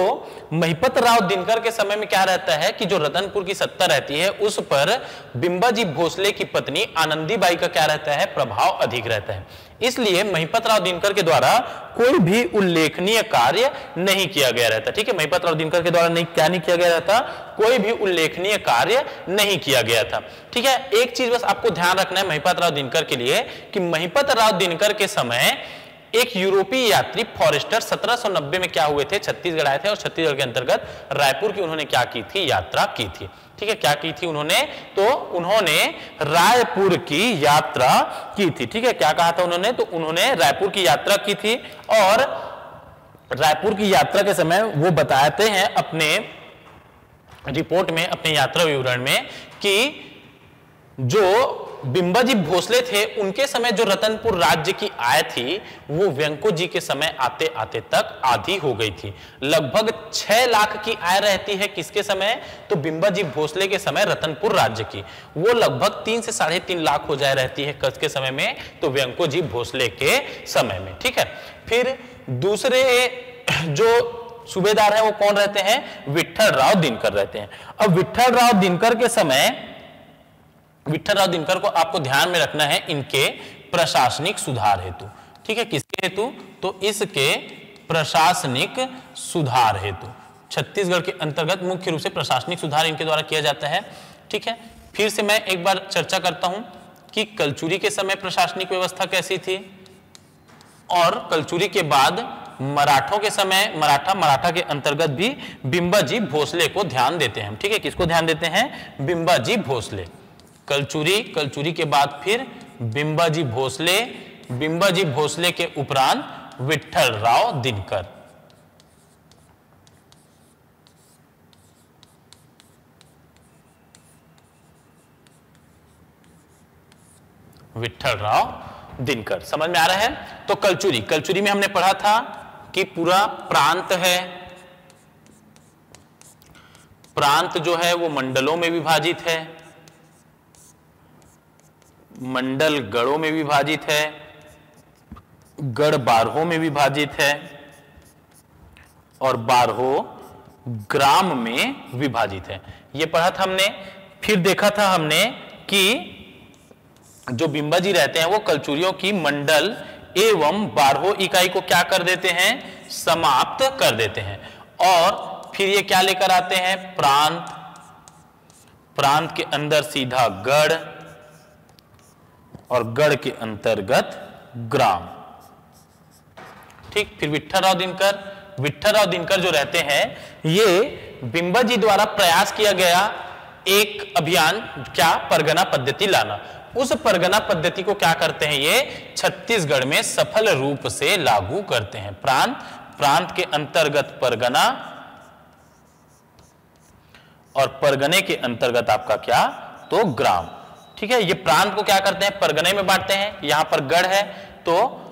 महिपत राव दिनकर के समय में क्या रहता है कि जो रतनपुर की सत्ता रहती है, उस पर बिंबाजी भोसले की पत्नी आनंदीबाई का क्या रहता है? प्रभाव अधिक रहता है। इसलिए महिपत राव दिनकर के द्वारा कोई भी उल्लेखनीय कार्य नहीं किया गया रहता। ठीक है महिपत राव दिनकर के द्वारा नहीं, क्या नहीं किया गया रहता? कोई भी उल्लेखनीय कार्य नहीं किया गया था। ठीक है, एक चीज़ बस आपको ध्यान रखना है महिपत राव दिनकर के लिए कि महिपत राव दिनकर के समय एक यूरोपीय यात्री फॉरेस्टर 1790 में क्या हुए थे? छत्तीसगढ़ आए थे और छत्तीसगढ़ के अंतर्गत रायपुर की उन्होंने क्या की थी? यात्रा की थी। ठीक है, क्या की थी उन्होंने? तो उन्होंने रायपुर की यात्रा की थी। ठीक है, क्या कहा था उन्होंने? तो उन्होंने रायपुर की यात्रा की थी और रायपुर की यात्रा के समय वो बताते हैं अपने रिपोर्ट में, अपने यात्रा विवरण में कि जो बिंबाजी भोसले थे, उनके समय जो रतनपुर राज्य की आय थी, वो व्यंको जी के समय आते आते तक आधी हो गई थी। लगभग छह लाख की आय रहती है किसके समय? तो बिंबाजी भोसले के समय रतनपुर राज्य की। वो लगभग तीन से साढ़े तीन लाख हो जाए रहती है कस के समय में तो व्यंको जी भोसले के समय में, ठीक है? फिर दूसरे जो सूबेदार है, वो कौन रहते हैं? विठल राव दिनकर रहते हैं। अब विठल राव दिनकर के समय विठल राव दिनकर को आपको ध्यान में रखना है इनके प्रशासनिक सुधार हेतु। ठीक है? किसके हेतु? तो इसके प्रशासनिक सुधार हेतु। छत्तीसगढ़ के अंतर्गत मुख्य रूप से प्रशासनिक सुधार इनके द्वारा किया जाता है। ठीक है? फिर से मैं एक बार चर्चा करता हूँ कि कलचुरी के समय प्रशासनिक व्यवस्था कैसी थी और कलचुरी के बाद मराठों के समय मराठा मराठा के अंतर्गत भी बिंबाजी भोसले को ध्यान देते हैं ठीक है? किसको ध्यान देते हैं? बिंबाजी भोसले। कलचुरी कलचुरी के बाद फिर बिंबाजी भोसले बिंबाजी भोसले के उपरांत विठल राव दिनकर। विठल राव दिनकर। समझ में आ रहा है? तो कलचुरी कलचुरी में हमने पढ़ा था कि पूरा प्रांत है। प्रांत जो है वो मंडलों में विभाजित है। मंडल गढ़ों में विभाजित है, गढ़ बारहों में विभाजित है और बारहों ग्राम में विभाजित है। यह पढ़ा था हमने, फिर देखा था हमने कि जो बिंबा जी रहते हैं वो कलचुरियों की मंडल एवं बारहो इकाई को क्या कर देते हैं? समाप्त कर देते हैं। और फिर ये क्या लेकर आते हैं? प्रांत प्रांत के अंदर सीधा गढ़ और गढ़ के अंतर्गत ग्राम। ठीक, फिर विठ्ठलराव दिनकर। विठ्ठलराव दिनकर जो रहते हैं, ये बिंबा जी द्वारा प्रयास किया गया एक अभियान, क्या? परगना पद्धति लाना। उस परगना पद्धति को क्या करते हैं ये? छत्तीसगढ़ में सफल रूप से लागू करते हैं। प्रांत प्रांत के अंतर्गत परगना और परगने के अंतर्गत आपका क्या? तो ग्राम। ठीक है, ये प्रांत को क्या करते हैं? परगने में बांटते हैं। यहाँ पर गढ़ है तो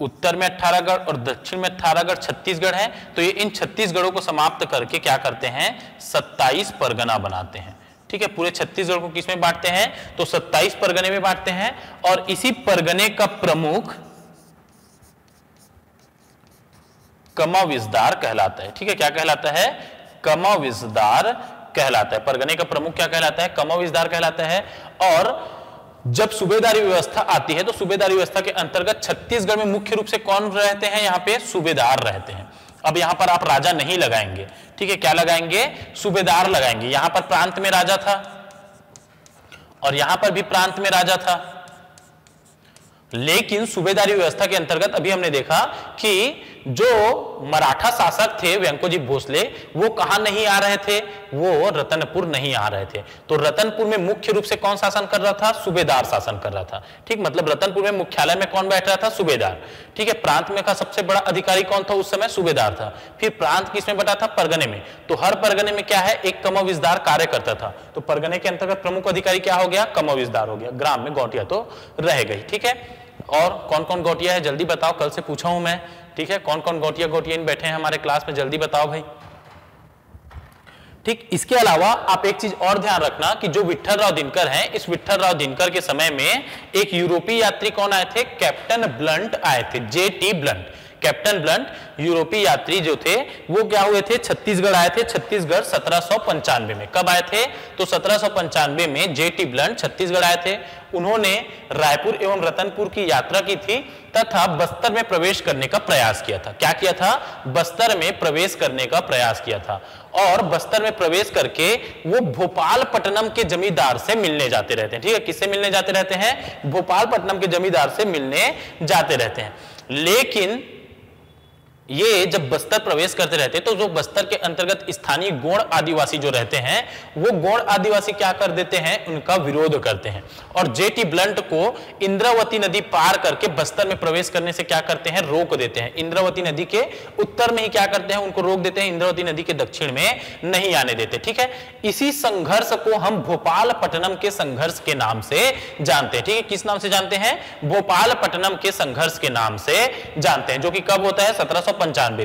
उत्तर में अट्ठारहगढ़ और दक्षिण में अट्ठारहगढ़ छत्तीसगढ़ है। तो ये इन छत्तीसगढ़ों को समाप्त करके क्या करते हैं? 27 परगना बनाते हैं। ठीक है, पूरे छत्तीसगढ़ को किसमें बांटते हैं? तो 27 परगने में बांटते हैं और इसी परगने का प्रमुख कमाविजदार कहलाता है। ठीक है, क्या कहलाता है? कमाविजदार कहलाता है। परगने का प्रमुख क्या कहलाता है? कमाविजदार कहलाता है। और जब सूबेदारी व्यवस्था आती है तो सूबेदारी व्यवस्था के अंतर्गत छत्तीसगढ़ में मुख्य रूप से कौन रहते हैं? यहाँ पे सूबेदार रहते हैं। अब यहाँ पर आप राजा नहीं लगाएँगे। ठीक है, क्या लगाएँगे? सूबेदार लगाएँगे। यहाँ पर प्रांत में राजा था। और यहाँ पर भी प्रांत में राजा था। लेकिन सूबेदारी व्यवस्था के अंतर्गत अभी हमने देखा कि जो मराठा शासक थे व्यंकोजी भोसले, वो कहा नहीं आ रहे थे? वो रतनपुर नहीं आ रहे थे। तो रतनपुर में मुख्य रूप से कौन शासन कर रहा था? सूबेदार शासन कर रहा था। ठीक मतलब रतनपुर में मुख्यालय में कौन बैठ रहा था? सूबेदार। ठीक है, प्रांत में का सबसे बड़ा अधिकारी कौन था उस समय? सूबेदार था। फिर प्रांत किसमें बटा था? परगने में। तो हर परगने में क्या है? एक कमोविजदार कार्य करता था। तो परगने के अंतर्गत प्रमुख अधिकारी क्या हो गया? कमोविजदार हो गया। ग्राम में गौटिया तो रह गई। ठीक है? और कौन कौन गौटिया है? जल्दी बताओ, कल से पूछा हूँ मैं। ठीक है? कौन कौन गौटिया गोटियन बैठे हैं हमारे क्लास में? जल्दी बताओ भाई। ठीक, इसके अलावा आप एक चीज़ और ध्यान रखना कि जो विठल राव दिनकर हैं, इस विठल राव दिनकर के समय में एक यूरोपीय यात्री कौन आए थे? कैप्टन ब्लंट आए थे, J T Blunt. Captain Blunt, यूरोपीय यात्री जो थे, वो क्या हुए थे? छत्तीसगढ़ आए थे, छत्तीसगढ़ सत्रह सौ पंचानवे में। कब आए थे? तो सत्रह में जेटी ब्लंट छत्तीसगढ़ आए थे। उन्होंने रायपुर एवं रतनपुर की यात्रा की थी, तथा बस्तर में प्रवेश करने का प्रयास किया था। क्या किया था? बस्तर में प्रवेश करने का प्रयास किया था। और बस्तर में प्रवेश करके वो भोपाल पटनम के जमींदार से मिलने जाते रहते हैं। ठीक है, किससे मिलने जाते रहते हैं? भोपाल पटनम के जमींदार से मिलने जाते रहते हैं। लेकिन ये जब बस्तर प्रवेश करते रहते तो जो बस्तर के अंतर्गत स्थानीय गोण आदिवासी जो रहते हैं, वो गोण आदिवासी क्या कर देते हैं? उनका विरोध करते हैं। और जेटी ब्लंट को इंद्रावती नदी पार करके बस्तर में प्रवेश करने से क्या करते हैं? रोक देते हैं। इंद्रावती नदी के उत्तर में ही क्या करते हैं? उनको रोक देते हैं। इंद्रावती नदी के दक्षिण में नहीं आने देते, ठीक है? इसी संघर्ष को हम भोपाल पटनम के संघर्ष के नाम से जानते हैं, ठीक है? किस नाम से जानते हैं? भोपाल पटनम के संघर्ष के नाम से जानते हैं, जो कि कब होता है? सत्रह सौ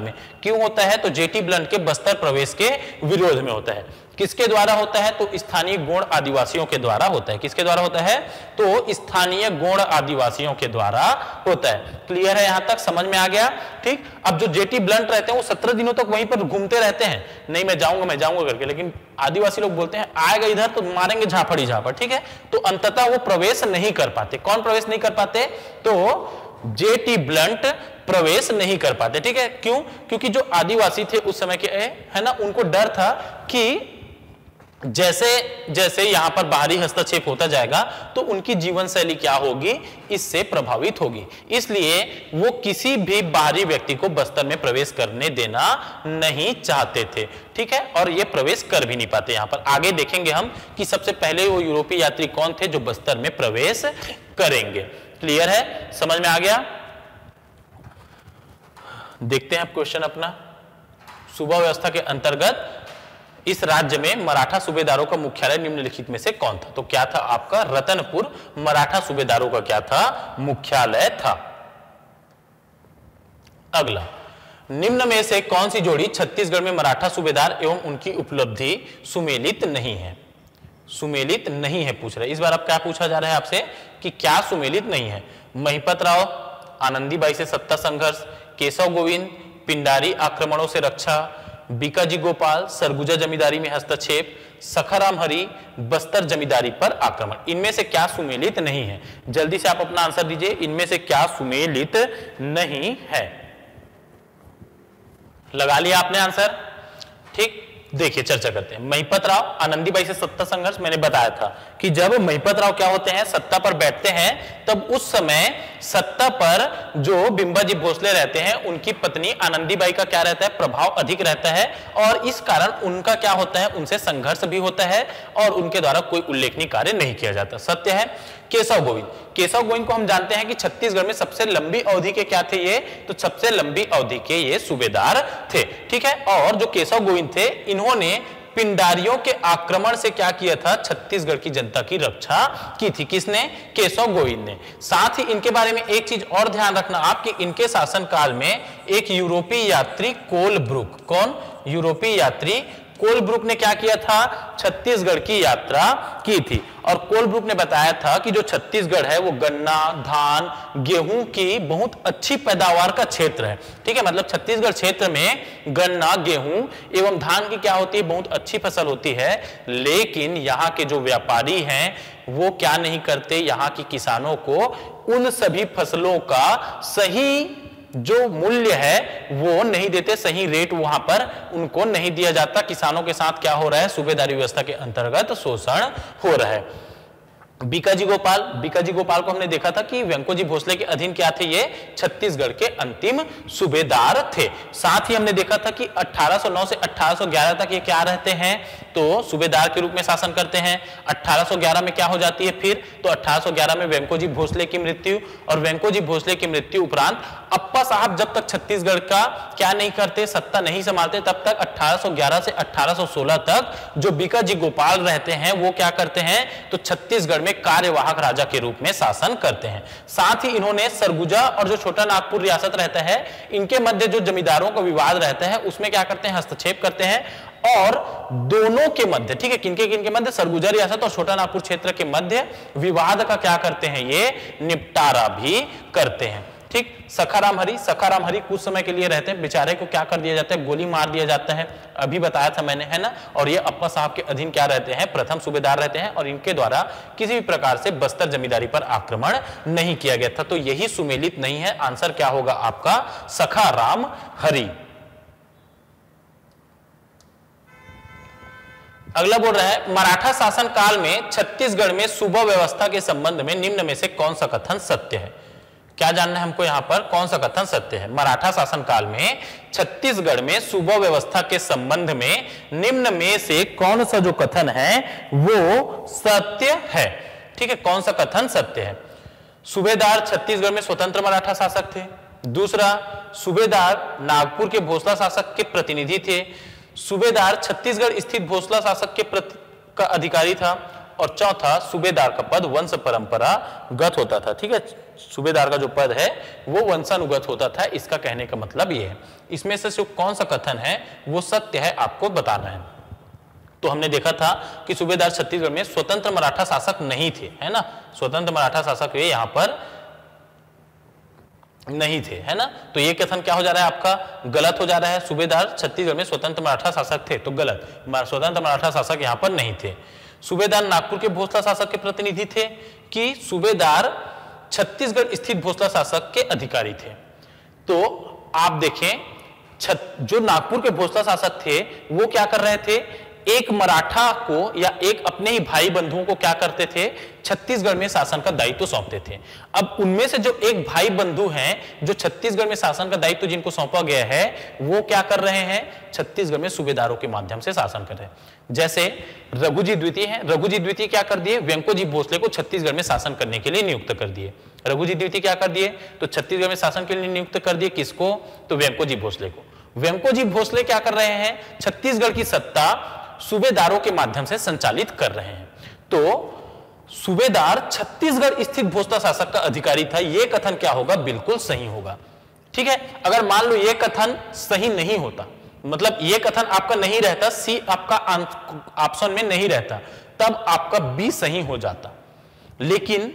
में। क्यों होता है? तो जेटी ब्लंट के बस्तर प्रवेश के विरोध में होता है। किसके द्वारा होता है? तो स्थानीय गोण आदिवासियों के द्वारा होता है। किसके द्वारा होता है? तो स्थानीय गोण आदिवासियों के द्वारा होता है। क्लियर है यहाँ तक? समझ में आ गया? ठीक? अब जो जेटी ब्लंट रहते हैं, वो सत्रह दिनों तक वहीं पर घूमते रहते हैं। नहीं, मैं जाऊँगा मैं जाऊँगा करके, लेकिन आदिवासी लोग बोलते हैं, आएगा इधर तो मारेंगे झापड़ी झापड़ ठीक है? तो अंततः वो प्रवेश नहीं कर पाते। कौन प्रवेश नहीं कर पाते? तो जेटी ब्लंट प्रवेश नहीं कर पाते, ठीक है? क्यों? क्योंकि जो आदिवासी थे उस समय के है ना, उनको डर था कि जैसे जैसे यहाँ पर बाहरी हस्तक्षेप होता जाएगा तो उनकी जीवन शैली क्या होगी? इससे प्रभावित होगी। इसलिए वो किसी भी बाहरी व्यक्ति को बस्तर में प्रवेश करने देना नहीं चाहते थे, ठीक है? और ये प्रवेश कर भी नहीं पाते यहाँ पर। आगे देखेंगे हम कि सबसे पहले वो यूरोपीय यात्री कौन थे जो बस्तर में प्रवेश करेंगे। क्लियर है? समझ में आ गया? देखते हैं आप क्वेश्चन अपना। सुबह व्यवस्था के अंतर्गत इस राज्य में मराठा सूबेदारों का मुख्यालय निम्नलिखित में से कौन था? तो क्या था आपका? रतनपुर, मराठा सूबेदारों का क्या था? मुख्यालय था। अगला, निम्न में से कौन सी जोड़ी छत्तीसगढ़ में मराठा सूबेदार एवं उनकी उपलब्धि सुमेलित नहीं है? सुमेलित नहीं है, पूछ रहे इस बार अब क्या पूछा जा रहा है आपसे कि क्या सुमेलित नहीं है? महिपत राव, आनंदीबाई से सत्ता संघर्ष केशव गोविंद, पिंडारी आक्रमणों से रक्षा, बीकाजी गोपाल, सरगुजा जमींदारी में हस्तक्षेप, सखाराम हरि, बस्तर जमींदारी पर आक्रमण। इनमें से क्या सुमेलित नहीं है? जल्दी से आप अपना आंसर दीजिए। इनमें से क्या सुमेलित नहीं है? लगा लिया आपने आंसर? ठीक। देखिए, चर्चा करते हैं। महिपत राव आनंदीबाई से सत्ता संघर्ष मैंने बताया था कि जब महिपत राव क्या होते हैं, सत्ता पर बैठते हैं, तब उस समय सत्ता पर जो बिंबाजी भोसले रहते हैं, उनकी पत्नी आनंदीबाई का क्या रहता है, प्रभाव अधिक रहता है और इस कारण उनका क्या होता है, उनसे संघर्ष भी होता है और उनके द्वारा कोई उल्लेखनीय कार्य नहीं किया जाता। सत्य है केशव गोविंद। केशव गोविंद को हम जानते हैं कि छत्तीसगढ़ में सबसे लंबी अवधि के क्या थे ये? तो सबसे लंबी अवधि के ये सूबेदार थे, ठीक है? और जो केशव गोविंद थे, इन्होंने पिंडारियों के आक्रमण से क्या किया था? छत्तीसगढ़ की जनता की रक्षा की थी। किसने? केशव गोविंद ने। साथ ही इनके बारे में एक चीज़ और ध्यान रखना आप कि इनके शासनकाल में एक यूरोपीय यात्री कोल ब्रुक कौन? यूरोपीय यात्री कोलब्रुक ने क्या किया था? छत्तीसगढ़ की यात्रा की थी। और कोलब्रुक ने बताया था कि जो छत्तीसगढ़ है, वो गन्ना, धान, गेहूँ की बहुत अच्छी पैदावार का क्षेत्र है। ठीक है मतलब छत्तीसगढ़ क्षेत्र में गन्ना, गेहूँ एवं धान की क्या होती है? बहुत अच्छी फ़सल होती है। लेकिन यहाँ के जो व्यापारी हैं, वो क्या नहीं करते? यहाँ के किसानों को उन सभी फ़सलों का सही जो मूल्य है, वो नहीं देते, सही रेट वहाँ पर उनको नहीं दिया जाता। किसानों के साथ क्या हो रहा है? सूबेदारी व्यवस्था के अंतर्गत शोषण हो रहा है। बीकाजी गोपाल बीकाजी गोपाल को हमने देखा था कि वेंकोजी भोसले के अधीन क्या थे ये? छत्तीसगढ़ के अंतिम सूबेदार थे। साथ ही हमने देखा था कि 1809 से 1811 तक ये क्या रहते हैं? तो सूबेदार के रूप में शासन करते हैं। 1811 में क्या हो जाती है फिर? तो 1811 में वेंकोजी भोसले की मृत्यु और वेंकोजी भोसले की मृत्यु उपरांत अप्पा साहब जब तक छत्तीसगढ़ का क्या नहीं करते, सत्ता नहीं संभालते, तब तक 1811 से 1816 तक जो बीकाजी गोपाल रहते हैं, वो क्या करते हैं? तो छत्तीसगढ़ में कार्यवाहक राजा के रूप में शासन करते हैं। साथ ही इन्होंने सरगुजा और जो छोटा नागपुर रियासत रहता है, इनके मध्य जो जमींदारों का विवाद रहता है, उसमें क्या करते हैं? हस्तक्षेप करते हैं। और दोनों के मध्य, ठीक है, किनके किनके मध्य? सरगुजा रियासत और छोटा नागपुर क्षेत्र के मध्य विवाद का क्या करते हैं ये? निपटारा भी करते हैं, ठीक? सखाराम हरी सखाराम हरी कुछ समय के लिए रहते हैं, बेचारे को क्या कर दिया जाता है? गोली मार दिया जाता है, अभी बताया था मैंने, है ना? और ये अप्पा साहब के अधीन क्या रहते हैं? प्रथम सूबेदार रहते हैं और इनके द्वारा किसी भी प्रकार से बस्तर जमींदारी पर आक्रमण नहीं किया गया था। तो यही सुमेलित नहीं है। आंसर क्या होगा आपका? सखाराम हरि। अगला बोल रहा है, मराठा शासन काल में छत्तीसगढ़ में सूबा व्यवस्था के संबंध में निम्न में से कौन सा कथन सत्य है? क्या जानना है हमको यहाँ पर? कौन सा कथन सत्य है? मराठा शासन काल में छत्तीसगढ़ में सूबा व्यवस्था के संबंध में निम्न में से कौन सा जो कथन है, वो सत्य है। ठीक है, कौन सा कथन सत्य है? सूबेदार छत्तीसगढ़ में स्वतंत्र मराठा शासक थे। दूसरा, सूबेदार नागपुर के भोसला शासक के प्रतिनिधि थे। सूबेदार छत्तीसगढ़ स्थित भोसला शासक के प्रति का अधिकारी था और चौथा सूबेदार का पद वंश परंपरा गत होता था। ठीक है? सूबेदार का जो पद है, वो वंशानुगत होता था। इसका कहने का मतलब ये है। इसमें से जो कौन सा कथन है, वो सत्य है, आपको बताना है। तो हमने देखा था कि सूबेदार छत्तीसगढ़ में स्वतंत्र मराठा शासक नहीं थे, है ना? स्वतंत्र मराठा शासक वे यहाँ पर नहीं थे, है ना? तो ये कथन क्या हो जा रहा है आपका? गलत हो जा रहा है। सूबेदार छत्तीसगढ़ में स्वतंत्र मराठा शासक थे तो गलत। स्वतंत्र मराठा शासक यहाँ पर नहीं थे। सूबेदार नागपुर के भोसला शासक के प्रतिनिधि थे कि सूबेदार छत्तीसगढ़ स्थित भोसला शासक के अधिकारी थे। तो आप देखें जो नागपुर के भोसला शासक थे, वो क्या कर रहे थे? एक मराठा को या एक अपने ही भाई बंधुओं को क्या करते थे? छत्तीसगढ़ में शासन का दायित्व तो सौंपते थे। अब उनमें से जो एक भाई बंधु हैं, जो छत्तीसगढ़ में शासन का दायित्व तो जिनको सौंपा गया है, वो क्या कर रहे हैं? छत्तीसगढ़ में सूबेदारों के माध्यम से शासन कर रहे हैं। जैसे रघुजी द्वितीय है। रघुजी द्वितीय क्या कर दिए? वेंकोजी भोसले को छत्तीसगढ़ में शासन करने के लिए नियुक्त कर दिए। रघुजी द्वितीय क्या कर दिए? तो छत्तीसगढ़ में शासन के लिए नियुक्त कर दिए किसको? तो वेंकोजी भोसले को। वेंकोजी भोसले क्या कर रहे हैं? छत्तीसगढ़ की सत्ता सूबेदारों के माध्यम से संचालित कर रहे हैं। तो सूबेदार छत्तीसगढ़ स्थित भोसला शासक का अधिकारी था यह कथन क्या होगा? बिल्कुल सही होगा। ठीक है? अगर मान लो यह कथन सही नहीं होता मतलब यह कथन आपका नहीं रहता, सी आपका ऑप्शन में नहीं रहता, तब आपका बी सही हो जाता। लेकिन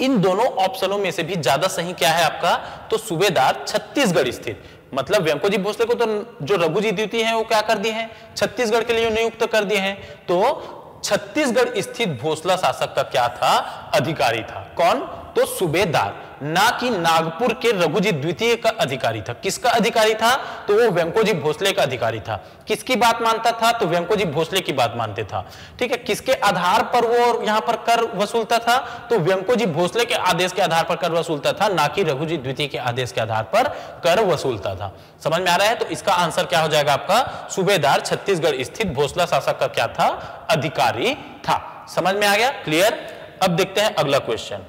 इन दोनों ऑप्शनों में से भी ज़्यादा सही क्या है आपका? तो सूबेदार छत्तीसगढ़ स्थित। मतलब व्यंकोजी भोसले को तो जो रघुजी द्वितीय है, वो क्या कर दिए हैं? छत्तीसगढ़ के लिए नियुक्त कर दिए हैं। तो छत्तीसगढ़ स्थित भोसला शासक का क्या था? अधिकारी था। कौन? तो सूबेदार, ना कि नागपुर के रघुजी द्वितीय का अधिकारी था। किसका अधिकारी था? तो वो वेंकोजी भोसले का अधिकारी था। किसकी बात मानता था? तो वेंकोजी भोसले की बात मानते था। ठीक है, किसके आधार पर वो यहाँ पर कर वसूलता था? तो वेंकोजी भोसले के आदेश के आधार पर कर वसूलता था, ना कि रघुजी द्वितीय के आदेश के आधार पर कर वसूलता था। समझ में आ रहा है? तो इसका आंसर क्या हो जाएगा आपका? सूबेदार, छत्तीसगढ़ स्थित भोसला शासक का क्या था? अधिकारी था। समझ में आ गया? क्लियर? अब देखते हैं अगला क्वेश्चन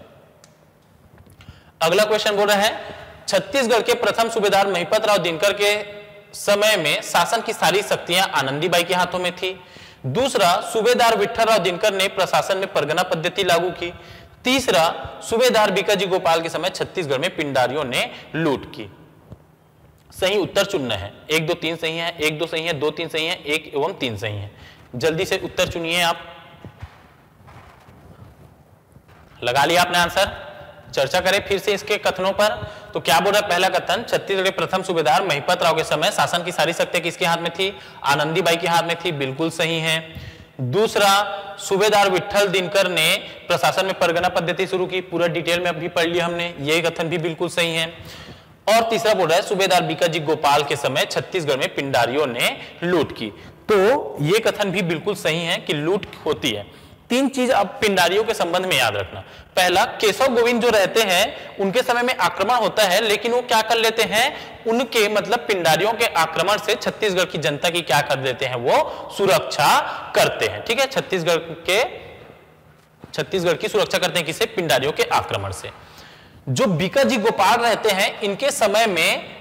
अगला क्वेश्चन बोल रहे हैं, छत्तीसगढ़ के प्रथम सूबेदार महिपत राव दिनकर के समय में शासन की सारी शक्तियाँ आनंदीबाई के हाथों में थी। दूसरा, सूबेदार विठल राव दिनकर ने प्रशासन में परगना पद्धति लागू की। तीसरा, सूबेदार बीकाजी गोपाल के समय छत्तीसगढ़ में पिंडारियों ने लूट की। सही उत्तर चुनना है। एक, दो, तीन सही है, एक, दो सही है, दो, तीन सही है, एक एवं तीन सही है। जल्दी से उत्तर चुनिए आप। लगा लिया आपने आंसर? चर्चा करें फिर से इसके कथनों पर। तो क्या बोल रहा पहला कथन? छत्तीसगढ़ के प्रथम सूबेदार महिपत राव के समय शासन की सारी शक्तियाँ किसके हाथ में थी? आनंदीबाई के हाथ में थी, बिल्कुल सही है। दूसरा, सूबेदार विठल दिनकर ने प्रशासन में परगना पद्धति शुरू की, पूरा डिटेल में अभी पढ़ लिया हमने ये कथन भी बिल्कुल सही है। और तीसरा बोल रहा है, सूबेदार बीकाजी गोपाल के समय छत्तीसगढ़ में पिंडारियों ने लूट की। तो ये कथन भी बिल्कुल सही है कि लूट होती है। तीन चीज़ अब पिंडारियों के संबंध में याद रखना। पहला, केशव गोविंद जो रहते हैं, उनके समय में आक्रमण होता है, लेकिन वो क्या कर लेते हैं? उनके मतलब पिंडारियों के आक्रमण से छत्तीसगढ़ की जनता की क्या कर देते हैं? वो सुरक्षा करते हैं। ठीक है? छत्तीसगढ़ के, छत्तीसगढ़ की सुरक्षा करते हैं किसे? पिंडारियों के आक्रमण से। जो बीकाजी गोपाल रहते हैं, इनके समय में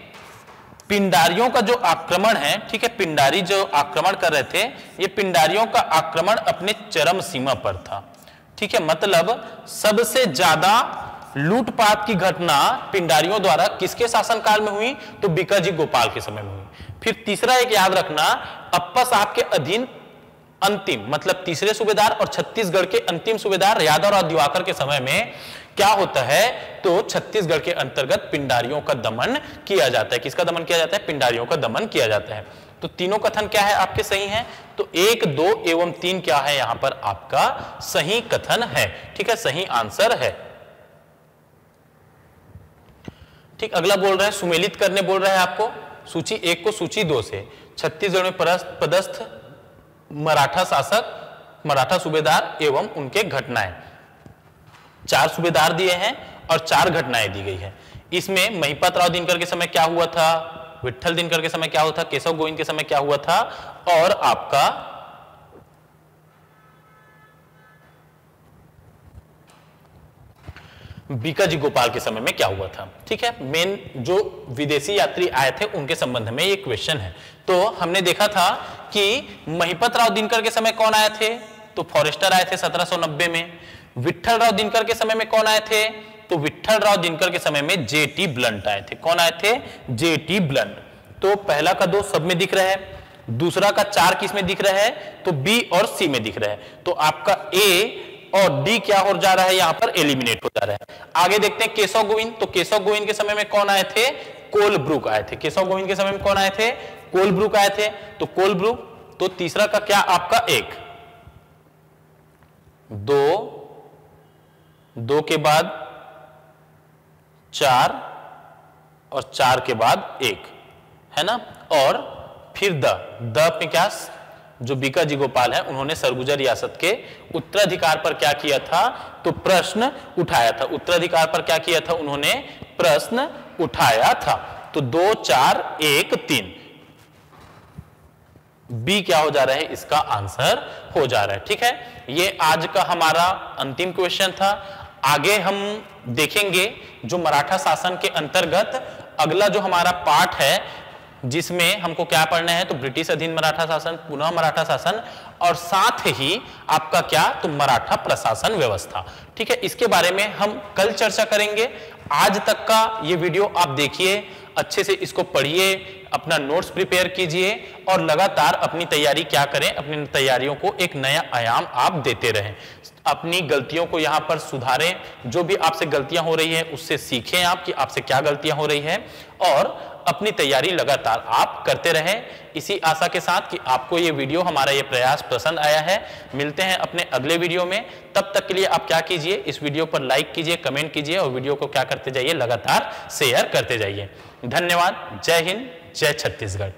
पिंडारियों का जो आक्रमण है, ठीक है, पिंडारी जो आक्रमण कर रहे थे, ये पिंडारियों का आक्रमण अपने चरम सीमा पर था। ठीक है मतलब सबसे ज़्यादा लूटपाट की घटना पिंडारियों द्वारा किसके शासनकाल में हुई? तो बीकाजी गोपाल के समय में हुई। फिर तीसरा एक याद रखना, अप्पा साहब के अधीन अंतिम मतलब तीसरे सूबेदार और छत्तीसगढ़ के अंतिम सूबेदार यादव और दिवाकर के समय में क्या होता है? तो छत्तीसगढ़ के अंतर्गत पिंडारियों का दमन किया जाता है। किसका दमन किया जाता है? पिंडारियों का दमन किया जाता है। तो तीनों कथन क्या है? आपके सही हैं। तो एक, दो एवं तीन क्या है? यहाँ पर आपका सही कथन है। ठीक है? सही आंसर है। ठीक, अगला बोल रहा है, सुमेलित करने बोल रहा है आपको। सूची एक को सूची दो से। छत्तीसगढ़ में पदस्थ मराठा शासक, मराठा सूबेदार एवं उनके घटनाएँ। चार सूबेदार दिए हैं और चार घटनाएँ दी गई है। इसमें महिपत राव दिनकर के समय क्या हुआ था? विठल दिनकर के समय क्या हुआ था? केशव गोविंद के समय क्या हुआ था? और आपका बीकाजी गोपाल के समय में क्या हुआ था? ठीक है, मेन जो विदेशी यात्री आए थे, उनके संबंध में ये क्वेश्चन है। तो हमने देखा था कि महिपत राव दिनकर के समय कौन आए थे? तो फॉरेस्टर आए थे 1790 में। विठल राव दिनकर के समय में कौन आए थे? तो विठल राव दिनकर के समय में जे टी ब्लंट आए थे। कौन आए थे? J T Blunt. तो पहला का दो सब में दिख रहा है, दूसरा का चार किसमें दिख रहा है? तो बी और सी में दिख रहा है। तो आपका ए और डी क्या हो जा रहा है? यहाँ पर एलिमिनेट हो जा रहा है। आगे देखते हैं केशव गोविंद। तो केशव गोविंद के समय में कौन आए थे? कोल ब्रुक आए थे। केशव गोविंद के समय में कौन आए थे? कोल ब्रुक आए थे। तो कोल ब्रुक तो तीसरा का क्या? आपका एक। दो दो के बाद चार और चार के बाद एक, है ना? और फिर द द पे क्या जो बीका जी गोपाल है, उन्होंने सरगुजा रियासत के उत्तराधिकार पर क्या किया था? तो प्रश्न उठाया था। उत्तराधिकार पर क्या किया था? उन्होंने प्रश्न उठाया था। तो दो, चार, एक, तीन। बी क्या हो जा रहा है? इसका आंसर हो जा रहा है। ठीक है? ये आज का हमारा अंतिम क्वेश्चन था। आगे हम देखेंगे जो मराठा शासन के अंतर्गत अगला जो हमारा पाठ है, जिसमें हमको क्या पढ़ना है तो ब्रिटिश अधीन मराठा शासन, पुनः मराठा शासन, और साथ ही आपका क्या तो मराठा प्रशासन व्यवस्था। ठीक है, इसके बारे में हम कल चर्चा करेंगे। आज तक का ये वीडियो आप देखिए अच्छे से इसको पढ़िए, अपना नोट्स प्रिपेयर कीजिए और लगातार अपनी तैयारी क्या करें? अपनी तैयारियों को एक नया आयाम आप देते रहें। अपनी गलतियों को यहाँ पर सुधारें। जो भी आपसे गलतियाँ हो रही है, उससे सीखें आप कि आपसे क्या गलतियाँ हो रही है और अपनी तैयारी लगातार आप करते रहें। इसी आशा के साथ कि आपको ये वीडियो, हमारा ये प्रयास पसंद आया है। मिलते हैं अपने अगले वीडियो में। तब तक के लिए आप क्या कीजिए, इस वीडियो पर लाइक कीजिए कमेंट कीजिए और वीडियो को क्या करते जाइए, लगातार शेयर करते जाइए। धन्यवाद जय हिंद जय छत्तीसगढ़